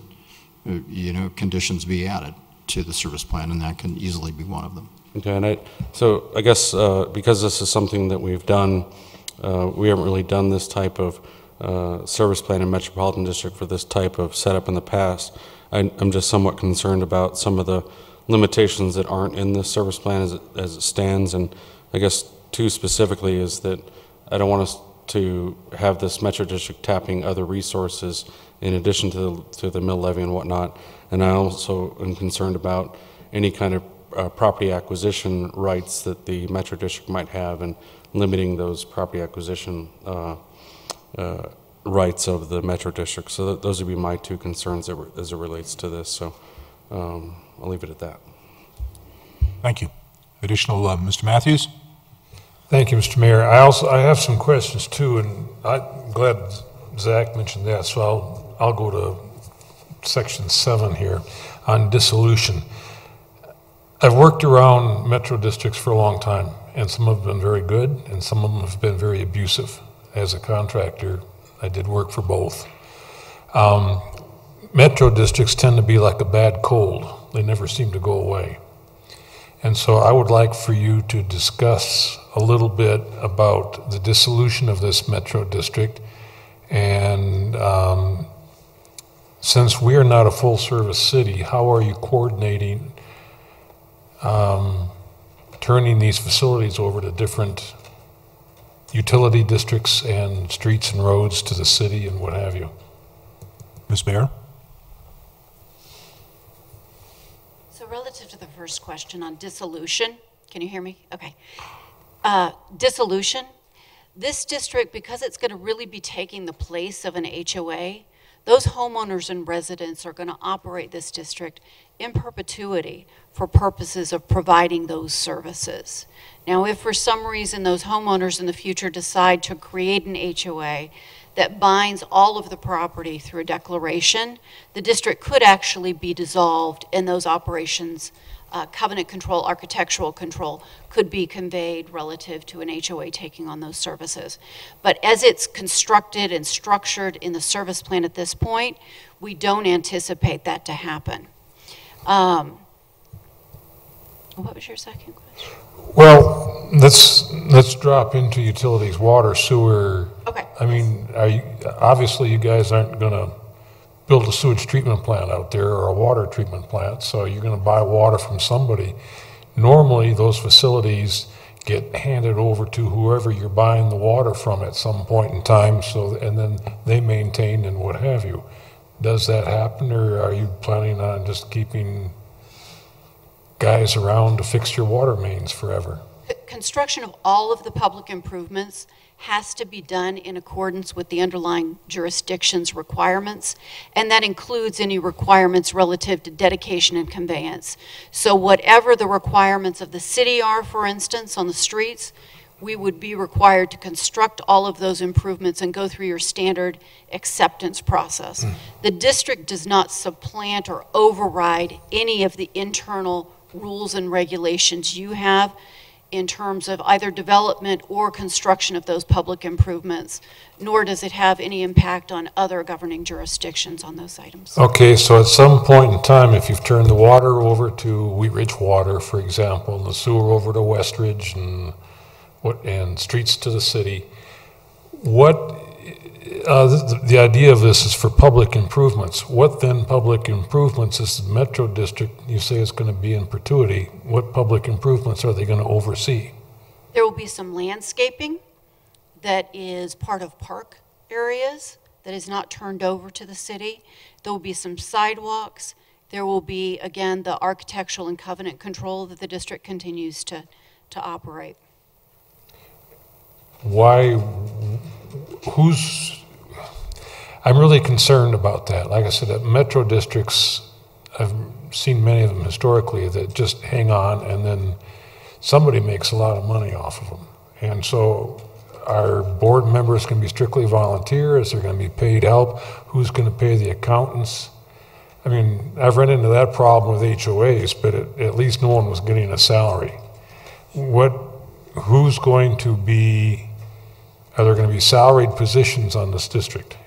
Speaker 6: you know, conditions be added to the service plan, and that can easily be one of them.
Speaker 26: Okay, and I, so I guess uh, because this is something that we've done, uh, we haven't really done this type of uh, service plan in Metropolitan District for this type of setup in the past. I, I'm just somewhat concerned about some of the limitations that aren't in the service plan as it, as it stands, and I guess two specifically is that I don't want us to have this Metro District tapping other resources in addition to the, to the mill levy and whatnot, and I also am concerned about any kind of uh, property acquisition rights that the Metro District might have and limiting those property acquisition uh, uh, rights of the Metro District. So th- those would be my two concerns as it relates to this. So um, I'll leave it at that.
Speaker 1: Thank you. Additional, uh, Mr. Mathews?
Speaker 15: Thank you, Mr. Mayor. I also, I have some questions too, and I'm glad Zach mentioned that, so I'll, I'll go to section seven here on dissolution. I've worked around metro districts for a long time, and some have been very good, and some of them have been very abusive. As a contractor, I did work for both. Um, metro districts tend to be like a bad cold. They never seem to go away. And so I would like for you to discuss a little bit about the dissolution of this metro district. And um, since we are not a full service city, how are you coordinating um, turning these facilities over to different utility districts and streets and roads to the city and what have you?
Speaker 1: Ms. Bear?
Speaker 29: So relative to the first question on dissolution, can you hear me? Okay. Uh, Dissolution, this district, because it's going to really be taking the place of an HOA, those homeowners and residents are going to operate this district in perpetuity for purposes of providing those services. Now, if for some reason those homeowners in the future decide to create an HOA that binds all of the property through a declaration, the district could actually be dissolved and those operations, uh, covenant control, architectural control, could be conveyed relative to an HOA taking on those services. But as it's constructed and structured in the service plan at this point, we don't anticipate that to happen. Um, what was your second question?
Speaker 15: Well, let's, let's drop into utilities, water, sewer.
Speaker 29: Okay.
Speaker 15: I mean, are you, obviously you guys aren't gonna build a sewage treatment plant out there or a water treatment plant, so you're gonna buy water from somebody. Normally, those facilities get handed over to whoever you're buying the water from at some point in time, so, and then they maintain and what have you. Does that happen, or are you planning on just keeping guys around to fix your water mains forever?
Speaker 29: construction of all of the public improvements has to be done in accordance with the underlying jurisdiction's requirements, and that includes any requirements relative to dedication and conveyance. So whatever the requirements of the city are, for instance, on the streets, we would be required to construct all of those improvements and go through your standard acceptance process. Hmm. The district does not supplant or override any of the internal rules and regulations you have in terms of either development or construction of those public improvements, nor does it have any impact on other governing jurisdictions on those items.
Speaker 15: Okay, so at some point in time, if you've turned the water over to Wheat Ridge Water, for example, and the sewer over to Westridge and what, and streets to the city, what, uh, the, the idea of this is for public improvements. What then public improvements is the Metro District, you say is gonna be in perpetuity, what public improvements are they gonna oversee?
Speaker 29: There will be some landscaping that is part of park areas that is not turned over to the city. There will be some sidewalks. There will be, again, the architectural and covenant control that the district continues to, to operate.
Speaker 15: Why, who's, I'm really concerned about that. Like I said, metro districts, I've seen many of them historically that just hang on and then somebody makes a lot of money off of them. And so our board members can be strictly volunteers, they're going to be paid help, who's going to pay the accountants? I mean, I've run into that problem with HOAs, but at, at least no one was getting a salary. What, who's going to be, are there going to be salaried positions on this district?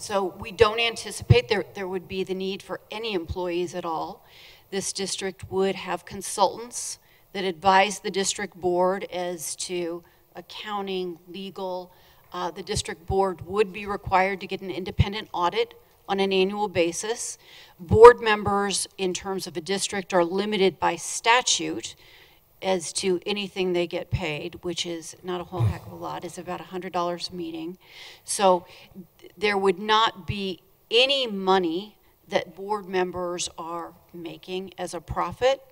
Speaker 29: So we don't anticipate there, there would be the need for any employees at all. This district would have consultants that advise the district board as to accounting, legal. Uh, the district board would be required to get an independent audit on an annual basis. Board members, in terms of a district, are limited by statute as to anything they get paid, which is not a whole heck of a lot. It's about $100 a meeting. So th- there would not be any money that board members are making as a profit.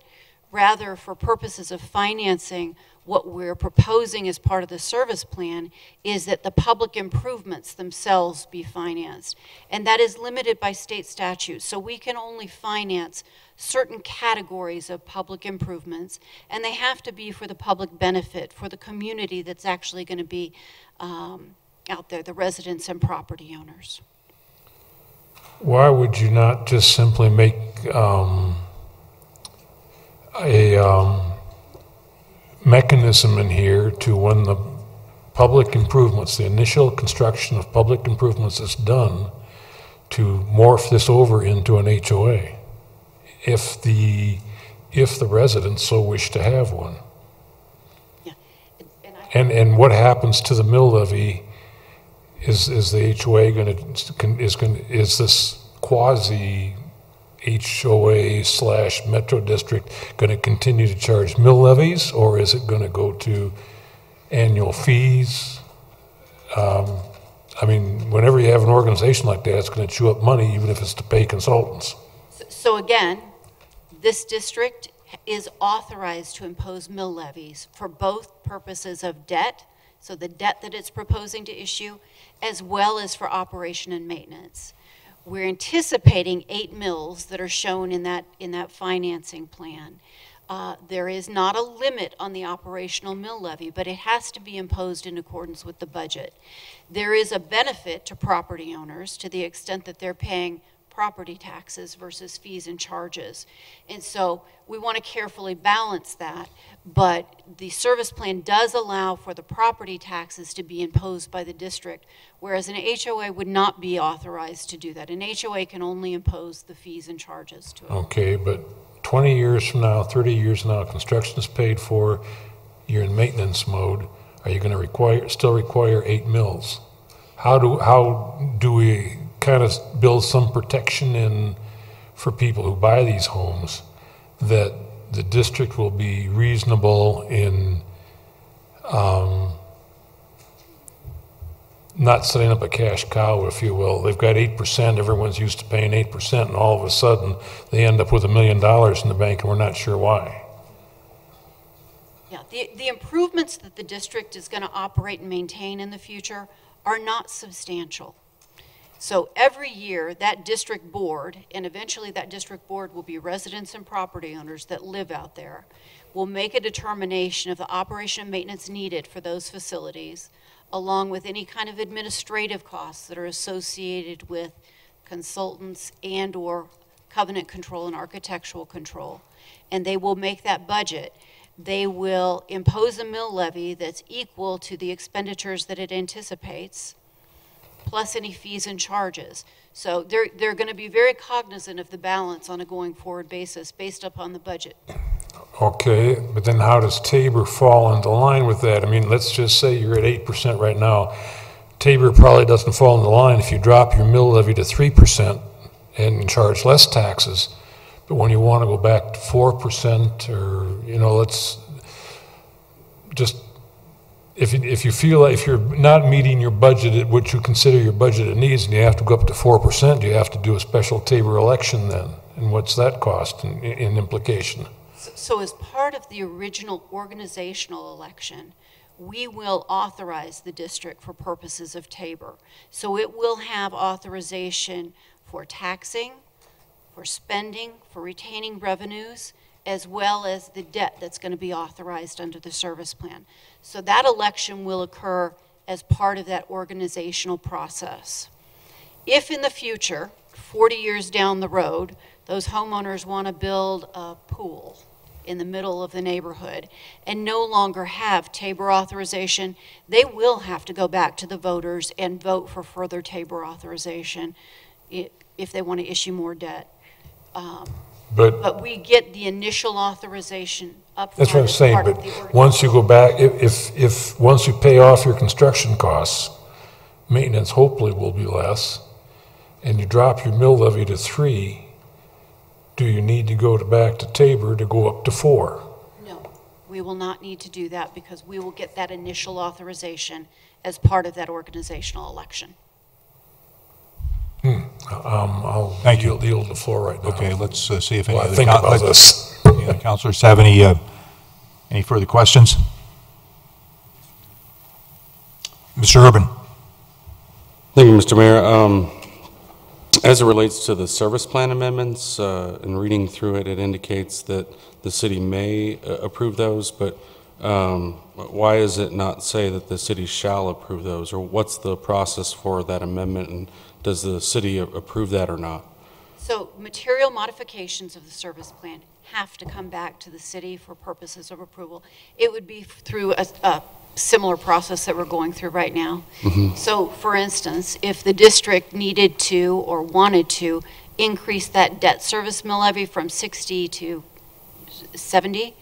Speaker 29: Rather, for purposes of financing, what we're proposing as part of the service plan is that the public improvements themselves be financed. And that is limited by state statute. So we can only finance certain categories of public improvements, and they have to be for the public benefit, for the community that's actually going to be um, out there, the residents and property owners.
Speaker 15: Why would you not just simply make um, a um, mechanism in here to when the public improvements, the initial construction of public improvements is done, to morph this over into an HOA, if the, if the residents so wish to have one? Yeah. And, and what happens to the mill levy? Is, is the HOA going to, is going, is this quasi HOA slash metro district going to continue to charge mill levies, or is it going to go to annual fees? Um, I mean, whenever you have an organization like that, it's going to chew up money, even if it's to pay consultants.
Speaker 29: So again, this district is authorized to impose mill levies for both purposes of debt, so the debt that it's proposing to issue, as well as for operation and maintenance. We're anticipating eight mills that are shown in that, in that financing plan. Uh, There is not a limit on the operational mill levy, but it has to be imposed in accordance with the budget. There is a benefit to property owners to the extent that they're paying property taxes versus fees and charges. And so we want to carefully balance that, but the service plan does allow for the property taxes to be imposed by the district, whereas an HOA would not be authorized to do that. An HOA can only impose the fees and charges to it.
Speaker 15: Okay, but 20 years from now, 30 years from now, construction is paid for, you're in maintenance mode, are you going to require, still require eight mills? How do, how do we kind of build some protection in for people who buy these homes that the district will be reasonable in um, not setting up a cash cow, if you will. They've got 8%, everyone's used to paying 8%, and all of a sudden they end up with a million dollars in the bank and we're not sure why.
Speaker 29: Yeah, the, the improvements that the district is going to operate and maintain in the future are not substantial. So every year, that district board, and eventually that district board will be residents and property owners that live out there, will make a determination of the operation and maintenance needed for those facilities, along with any kind of administrative costs that are associated with consultants and/or covenant control and architectural control. And they will make that budget. They will impose a mill levy that's equal to the expenditures that it anticipates plus any fees and charges. So they're, they're going to be very cognizant of the balance on a going forward basis based upon the budget.
Speaker 15: Okay, but then how does Tabor fall into line with that? I mean, let's just say you're at 8% right now. Tabor probably doesn't fall into line if you drop your mill levy to 3% and charge less taxes. But when you want to go back to 4% or, you know, let's just if, you- if you feel, if you're not meeting your budget, what you consider your budgeted needs, and you have to go up to four percent, you have to do a special Tabor election then? And what's that cost in, in implication?
Speaker 29: So- So as part of the original organizational election, we will authorize the district for purposes of Tabor. So it will have authorization for taxing, for spending, for retaining revenues, as well as the debt that's going to be authorized under the service plan. So that election will occur as part of that organizational process. If in the future, 40 years down the road, those homeowners want to build a pool in the middle of the neighborhood and no longer have Tabor authorization, they will have to go back to the voters and vote for further Tabor authorization if they want to issue more debt. Um,
Speaker 15: But-
Speaker 29: But we get the initial authorization up
Speaker 15: That's what I'm saying, but once you go back, if, if, if, once you pay off your construction costs, maintenance hopefully will be less, and you drop your mill levy to three, do you need to go to back to Tabor to go up to four?
Speaker 29: No, we will not need to do that because we will get that initial authorization as part of that organizational election.
Speaker 15: Um, I'll
Speaker 1: Thank you.
Speaker 15: yield, yield the floor right now.
Speaker 1: Okay, let's uh, see if any
Speaker 15: While I
Speaker 1: of
Speaker 15: think
Speaker 1: coun-
Speaker 15: about
Speaker 1: let-
Speaker 15: this.
Speaker 1: Any of the have any, uh, any further questions? Mr. Urban?
Speaker 26: Thank you, Mr. Mayor. Um, As it relates to the service plan amendments, uh, in reading through it, it indicates that the city may uh, approve those, but um, why is it not say that the city shall approve those? Or what's the process for that amendment, and does the city approve that or not?
Speaker 29: So material modifications of the service plan have to come back to the city for purposes of approval. It would be through a, a similar process that we're going through right now.
Speaker 26: Mhm.
Speaker 29: So, for instance, if the district needed to or wanted to increase that debt service mill levy from 60 to 70,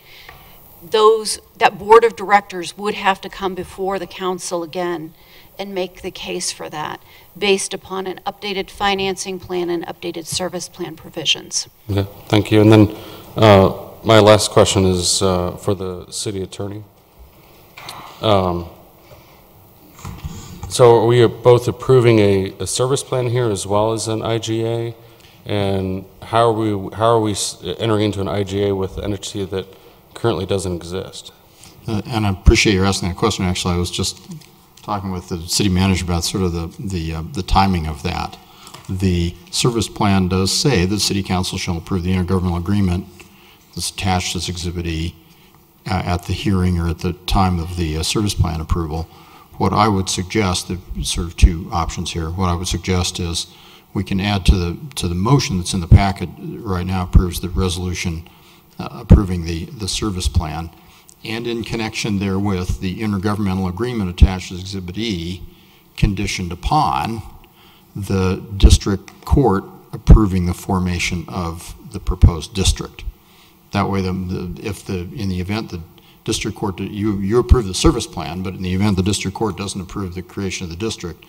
Speaker 29: those, that board of directors would have to come before the council again and make the case for that, based upon an updated financing plan and updated service plan provisions.
Speaker 26: Okay, thank you. And then uh, my last question is uh, for the city attorney. Um, So are we both approving a, a service plan here as well as an IGA? And how are we, how are we entering into an IGA with an entity that currently doesn't exist?
Speaker 6: Uh, And I appreciate you asking that question, actually. I was just talking with the city manager about sort of the, the, uh, the timing of that. The service plan does say the city council shall approve the intergovernmental agreement attached as Exhibit E uh, at the hearing or at the time of the uh, service plan approval. What I would suggest, are sort of two options here. What I would suggest is we can add to the, to the motion that's in the packet right now approves the resolution uh, approving the, the service plan, and in connection therewith, the intergovernmental agreement attached as Exhibit E, conditioned upon the district court approving the formation of the proposed district. That way, the, the- if the, in the event the district court, you, you approve the service plan, but in the event the district court doesn't approve the creation of the district,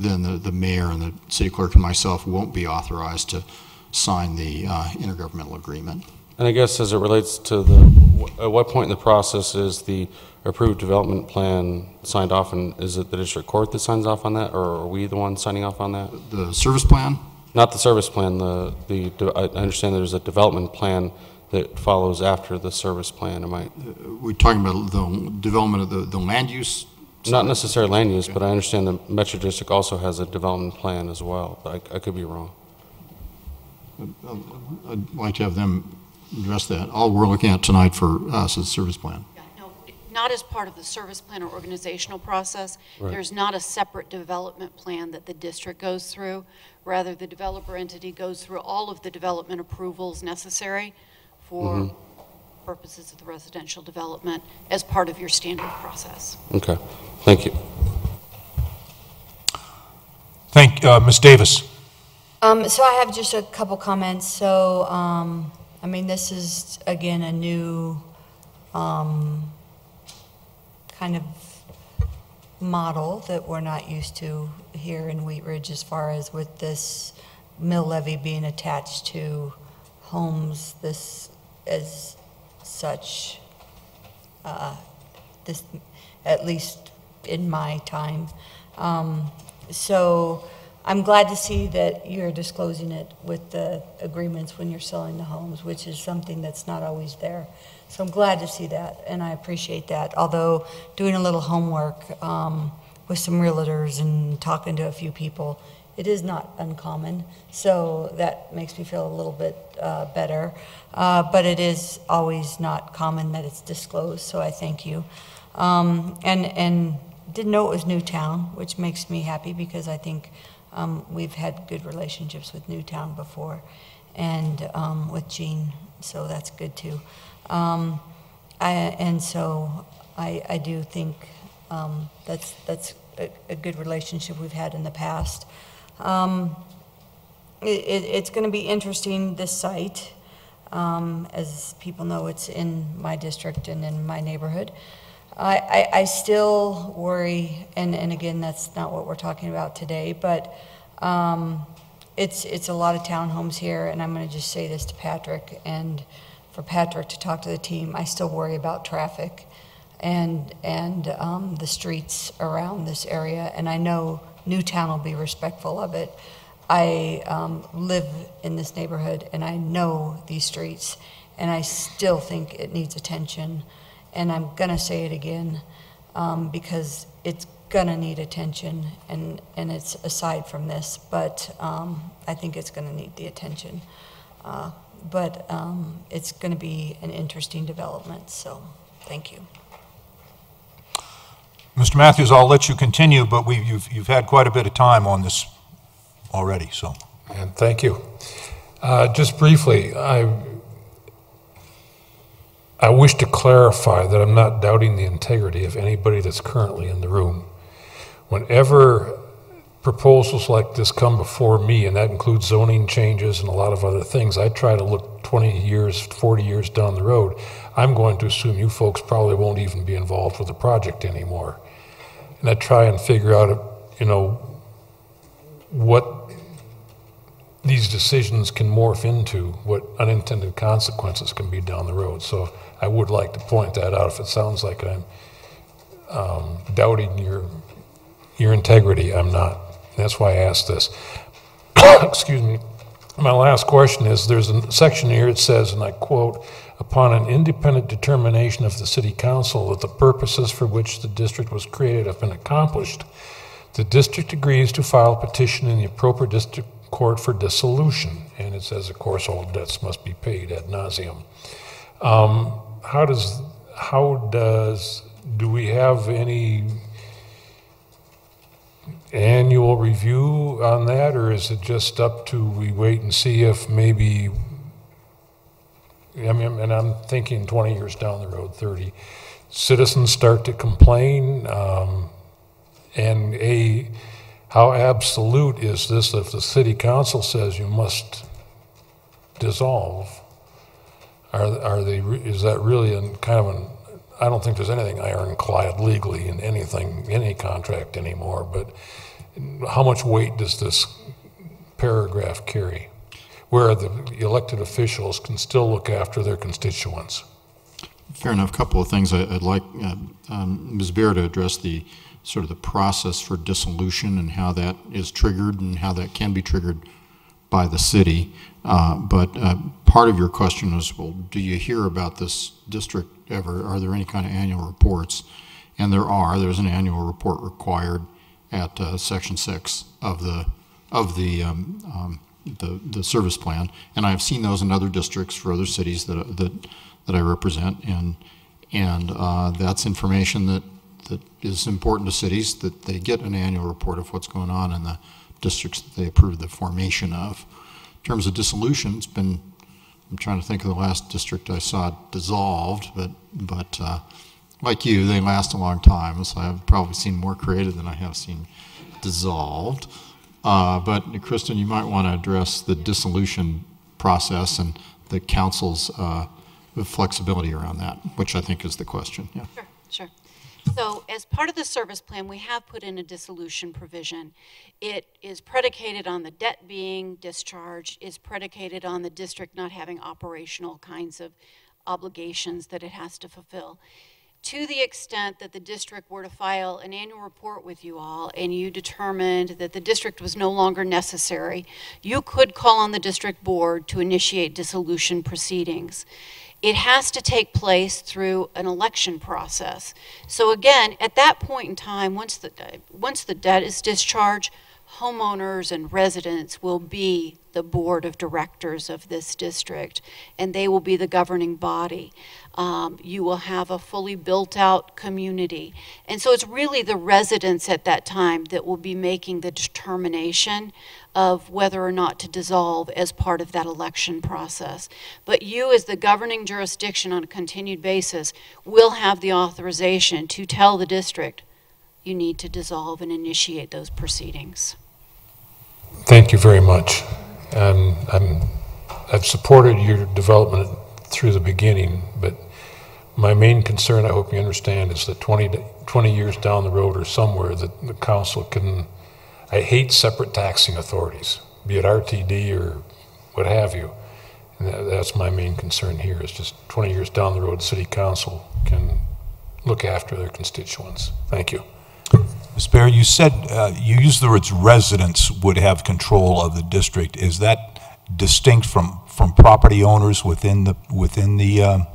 Speaker 6: then the, the mayor and the city clerk and myself won't be authorized to sign the uh, intergovernmental agreement.
Speaker 26: And I guess as it relates to the, at what point in the process is the approved development plan signed off, and is it the district court that signs off on that, or are we the ones signing off on that?
Speaker 6: The service plan?
Speaker 26: Not the service plan, the, the, I understand there's a development plan that follows after the service plan, am I?
Speaker 6: We're talking about the development of the, the land use?
Speaker 26: Not necessarily land use, but I understand the Metro District also has a development plan as well, I, I could be wrong.
Speaker 6: I'd like to have them address that. All we're looking at tonight for us is service plan.
Speaker 29: Not as part of the service plan or organizational process.
Speaker 6: Right.
Speaker 29: There's not a separate development plan that the district goes through. Rather, the developer entity goes through all of the development approvals necessary for
Speaker 26: Mhm.
Speaker 29: purposes of the residential development as part of your standard process.
Speaker 26: Okay, thank you.
Speaker 1: Thank, uh, Ms. Davis.
Speaker 14: Um, so I have just a couple comments. So, um, I mean, this is, again, a new, um, kind of model that we're not used to here in Wheat Ridge as far as with this mill levy being attached to homes this, as such, uh, this, at least in my time. Um, so, I'm glad to see that you're disclosing it with the agreements when you're selling the homes, which is something that's not always there. So I'm glad to see that, and I appreciate that. Although doing a little homework um, with some realtors and talking to a few people, it is not uncommon. So that makes me feel a little bit uh, better. Uh, but it is always not common that it's disclosed. So I thank you. Um, and and didn't know it was New Town, which makes me happy because I think um, we've had good relationships with New Town before, and um, with Gene, so that's good too. Um, I, and so I, I do think um, that's that's a, a good relationship we've had in the past. Um, it, it, it's going to be interesting this site. Um, as people know, it's in my district and in my neighborhood. I, I, I still worry, and, and again, that's not what we're talking about today, but um, it's, it's a lot of townhomes here, and I'm going to just say this to Patrick, and for Patrick to talk to the team, I still worry about traffic and, and um, the streets around this area, and I know New Town will be respectful of it. I um, live in this neighborhood, and I know these streets, and I still think it needs attention and I'm going to say it again um, because it's going to need attention, and, and it's aside from this, but um, I think it's going to need the attention. Uh, but um, it's going to be an interesting development, so thank you.
Speaker 1: Mr. Mathews, I'll let you continue, but we, you've, you've had quite a bit of time on this already, so.
Speaker 15: And thank you. Uh, just briefly, I I wish to clarify that I'm not doubting the integrity of anybody that's currently in the room. Whenever proposals like this come before me, and that includes zoning changes and a lot of other things, I try to look 20 years, 40 years down the road. I'm going to assume you folks probably won't even be involved with the project anymore. And I try and figure out, you know, what these decisions can morph into, what unintended consequences can be down the road. So I would like to point that out. If it sounds like I'm um, doubting your your integrity, I'm not. That's why I asked this. Excuse me. My last question is there's a section here it says, and I quote, upon an independent determination of the City Council that the purposes for which the district was created have been accomplished, the district agrees to file a petition in the appropriate district court for dissolution. And it says, of course, all debts must be paid ad nauseum. Um, how does how does do we have any annual review on that, or is it just up to we wait and see if maybe? I mean, and I'm thinking 20 years down the road, 30, citizens start to complain, um, and a how absolute is this if the city council says you must dissolve? Are, are they, is that really kind of an, I don't think there's anything ironclad legally in anything, any contract anymore, but how much weight does this paragraph carry? Where the elected officials can still look after their constituents.
Speaker 6: Fair enough. A Couple of things I, would like uh, um, Ms. Bear to address the sort of the process for dissolution and how that is triggered and how that can be triggered by the city. Uh, but uh, part of your question was, well, do you hear about this district ever? Are there any kind of annual reports? And there are. There's an annual report required at uh, Section 6 of the of the, um, um, the the service plan, and I've seen those in other districts for other cities that that that I represent, and and uh, that's information that that is important to cities that they get an annual report of what's going on in the districts that they approve the formation of. In terms of dissolution, it's been, I'm trying to think of the last district I saw dissolved, but, but uh, like you, they last a long time, so I've probably seen more created than I have seen dissolved. Uh, but Kristen, you might want to address the dissolution process and the council's uh, flexibility around that, which I think is the question. Yeah.
Speaker 29: Sure, sure. So as part of the service plan, we have put in a dissolution provision. It is predicated on the debt being discharged, is predicated on the district not having operational kinds of obligations that it has to fulfill. To the extent that the district were to file an annual report with you all and you determined that the district was no longer necessary, you could call on the district board to initiate dissolution proceedings. It has to take place through an election process. So again, at that point in time, once the, uh, once the debt is discharged, homeowners and residents will be the board of directors of this district, and they will be the governing body. Um, you will have a fully built out community. And so it's really the residents at that time that will be making the determination of whether or not to dissolve as part of that election process. But you, as the governing jurisdiction on a continued basis, will have the authorization to tell the district you need to dissolve and initiate those proceedings.
Speaker 15: Thank you very much. Um, I'm, I've supported your development through the beginning, but my main concern, I hope you understand, is that 20, to- 20 years down the road or somewhere that the council can, I hate separate taxing authorities, be it RTD or what have you. And that, that's my main concern here, is just 20 years down the road, city council can look after their constituents. Thank you.
Speaker 1: Ms. Bear, you said, uh, you used the words residents would have control of the district. Is that distinct from, from property owners within the, within the, um,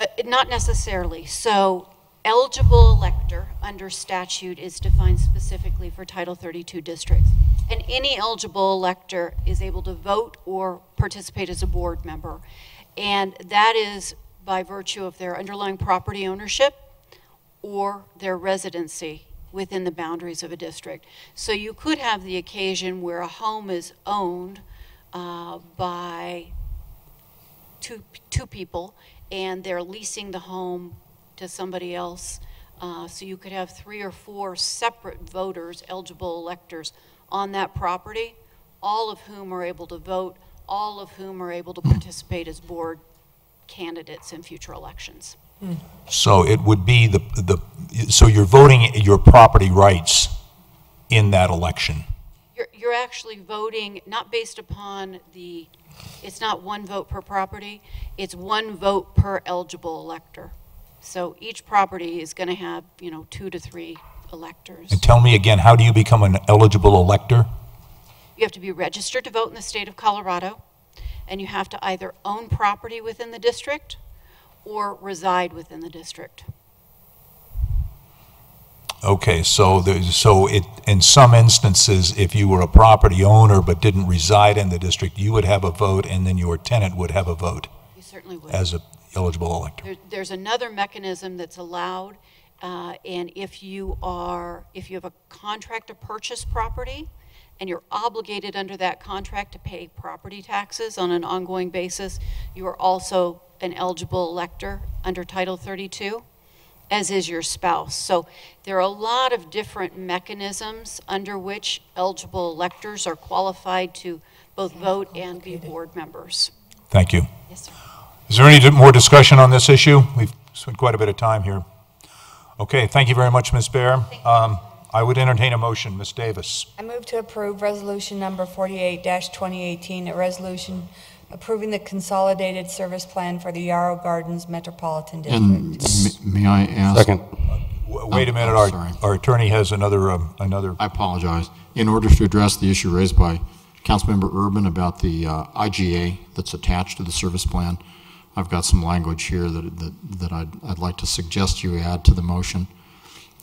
Speaker 29: Uh, Not necessarily. So eligible elector under statute is defined specifically for Title 32 districts. And any eligible elector is able to vote or participate as a board member. And that is by virtue of their underlying property ownership or their residency within the boundaries of a district. So you could have the occasion where a home is owned uh, by two, two people and they're leasing the home to somebody else. Uh, so you could have three or four separate voters, eligible electors on that property, all of whom are able to vote, all of whom are able to participate as board candidates in future elections.
Speaker 1: So it would be the, the, so you're voting your property rights in that election?
Speaker 29: You're, you're actually voting not based upon the, it's not one vote per property, it's one vote per eligible elector. So each property is going to have, you know, two to three electors.
Speaker 1: And tell me again, how do you become an eligible elector?
Speaker 29: You have to be registered to vote in the state of Colorado, and you have to either own property within the district or reside within the district.
Speaker 1: Okay, so so it, in some instances, if you were a property owner but didn't reside in the district, you would have a vote and then your tenant would have a vote
Speaker 29: You certainly would.
Speaker 1: as a eligible elector.
Speaker 29: There, there's another mechanism that's allowed, uh, and if you are, if you have a contract to purchase property, and you're obligated under that contract to pay property taxes on an ongoing basis, you are also an eligible elector under Title 32, as is your spouse. So there are a lot of different mechanisms under which eligible electors are qualified to both vote and be board members.
Speaker 1: Thank you.
Speaker 29: Yes, sir.
Speaker 1: Is there any more discussion on this issue? We've spent quite a bit of time here. Okay, thank you very much, Ms. Bear. Um, I would entertain a motion. Ms. Davis.
Speaker 14: I move to approve resolution number 48-2018, a resolution approving the consolidated service plan for the Yarrow Gardens Metropolitan
Speaker 6: And
Speaker 14: District.
Speaker 6: m- may I ask?
Speaker 1: Second. W- Wait a minute,
Speaker 6: oh,
Speaker 1: our,
Speaker 6: sorry.
Speaker 1: our attorney has another, um, another.
Speaker 6: I apologize. In order to address the issue raised by Councilmember Urban about the uh, IGA that's attached to the service plan, I've got some language here that, that, that I'd, I'd like to suggest you add to the motion.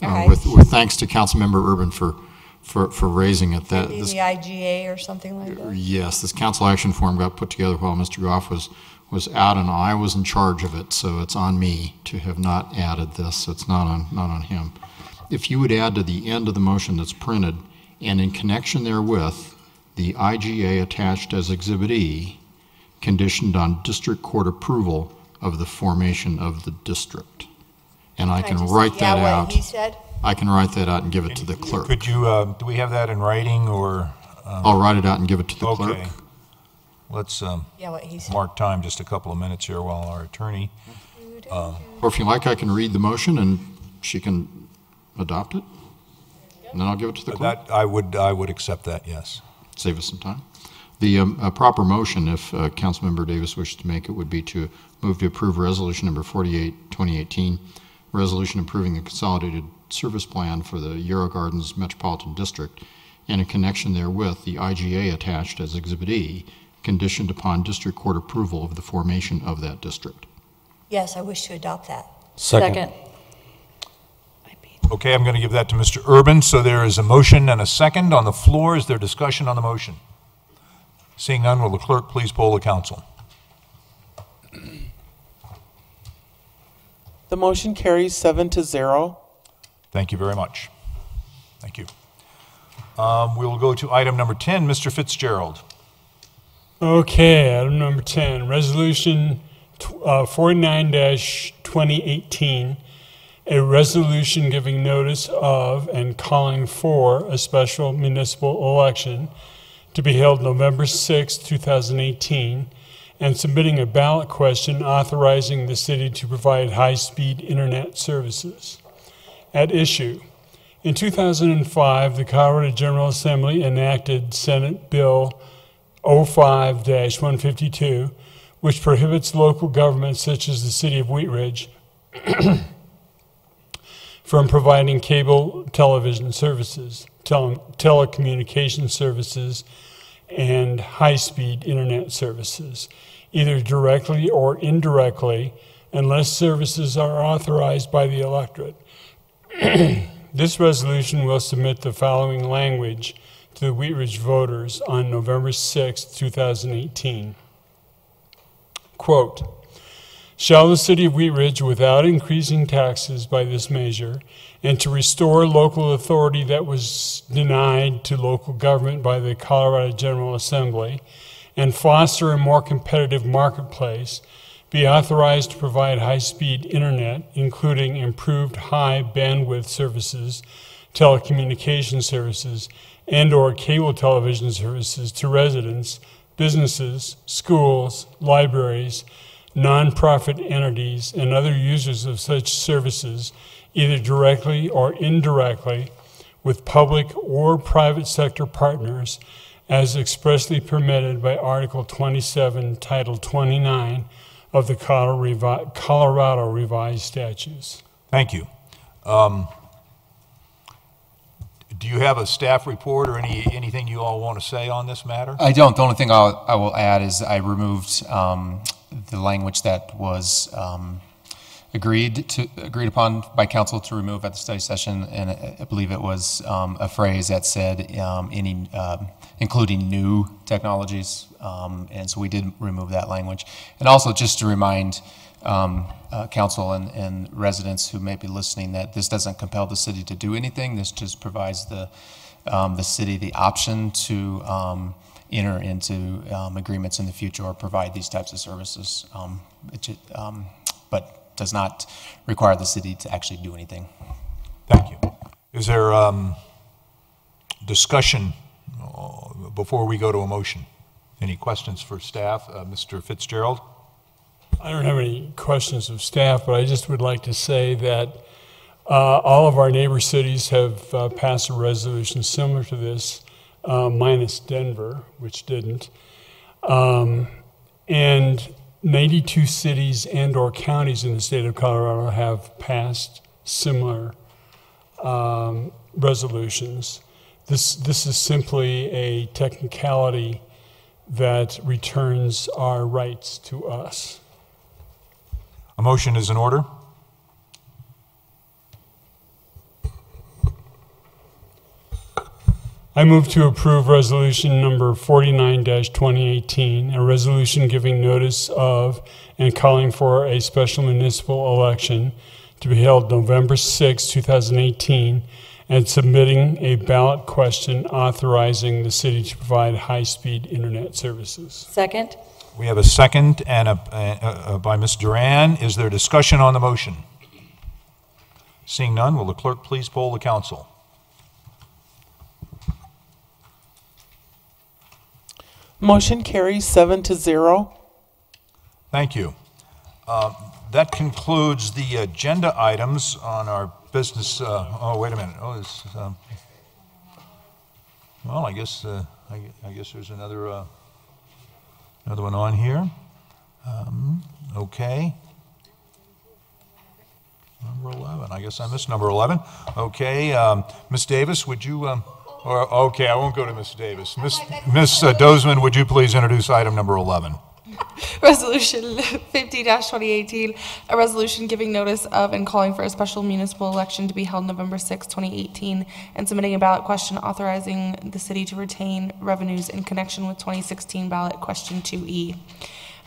Speaker 6: Uh,
Speaker 14: All right.
Speaker 6: With, with thanks to Councilmember Urban for, for, for raising it. That,
Speaker 14: Maybe
Speaker 6: this-
Speaker 14: the IGA or something like that?
Speaker 6: Yes, this council action form got put together while Mr. Goff was, was out, and I was in charge of it, so it's on me to have not added this, so it's not on, not on him. If you would add to the end of the motion that's printed, and in connection therewith, the IGA attached as Exhibit E, conditioned on district court approval of the formation of the district. And I
Speaker 14: Can
Speaker 6: can write
Speaker 14: yeah,
Speaker 6: that
Speaker 14: what
Speaker 6: out.
Speaker 14: he said?
Speaker 6: I can write that out and give it to the clerk.
Speaker 1: Could you, uh, do we have that in writing or? um,
Speaker 6: I'll write it out and give it to the clerk.
Speaker 1: Okay. Let's um,
Speaker 14: Yeah, what he said.
Speaker 1: mark time just a couple of minutes here while our attorney. um,
Speaker 6: Or if you like, I can read the motion and she can adopt it, and then I'll give it to the clerk.
Speaker 1: That, I would, I would accept that, yes.
Speaker 6: Save us some time. The um, uh, proper motion, if uh, Councilmember Davis wishes to make it, would be to move to approve Resolution Number 48, 2018, resolution approving the consolidated service plan for the Yarrow Gardens Metropolitan District, and in connection therewith, the IGA attached as Exhibit E, conditioned upon district court approval of the formation of that district.
Speaker 14: Yes, I wish to adopt that.
Speaker 1: Second. Okay, I'm going to give that to Mr. Urban. So there is a motion and a second on the floor. Is there discussion on the motion? Seeing none, will the clerk please poll the council?
Speaker 2: The motion carries seven to zero.
Speaker 1: Thank you very much. Thank you. Um, We will go to item number 10, Mr. Fitzgerald.
Speaker 24: Okay, item number 10, Resolution uh, 49-2018, a resolution giving notice of and calling for a special municipal election to be held November 6, 2018, and submitting a ballot question authorizing the city to provide high-speed internet services. At issue, in 2005, the Colorado General Assembly enacted Senate Bill 05-152, which prohibits local governments such as the city of Wheat Ridge from providing cable television services, tele- telecommunication services, and high-speed internet services, either directly or indirectly, unless services are authorized by the electorate. This resolution will submit the following language to the Wheat Ridge voters on November 6, 2018. Quote, Shall the city of Wheat Ridge, without increasing taxes by this measure, and to restore local authority that was denied to local government by the Colorado General Assembly, and foster a more competitive marketplace, be authorized to provide high-speed internet, including improved high bandwidth services, telecommunication services, and/or cable television services to residents, businesses, schools, libraries, nonprofit entities, and other users of such services, either directly or indirectly, with public or private sector partners, as expressly permitted by Article 27, Title 29 of the Colorado Revised Statutes.
Speaker 1: Thank you. Um, Do you have a staff report or any, anything you all want to say on this matter?
Speaker 3: I don't. The only thing I'll, I will add is I removed um, the language that was um, agreed to agreed upon by council to remove at the study session, and I, I believe it was um, a phrase that said um, any um, including new technologies, um, and so we did remove that language. And also just to remind um, uh, council and, and residents who may be listening that this doesn't compel the city to do anything. This just provides the um, the city the option to enter into agreements in the future or provide these types of services, it but does not require the city to actually do anything.
Speaker 1: Thank you. Is there um, discussion uh, before we go to a motion? Any questions for staff? Uh, Mr. Fitzgerald?
Speaker 24: I don't have any questions of staff, but I just would like to say that uh, all of our neighbor cities have uh, passed a resolution similar to this, uh, minus Denver, which didn't. Um, and 92 cities and/or counties in the state of Colorado have passed similar um, resolutions. This this is simply a technicality that returns our rights to us.
Speaker 1: A motion is in order.
Speaker 24: I move to approve resolution number 49-2018, a resolution giving notice of and calling for a special municipal election to be held November 6, 2018, and submitting a ballot question authorizing the city to provide high-speed internet services.
Speaker 23: Second?
Speaker 1: We have a second and a, uh, uh, by Ms. Duran. Is there discussion on the motion? Seeing none, will the clerk please poll the council?
Speaker 2: Motion carries seven to zero.
Speaker 1: Thank you. Uh, That concludes the agenda items on our business, uh, oh, wait a minute, oh, this, um, well, I guess, uh, I I guess there's another, uh, another one on here. Um, Okay. Number 11, I guess I missed number 11. Okay, um, Ms. Davis, would you, um, or, okay, I won't go to Ms. Davis. Ms. Ms. uh, Dozeman, would you please introduce item number 11?
Speaker 13: Resolution 50-2018, a resolution giving notice of and calling for a special municipal election to be held November 6, 2018, and submitting a ballot question authorizing the city to retain revenues in connection with 2016 ballot question 2E.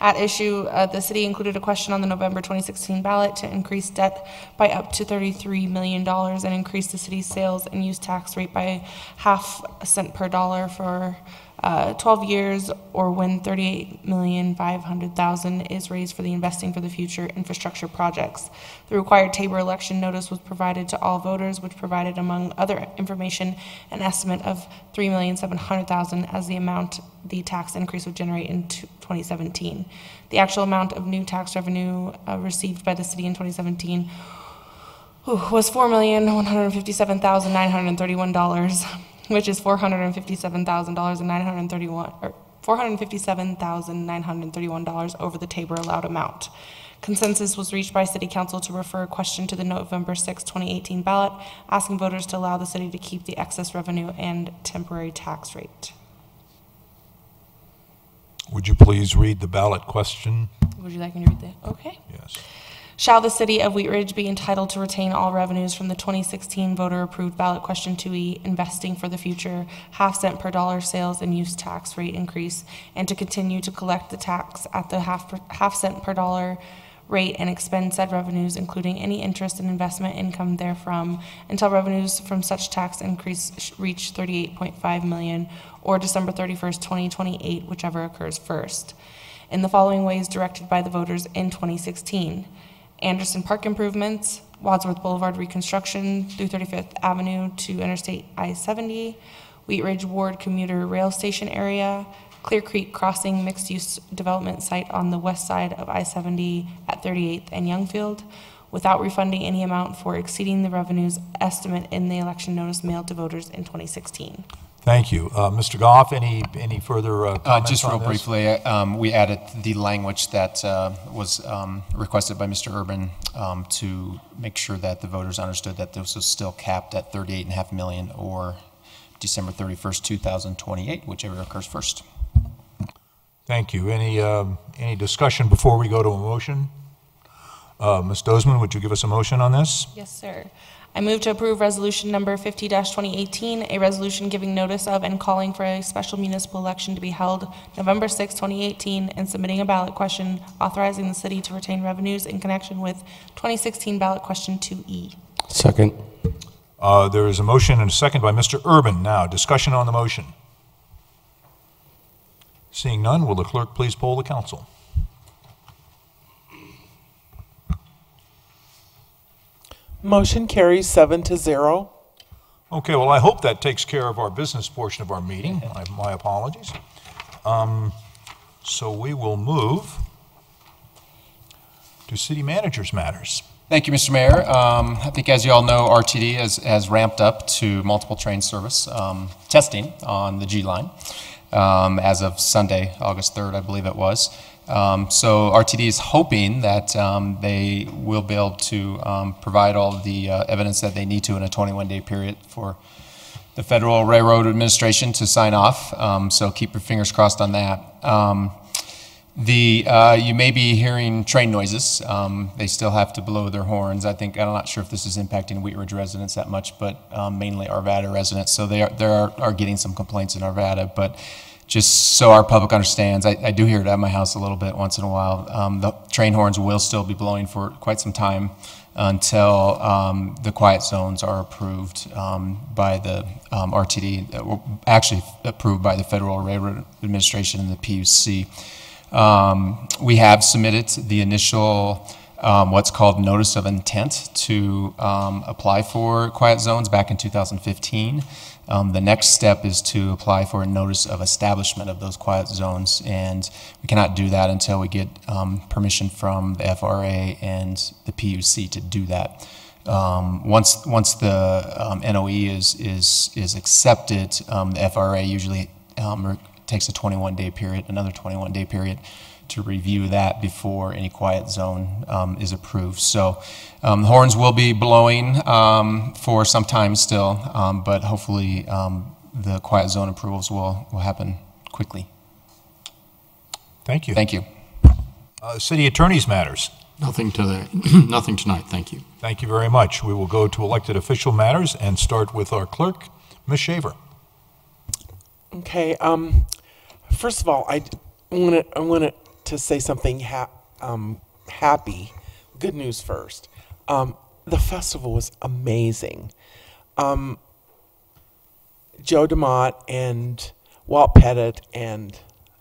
Speaker 13: At issue, uh, the city included a question on the November 2016 ballot to increase debt by up to $33 million and increase the city's sales and use tax rate by half a cent per dollar for uh, 12 years or when 38,500,000 is raised for the investing for the future infrastructure projects. The required Tabor election notice was provided to all voters, which provided, among other information, an estimate of 3,700,000 as the amount the tax increase would generate in 2017. The actual amount of new tax revenue uh, received by the city in 2017 whew, was $4,157,931 which is four hundred and fifty-seven thousand dollars and nine hundred and thirty-one, or four hundred and fifty-seven thousand nine hundred and thirty-one dollars over the Tabor allowed amount. Consensus was reached by City Council to refer a question to the November 6, 2018 ballot, asking voters to allow the city to keep the excess revenue and temporary tax rate.
Speaker 1: Would you please read the ballot question?
Speaker 13: Would you like me to read that? Okay.
Speaker 1: Yes.
Speaker 13: Shall the city of Wheat Ridge be entitled to retain all revenues from the 2016 voter-approved ballot question 2E, investing for the future, half cent per dollar sales and use tax rate increase, and to continue to collect the tax at the half, per- half cent per dollar rate and expend said revenues, including any interest and investment income therefrom, until revenues from such tax increase reach 38.5 million or December 31st, 2028, whichever occurs first, in the following ways directed by the voters in 2016. Anderson Park improvements, Wadsworth Boulevard reconstruction through 35th Avenue to Interstate I-70, Wheat Ridge Ward commuter rail station area, Clear Creek Crossing mixed-use development site on the west side of I-70 at 38th and Youngfield, without refunding any amount for exceeding the revenues estimate in the election notice mailed to voters in 2016.
Speaker 1: Thank you. Uh, Mr. Goff, any, any further uh,
Speaker 3: Uh,
Speaker 1: comments
Speaker 3: Just real
Speaker 1: this?
Speaker 3: briefly, uh, um, we added the language that uh, was um, requested by Mr. Urban um, to make sure that the voters understood that this was still capped at 38.5 million or December 31st, 2028, whichever occurs first.
Speaker 1: Thank you. Any, um, any discussion before we go to a motion? Uh, Ms. Dozeman, would you give us a motion on this?
Speaker 13: Yes, sir. I move to approve resolution number 50-2018, a resolution giving notice of and calling for a special municipal election to be held November 6, 2018, and submitting a ballot question authorizing the city to retain revenues in connection with 2016 ballot question E. 2E.
Speaker 26: Second.
Speaker 1: Uh, There is a motion and a second by Mr. Urban. Now, discussion on the motion. Seeing none, will the clerk please poll the council?
Speaker 2: Motion carries seven to zero.
Speaker 1: Okay, well, I hope that takes care of our business portion of our meeting. My- My apologies. Um, So we will move to city managers' matters.
Speaker 3: Thank you, Mr. Mayor. Um, I think, as you all know, RTD has, has ramped up to multiple train service um, testing on the G line um, as of Sunday, August 3rd, I believe it was. Um, so RTD is hoping that um, they will be able to um, provide all the uh, evidence that they need to in a 21-day period for the Federal Railroad Administration to sign off. Um, so keep your fingers crossed on that. Um, the uh, you may be hearing train noises. Um, they still have to blow their horns. I think I'm not sure if this is impacting Wheat Ridge residents that much, but mainly Arvada residents. So they are they are, are getting some complaints in Arvada, but. Just so our public understands, I, I do hear it at my house a little bit once in a while. Um, the train horns will still be blowing for quite some time until um, the quiet zones are approved um, by the um, RTD, actually approved by the Federal Railroad Administration and the PUC. Um, we have submitted the initial, um, what's called notice of intent to apply for quiet zones back in 2015. Um, the next step is to apply for a notice of establishment of those quiet zones, and we cannot do that until we get um, permission from the FRA and the PUC to do that. Um, once once the um, NOE is is is accepted, um, the FRA usually um, takes a 21-day period, another 21-day period to review that before any quiet zone um, is approved. So um, the horns will be blowing um, for some time still, um, but hopefully um, the quiet zone approvals will, will happen quickly.
Speaker 1: Thank you.
Speaker 3: Thank you.
Speaker 1: Uh, City Attorney's matters.
Speaker 6: Nothing to the, nothing tonight, thank you.
Speaker 1: Thank you very much. We will go to elected official matters and start with our clerk, Ms. Shaver.
Speaker 2: Okay. Um, first of all, I want to I want to say something ha- um, happy. Good news first. Um, the festival was amazing. Um, Joe DeMott and Walt Pettit and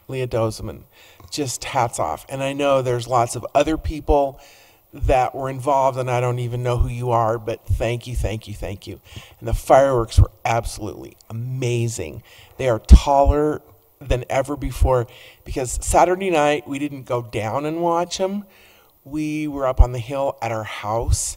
Speaker 2: Leah Dozeman, just hats off. And I know there's lots of other people that were involved, and I don't even know who you are, but thank you, thank you, thank you. And the fireworks were absolutely amazing. They are taller than ever before because Saturday night we didn't go down and watch them. We were up on the hill at our house,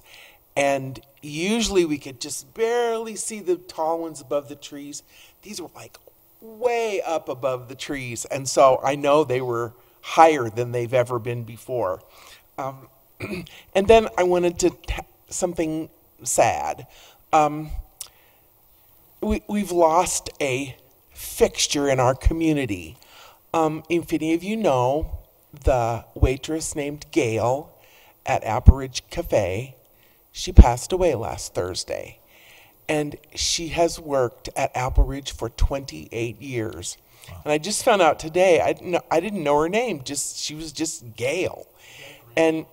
Speaker 2: and usually we could just barely see the tall ones above the trees. These were like way up above the trees, and so I know they were higher than they've ever been before. Um, and then I wanted to t- something sad. Um, we, we've lost a fixture in our community. Um, if any of you know the waitress named Gail at Apple Ridge Cafe, she passed away last Thursday. And she has worked at Apple Ridge for 28 years. And I just found out today, I didn't know, I didn't know her name, just she was just Gail. And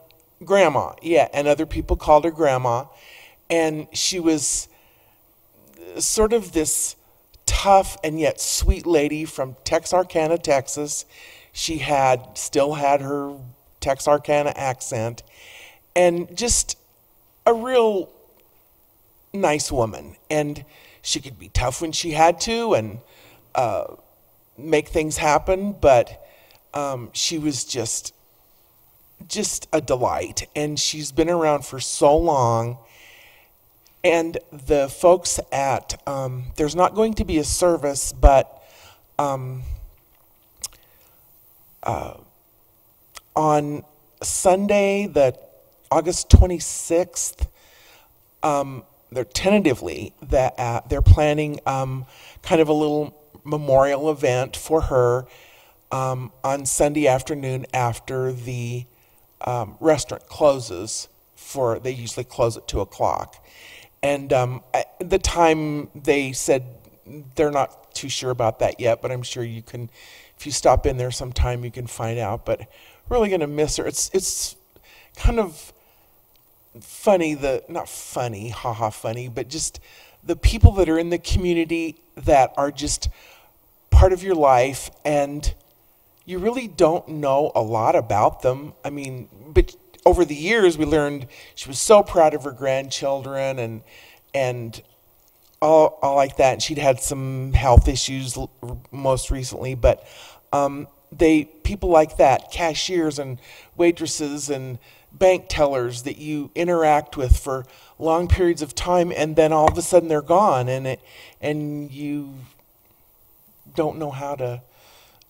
Speaker 2: grandma, yeah, and other people called her grandma. And she was sort of this tough and yet sweet lady from Texarkana, Texas. She had still had her Texarkana accent and just a real nice woman. And she could be tough when she had to and uh, make things happen, but um, she was just just a delight. And she's been around for so long. And the folks at, um, there's not going to be a service, but um, uh, on Sunday, the August 26th, um, they're tentatively that uh, they're planning um, kind of a little memorial event for her um, on Sunday afternoon after the um, restaurant closes for they usually close at two o'clock and um, I, the time they said they're not too sure about that yet but i'm sure you can if you stop in there sometime you can find out but really going to miss her it's it's kind of funny the not funny haha funny but just the people that are in the community that are just part of your life and you really don't know a lot about them. I mean, but over the years we learned she was so proud of her grandchildren and and all, all like that. And she'd had some health issues most recently, but um, they people like that, cashiers and waitresses and bank tellers that you interact with for long periods of time, and then all of a sudden they're gone, and it and you don't know how to.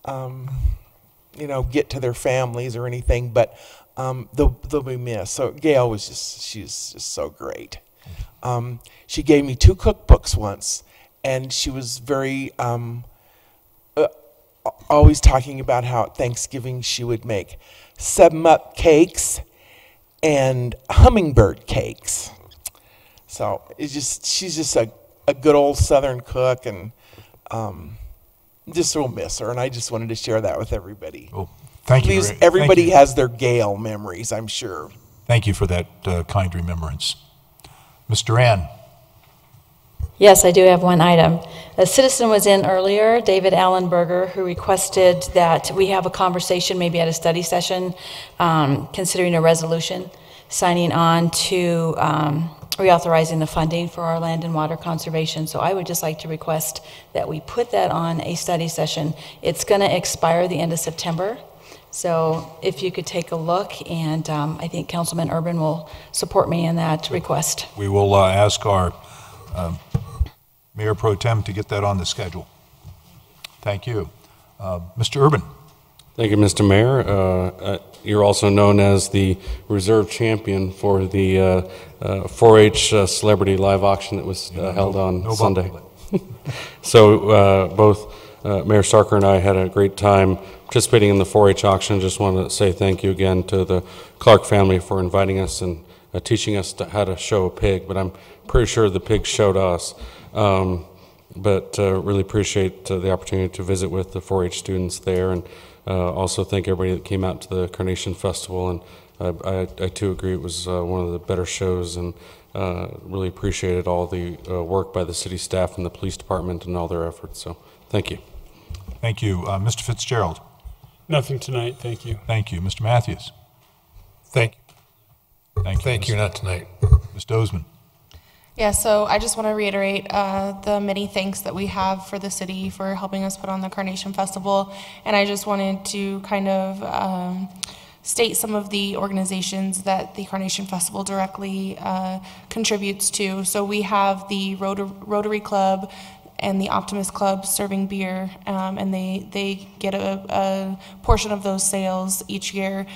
Speaker 2: Um, you know, get to their families or anything, but um, they'll, they'll be missed. So Gail was just, she's just so great. Um, she gave me two cookbooks once, and she was very, um, uh, always talking about how at Thanksgiving she would make seven up cakes and hummingbird cakes. So it's just, she's just a, a good old Southern cook, and um, just will miss her, and I just wanted to share that with everybody.
Speaker 1: Well, thank you
Speaker 2: Please,
Speaker 1: very- thank
Speaker 2: everybody
Speaker 1: you.
Speaker 2: has their Gail memories, I'm sure.
Speaker 1: Thank you for that uh, kind remembrance. Mr. Ann,
Speaker 23: Yes, I do have one item. A citizen was in earlier, David Allenberger, who requested that we have a conversation, maybe at a study session, um, considering a resolution, signing on to um, reauthorizing the funding for our land and water conservation. So I would just like to request that we put that on a study session. It's going to expire the end of September. So if you could take a look, and um, I think Councilman Urban will support me in that request.
Speaker 1: we will uh, ask our um, Mayor Pro Tem to get that on the schedule. Thank you. Uh, Mr. Urban?
Speaker 26: Thank you, Mr. Mayor. Uh, uh, You're also known as the reserve champion for the uh, uh, 4-H uh, Celebrity Live Auction that was uh, held on
Speaker 1: no
Speaker 26: Sunday. So uh, both uh, Mayor Starker and I had a great time participating in the 4-H auction. Just want to say thank you again to the Clark family for inviting us and uh, teaching us to- how to show a pig, but I'm pretty sure the pig showed us. Um, But uh, really appreciate uh, the opportunity to visit with the 4-H students there, and uh, also thank everybody that came out to the Carnation Festival. And I- I I too agree, it was uh, one of the better shows, and uh, really appreciated all the uh, work by the city staff and the police department and all their efforts, so thank you.
Speaker 1: Thank you. Uh, Mr. Fitzgerald?
Speaker 24: Nothing tonight, thank you.
Speaker 1: Thank you. Mr. Mathews?
Speaker 15: Thank
Speaker 1: you. Thank you.
Speaker 15: Thank you, not tonight.
Speaker 1: Ms. Dozeman?
Speaker 13: Yeah, so I just want to reiterate uh, the many thanks that we have for the city for helping us put on the Carnation Festival. And I just wanted to kind of um, state some of the organizations that the Carnation Festival directly uh, contributes to. So we have the Rotary Club and the Optimist Club serving beer, um, and they, they get a, a portion of those sales each year.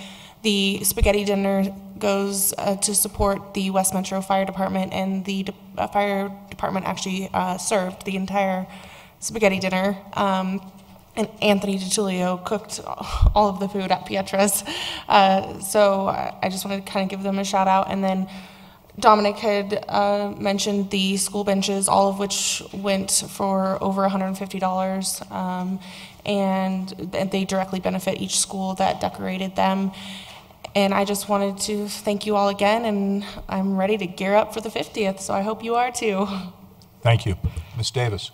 Speaker 13: The spaghetti dinner goes uh, to support the West Metro Fire Department, and the de- uh, fire department actually uh, served the entire spaghetti dinner. Um, and Anthony DiTullio cooked all of the food at Pietra's. Uh, so I I just wanted to kind of give them a shout out. And then Dominic had uh, mentioned the school benches, all of which went for over $150. Um, and th- they directly benefit each school that decorated them. And I just wanted to thank you all again, and I'm ready to gear up for the 50th, so I hope you are too.
Speaker 1: Thank you. Ms. Davis?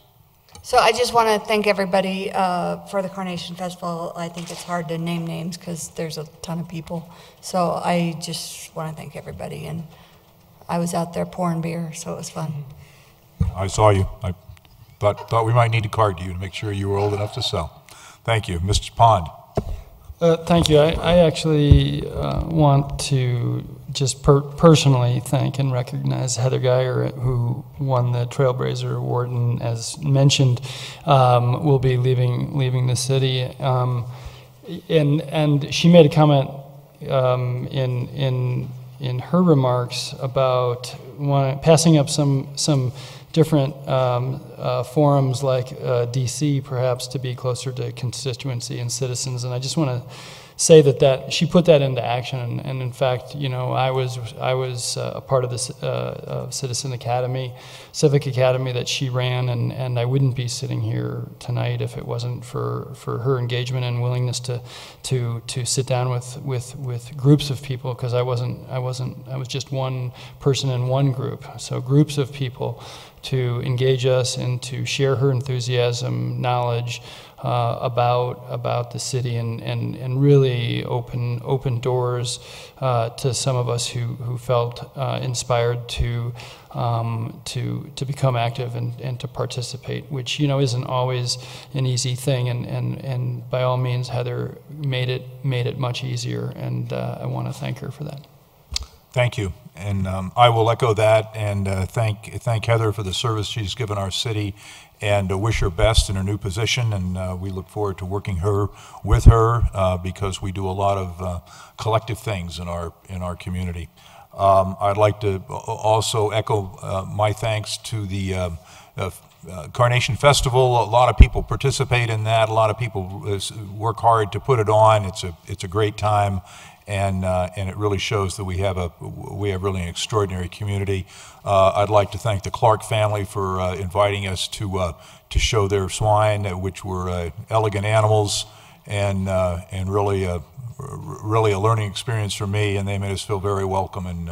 Speaker 14: So I just want to thank everybody uh, for the Carnation Festival. I think it's hard to name names because there's a ton of people. So I just want to thank everybody. And I was out there pouring beer, so it was fun.
Speaker 1: I saw you. I thought, thought we might need to card to you to make sure you were old enough to sell. Thank you. Mr. Pond?
Speaker 22: Uh, Thank you. I I actually uh, want to just per- personally thank and recognize Heather Geyer, who won the Trailblazer Award, and as mentioned, um, will be leaving, leaving the city. Um, And, and she made a comment um, in, in, in her remarks about one, passing up some, some different um, uh, forums like uh, DC, perhaps, to be closer to constituency and citizens. And I just want to say that, that she put that into action. And, and in fact, you know, I was, I was uh, a part of this uh, uh, Citizen Academy, Civic Academy that she ran, and, and I wouldn't be sitting here tonight if it wasn't for, for her engagement and willingness to, to, to sit down with, with, with groups of people, because I wasn't, I wasn't, I was just one person in one group. So groups of people to engage us and to share her enthusiasm, knowledge uh, about about the city, and, and, and really open open doors uh, to some of us who who felt uh, inspired to. Um, to to become active and, and to participate, which you know isn't always an easy thing, and, and, and by all means, Heather made it made it much easier, and uh, I want to thank her for that.
Speaker 1: Thank you. And um, I will echo that and uh, thank, thank Heather for the service she's given our city and uh, wish her best in her new position. And uh, we look forward to working her with her uh, because we do a lot of uh, collective things in our, in our community. Um, I'd like to also echo uh, my thanks to the uh, uh, Carnation Festival. A lot of people participate in that. A lot of people work hard to put it on. It's a, it's a great time and uh, and it really shows that we have a we have really an extraordinary community. Uh, I'd like to thank the Clark family for uh, inviting us to uh, to show their swine, which were uh, elegant animals, and uh, and really a really a learning experience for me. And they made us feel very welcome, and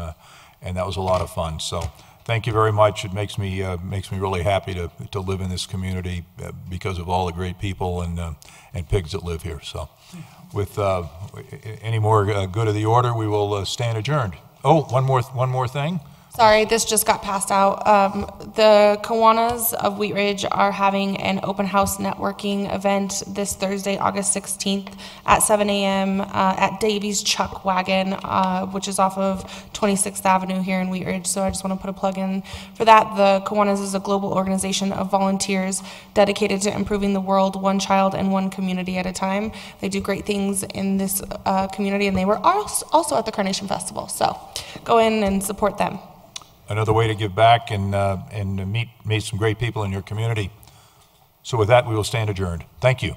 Speaker 1: and that was a lot of fun. So. Thank you very much. It makes me makes me really happy to, to live in this community because of all the great people and and pigs that live here. So, with uh, any more uh, good of the order, we will uh, stand adjourned. Oh, one more one more thing.
Speaker 13: Sorry, this just got passed out. Um, the Kiwanis of Wheat Ridge are having an open house networking event this Thursday, August 16th at 7 a.m. Uh, at Davies Chuck Wagon, uh, which is off of 26th Avenue here in Wheat Ridge. So I just want to put a plug in for that. The Kiwanis is a global organization of volunteers dedicated to improving the world one child and one community at a time. They do great things in this uh, community, and they were also at the Carnation Festival. So go in and support them.
Speaker 1: Another way to give back and, uh, and meet, meet some great people in your community. So with that, we will stand adjourned. Thank you.